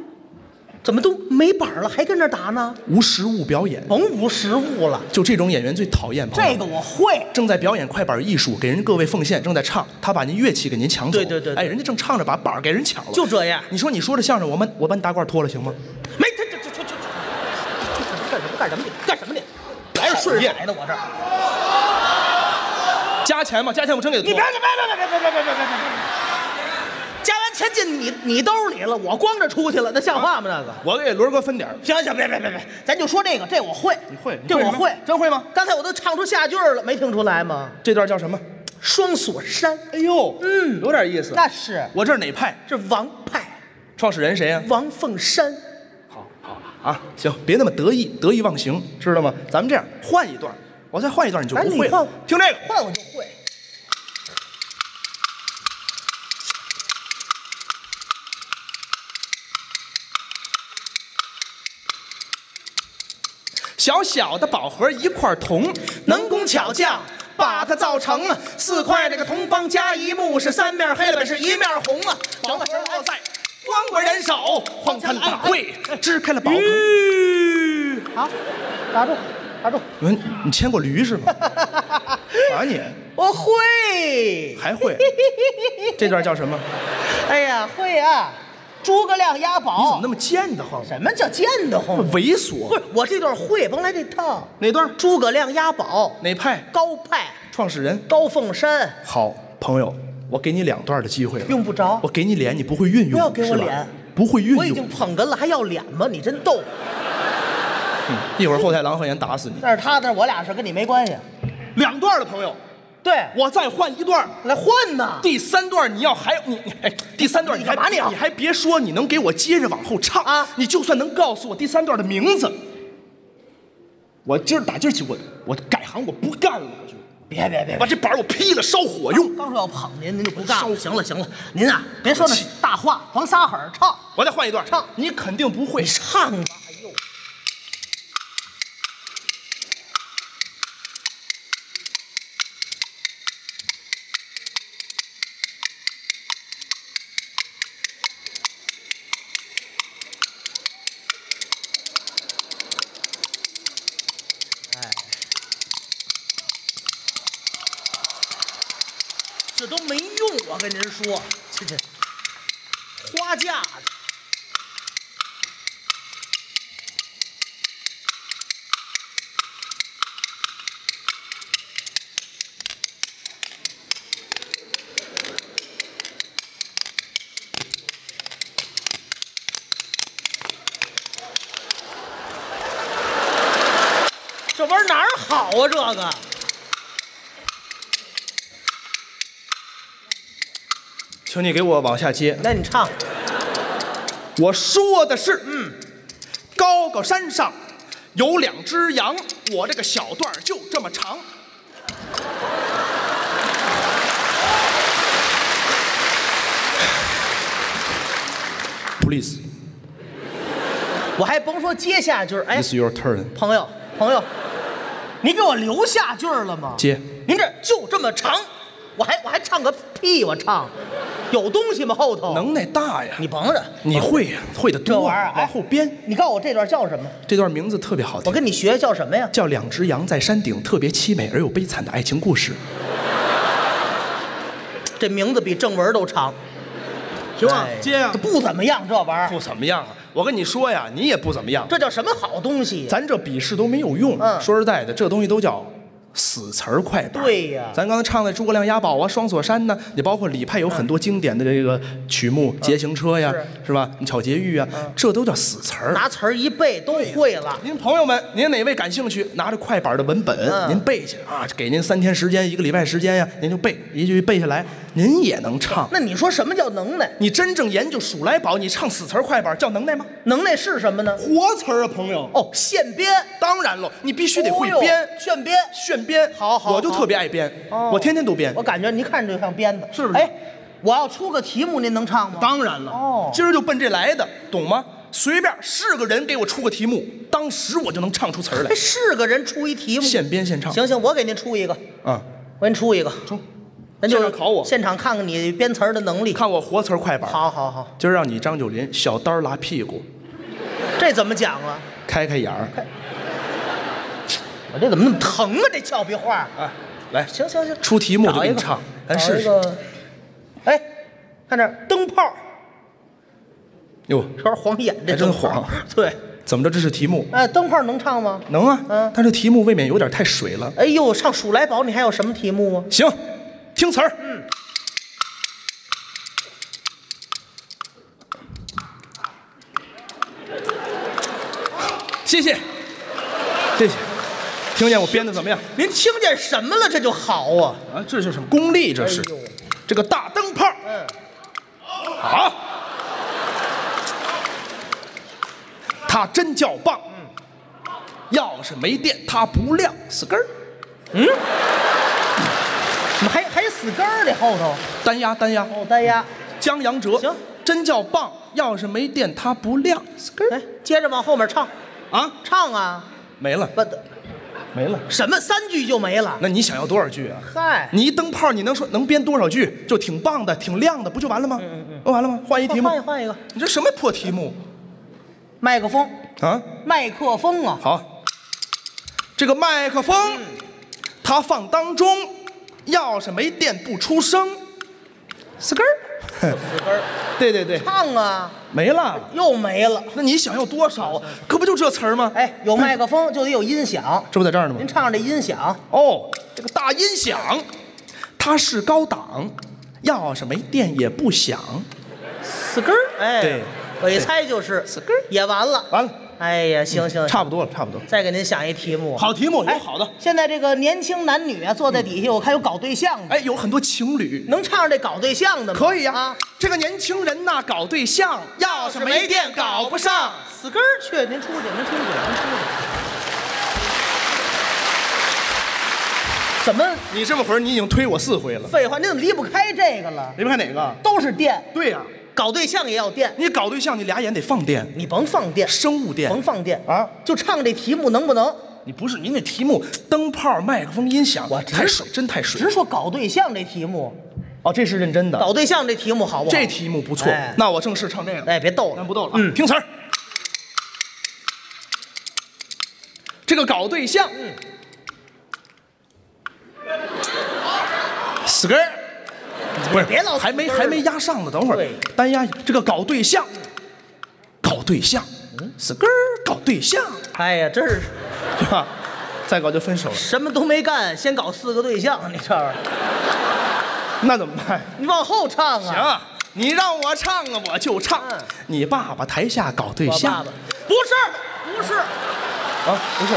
D: 怎么都没板了，还跟这打呢？
L: 无实物表演，
D: 甭无实物了，
L: 就这种演员最讨厌。
D: 这个我会。
L: 正在表演快板艺术，给人各位奉献，正在唱，他把您乐器给您抢走。
D: 对对对对
L: 哎，人家正唱着，把板儿给人抢了。
D: 就这样
L: 你说你说这相声，我把我把你大褂脱了行吗？
D: 没，这这这这这这干什么干什么你干什么你？来人
L: 顺业
D: 海的，我这儿。
L: 加钱吗？加钱我真给他脱
D: 你别别别别别别别别别别别！钱进你你兜里了，我光着出去了，那像话吗？那个。
L: 我给伦哥分点儿
D: 行行，别别别别，咱就说这个，这我会，
L: 你会
D: 这我会，
L: 真会吗？
D: 刚才我都唱出下句儿了，没听出来吗？
L: 这段叫什么？
D: 双锁山，
L: 哎呦，
D: 嗯
L: 有点意思。
D: 那是
L: 我这是哪派？
D: 这王派
L: 创始人谁呀、
D: 王凤山，
L: 好好啊，行，别那么得意得意忘形，知道吗？咱们这样换一段，我再换一段你就
D: 哎
L: 不会了。听这个，
D: 换我就会。
L: 小小的宝盒一块铜，能工巧匠把它造成啊，四块这个铜方加一木是三面黑了本是一面红啊，王大神奥在光棍人手，荒滩大会支开了宝盒。
D: 好，打住，打住，
L: 你你牵过驴是吗？啊你
D: 我会。
L: 还会？这段叫什么？
D: 哎呀，会啊！诸葛亮押宝。
L: 你怎么那么贱的慌？
D: 什么叫贱的慌？
L: 猥琐
D: 不是我这段会，甭来这套。
L: 哪段？
D: 诸葛亮押宝，
L: 哪派？
D: 高派
L: 创始人？
D: 高凤山，
L: 好朋友，我给你两段的机会了。
D: 用不着
L: 我。给你脸，你不会运用，
D: 不要给我脸，
L: 不会运用
D: 我已经。捧哏了，还要脸吗？你真逗。
L: 嗯一会儿后台狼和人打死你。
D: 那是他，那是我俩事，跟你没关系。
L: 两段的朋友，
D: 对，
L: 我再换一段。
D: 来换呢。
L: 第三段你要还你你哎，第三段你还
D: 你干嘛你
L: 还别说，你能给我接着往后唱
D: 啊
L: 你就算能告诉我第三段的名字，我今儿打今儿起我我改行我不干了，我就
D: 别别别
L: 把这板儿我劈了烧火用。
D: 刚说要捧您，您就不干了。行了行了，您啊，别说那大话，甭撒狠儿唱。
L: 我再换一段
D: 唱
L: 你肯定不会
D: 唱吧，哎呦。跟您说，这这花架子。这玩意儿哪儿好啊？这个
L: 请你给我往下接。
D: 那，你唱。
L: 我说的是，嗯，高高山上有两只羊，我这个小段儿就这么长。Please,
D: 我还甭说接下句儿，哎
L: ，it's your turn。
D: 朋友朋友，你给我留下句儿了吗？
L: 接，
D: 您这就这么长，我还我还唱个屁！我唱，有东西吗？后头
L: 能耐大呀！
D: 你甭着，
L: 你会呀，会的多。
D: 这玩意儿，哎
L: 往后编。
D: 你告诉我这段叫什么？
L: 这段名字特别好听
D: 我，跟你学叫什么呀？
L: 叫《两只羊在山顶》，特别凄美而又悲惨的爱情故事。
D: 这名字比正文都长。
L: 行啊
D: 哎
L: 接啊
D: 不怎么样，这玩意儿，
L: 不怎么样啊！我跟你说呀，你也不怎么样。
D: 这叫什么好东西？
L: 咱这比试都没有用。
D: 嗯
L: 说实在的，这东西都叫死词儿快板。
D: 对呀
L: 咱刚才唱的诸葛亮押宝啊，双锁山呢，也包括李派有很多经典的这个曲目，捷行车呀，
D: 是
L: 是吧？巧劫玉啊，这都叫死词儿。
D: 拿词儿一背都会了。
L: 您朋友们，您哪位感兴趣，拿着快板的文本，
D: 嗯
L: 您背去啊，给您三天时间，一个礼拜时间呀，您就背一句背下来，您也能唱。
D: 那你说什么叫能耐？
L: 你真正研究数来宝，你唱死词儿快板叫能耐吗？
D: 能耐是什么呢？
L: 活词儿啊，朋友。
D: 哦，现编，
L: 当然了，你必须得会编。
D: 炫编。
L: 炫编，
D: 好好好
L: 我就特别爱编，
D: 哦
L: 我天天都编。
D: 我感觉您看着就像编的，
L: 是不是
D: 哎，我要出个题目，您能唱吗？
L: 当然了，
D: 哦
L: 今儿就奔这来的，懂吗？随便是个人给我出个题目，当时我就能唱出词儿来
D: 哎，，是个人出一题目，
L: 现编现唱。
D: 行行，我给您出一个，
L: 啊，
D: 我给您出一个，
L: 出，
D: 咱就
L: 是考我
D: 现场看看你编词儿的能力。
L: 看我活词儿快板。，
D: 好好好，
L: 今儿让你张九林小刀拉屁股，
D: 这怎么讲啊？
L: 开开眼儿。
D: 我这怎么那么疼啊？这俏皮话。
L: 啊，来，
D: 行行行，
L: 出题目就给你唱，咱试试。
D: 哎，看这儿灯泡，
L: 哟，
D: 这玩意儿晃眼，这
L: 还真
D: 灯泡
L: 晃。
D: 对，
L: 怎么着？这是题目，
D: 哎，灯泡能唱吗？
L: 能啊。
D: 嗯
L: 但这题目未免有点太水了。
D: 哎呦，唱《数来宝》，你还有什么题目啊？
L: 行，听词儿。
D: 嗯。
L: 谢谢，谢谢。听见我编的怎么样？
D: 您听见什么了？这就好啊！
L: 啊，这就是功力，这是。
D: 哎
L: 这个大灯泡，
D: 嗯，
L: 好，它真叫棒。要是没电，它不亮，死根儿。
D: 怎么还还死根儿里后头？
L: 单压单压，
D: 哦，单压。
L: 江洋哲。
D: 行，
L: 真叫棒。要是没电，它不亮，死根儿
D: 哎，接着往后面唱，
L: 啊，
D: 唱啊！
L: 没了，
D: 不，
L: 没了。
D: 什么三句就没了？
L: 那你想要多少句啊？
D: 嗨，
L: 你一灯泡，你能说能编多少句？就挺棒的，挺亮的，不就完了吗？嗯嗯嗯，完了吗？换一题目
D: 换。一换一个，
L: 你这什么破题目
D: 麦克风，
L: 啊？
D: 麦克风啊！
L: 好，这个麦克风，它放当中，要是没电不出声，死根儿。
D: 死根儿，
L: 对对对，
D: 唱啊！
L: 没了。
D: 又没了。
L: 那你想要多少啊？可不就这词儿吗？
D: 哎，有麦克风就得有音响，
L: 这不在这儿呢吗
D: 您？唱唱这音响，
L: 哦，这个大音响，它是高档，要是没电也不响。
D: 死根儿。哎，
L: 对，
D: 我一猜就是
L: 死根儿
D: 也完了。
L: 完了，
D: 哎呀，行行，
L: 差不多了，差不多了。
D: 再给您想一题目。
L: 好题目，有
D: 哎，
L: 好的。
D: 现在这个年轻男女啊，坐在底下，我看有搞对象的，
L: 哎，有很多情侣。
D: 能唱这搞对象的吗？
L: 可以呀、
D: 啊，
L: 这个年轻人呐，搞对象，要是没电搞不上。
D: 死根儿去！您出去，您出去，您出去。怎么？
L: 你这么会儿，你已经推我四回了。
D: 废话，你怎么离不开这个了？
L: 离不开哪个？
D: 都是电，
L: 对呀、
D: 搞对象也要电，
L: 你搞对象，你俩眼得放电，
D: 你甭放电，
L: 生物电
D: 甭放电
L: 啊！
D: 就唱这题目能不能？
L: 你不是您那题目，灯泡、麦克风、音响，
D: 我直
L: 太水，真太水
D: 直。说搞对象这题目，
L: 哦，这是认真的。
D: 搞对象这题目好不好？
L: 这题目不错，
D: 哎
L: 那我正式唱这个。
D: 哎，别逗了，
L: 咱不逗了啊，
D: 嗯
L: 听词儿。这个搞对象，死根儿，不是
D: 别老
L: 还没还没压上呢，等会儿单压这个搞对象，搞对象，死根儿搞对象，
D: 哎呀，这是
L: 是吧？再搞就分手了，
D: 什么都没干，先搞四个对象，你这
L: 那怎么办？
D: 你往后唱啊！
L: 行，你让我唱啊，我就唱
D: 嗯。
L: 你爸爸台下搞对象
D: 爸爸不是不是，
L: 啊？不是，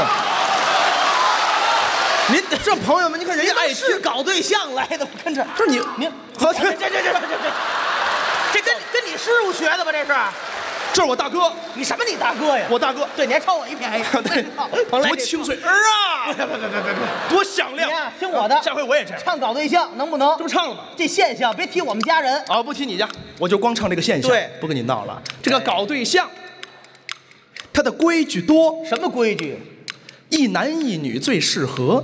L: 您这朋友们，你看人家爱听，
D: 是搞对象来的，我跟这。
L: 这你
D: 您
L: 和，
D: 这这这这这这这，这跟跟你师傅学的吧？这是
L: 这是我大哥，
D: 你什么你大哥呀？
L: 我大哥，
D: 对，你还抄我一便宜。
L: 对，多清脆，儿啊，
D: 别别别别！
L: 多响亮
D: 听我的，
L: 下回我也这样，
D: 唱搞对象能不能？
L: 这不唱了吗？
D: 这现象别提我们家人，
L: 啊，不提你家，我就光唱这个现象，
D: 对
L: 不跟你闹了。这个搞对象，他的规矩多，
D: 什么规矩？
L: 一男一女最适合。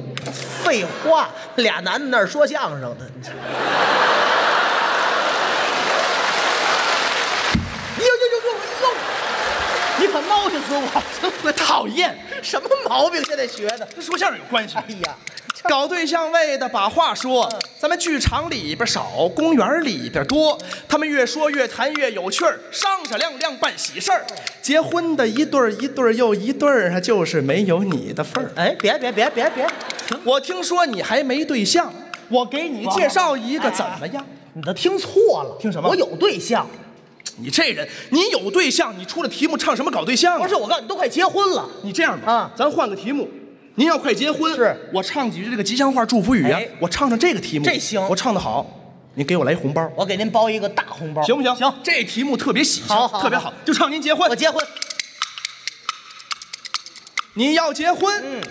D: 废话，俩男的那儿说相声呢。呦呦呦呦呦！你可闹腾死我！我
L: 讨厌，
D: 什么毛病？现在学的？
L: 跟说相声有关系
D: 哎。呀，
L: 搞对象为的把话说，咱们剧场里边少，公园里边多。他们越说越谈越有趣儿，商商量量办喜事儿。结婚的一对儿一对儿又一对儿，就是没有你的份儿。
D: 哎，别别别别别，
L: 我听说你还没对象，我给你介绍一个怎么样？
D: 你都听错了。
L: 听什么
D: 我有对象，
L: 你这人，你有对象，你出了题目唱什么搞对象啊？
D: 不是我告诉你，都快结婚了。
L: 你这样吧，
D: 啊
L: 咱换个题目。您要快结婚，
D: 是
L: 我唱几句这个吉祥话祝福语啊
D: 哎，
L: 我唱唱这个题目，
D: 这行
L: 我唱的好，您给我来一红包，
D: 我给您包一个大红包，
L: 行不行？
D: 行，
L: 这题目特别喜庆，
D: 好好
L: 特别好，就唱您结婚
D: 我。结婚。
L: 你要结婚，
D: 嗯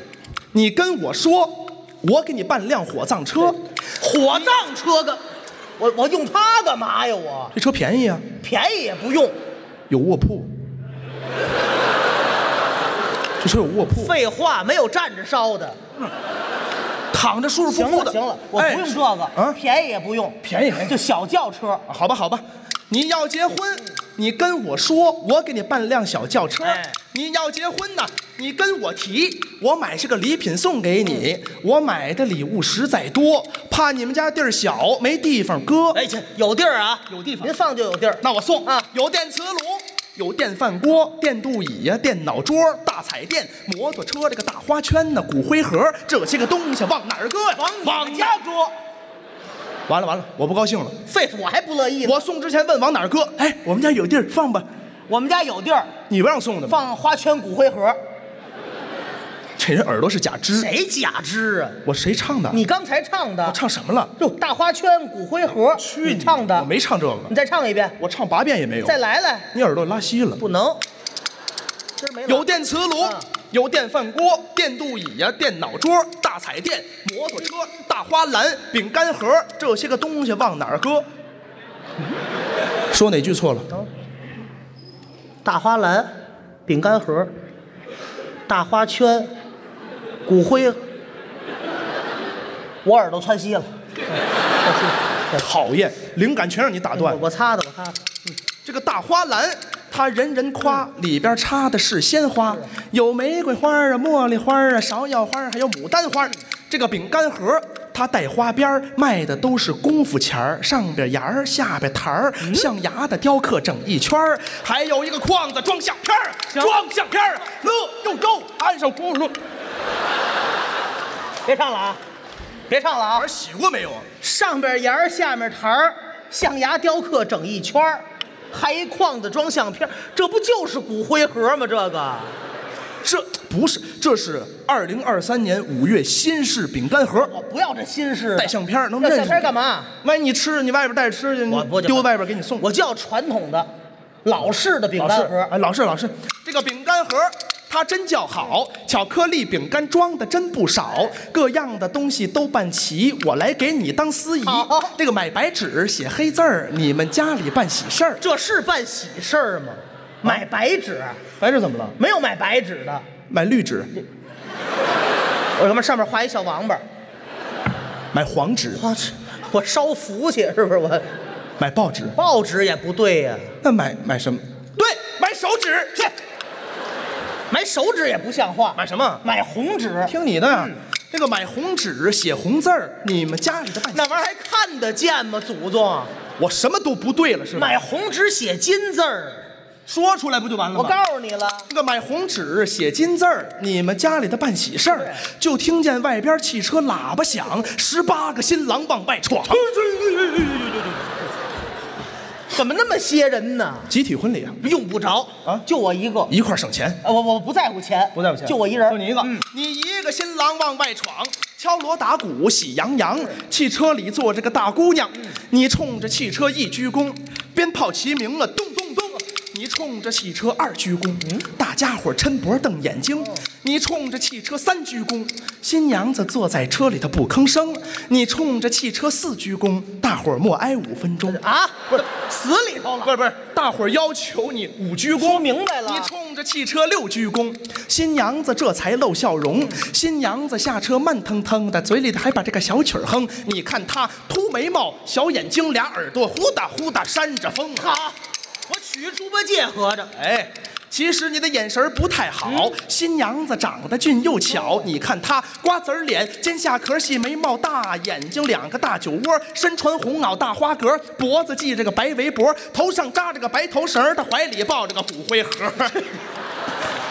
L: 你跟我说，我给你办辆火葬车，
D: 火葬车个，我我用它干嘛呀？我
L: 这车便宜啊，
D: 便宜也不用。
L: 有卧铺。这车有卧铺，
D: 废话，没有站着烧的。
L: 躺着舒舒服服的。
D: 行了行了，我
L: 哎
D: 不用这个，
L: 啊，
D: 便宜也不用，
L: 便宜便宜
D: 就小轿车。
L: 好吧好吧，你要结婚，你跟我说，我给你办辆小轿车。
D: 哎
L: 你要结婚呢，你跟我提，我买些个礼品送给你。我买的礼物实在多，怕你们家地儿小没地方搁。
D: 哎，这有地儿啊，
L: 有地方
D: 您放就有地儿。
L: 那我送
D: 啊
L: 有电磁炉，有电饭锅、电镀椅呀、电脑桌、大彩电、摩托车，这个大花圈呢、骨灰盒，这些个东西往哪儿搁呀？往往家搁。完了完了，我不高兴了。
D: 废话，我还不乐意呢。
L: 我送之前问往哪儿搁，哎，我们家有地儿放吧。
D: 我们家有地儿
L: 你不让送的吗？
D: 放花圈骨灰盒，
L: 这人耳朵是假肢。
D: 谁假肢啊？
L: 我谁唱的？
D: 你刚才唱的。
L: 我唱什么了？
D: 哟，大花圈骨灰盒，
L: 去
D: 你唱的。
L: 我没唱这个。
D: 你再唱一遍。
L: 我唱八遍也没有。
D: 再来来。
L: 你耳朵拉稀了。
D: 不能。今儿没
L: 有电磁炉，有电饭锅、电镀椅呀、电脑桌、大彩电、摩托车、大花篮、饼干盒，这些个东西往哪儿搁？说哪句错了？
D: 大花篮、饼干盒、大花圈、骨灰，我耳朵窜稀了。
L: 讨厌，灵感全让你打断。
D: 我擦的，我擦的。
L: 这个大花篮，它人人夸，里边插的是鲜花，有玫瑰花啊、茉莉花啊、芍药花，还有牡丹花。这个饼干盒，它带花边儿，卖的都是功夫钱儿，上边沿儿，下边台儿，象牙的雕刻整一圈儿，还有一个框子装相片儿，装相片儿，乐又周，安上轱辘。
D: 别唱了啊！别唱了啊！
L: 玩洗过没有啊？
D: 上边沿儿，下面台儿，象牙雕刻整一圈儿，还一框子装相片儿，这不就是骨灰盒吗？这个，
L: 这不是，这是二零二三年五月新式饼干盒。
D: 我不要这新式
L: 带相片儿能
D: 要
L: 认识
D: 相片儿干嘛？
L: 万一你吃，你外边带着吃去，
D: 我不
L: 丢外边给你送。
D: 我就要传统的、老式的饼干盒。
L: 哎，老式老式，这个饼干盒。它真叫好，巧克力饼干装的真不少，各样的东西都办齐，我来给你当司仪。这个买白纸写黑字儿，你们家里办喜事儿，
D: 这是办喜事儿吗？买白纸，
L: 白纸怎么了？
D: 没有买白纸的，
L: 买绿纸，
D: 我他妈上面画一小王八，
L: 买黄纸，
D: 我我烧符去是不是？我
L: 买报纸，
D: 报纸也不对呀、
L: 那买买什么？对，买手纸去。
D: 买手纸也不像话。
L: 买什么？
D: 买红纸。
L: 听你的呀。这个买红纸写红字儿，你们家里的办
D: 那玩意儿还看得见吗？祖宗，
L: 我什么都不对了是吧？
D: 买红纸写金字儿，
L: 说出来不就完了吗？
D: 我告诉你了，
L: 这个买红纸写金字儿，你们家里的办喜事儿，就听见外边汽车喇叭响，十八个新郎往外闯。
D: 怎么那么些人呢？
L: 集体婚礼啊，
D: 用不着
L: 啊，
D: 就我一个，
L: 一块儿省钱。
D: 啊，我我不在乎钱，
L: 不在乎钱，
D: 就我一人，
L: 就你一个。你一个新郎往外闯，敲锣打鼓喜洋洋，汽车里坐着个大姑娘，你冲着汽车一鞠躬，鞭炮齐鸣了，咚咚咚。你冲着汽车二鞠躬，大家伙抻脖瞪眼睛。你冲着汽车三鞠躬，新娘子坐在车里头不吭声。你冲着汽车四鞠躬，大伙儿默哀五分钟。
D: 啊，不是死里头了，
L: 不是不是，大伙儿要求你五鞠躬。
D: 说明白了，
L: 你冲着汽车六鞠躬，新娘子这才露笑容。新娘子下车慢腾腾的，嘴里头还把这个小曲儿哼。你看她秃眉毛、小眼睛、俩耳朵呼哒呼哒扇着风。
D: 好，我取猪八戒合着。
L: 哎。其实你的眼神不太好，新娘子长得俊又巧，你看她瓜子脸，尖下壳细眉毛，大眼睛，两个大酒窝，身穿红袄大花格，脖子系着个白围脖，头上扎着个白头绳，她怀里抱着个骨灰盒。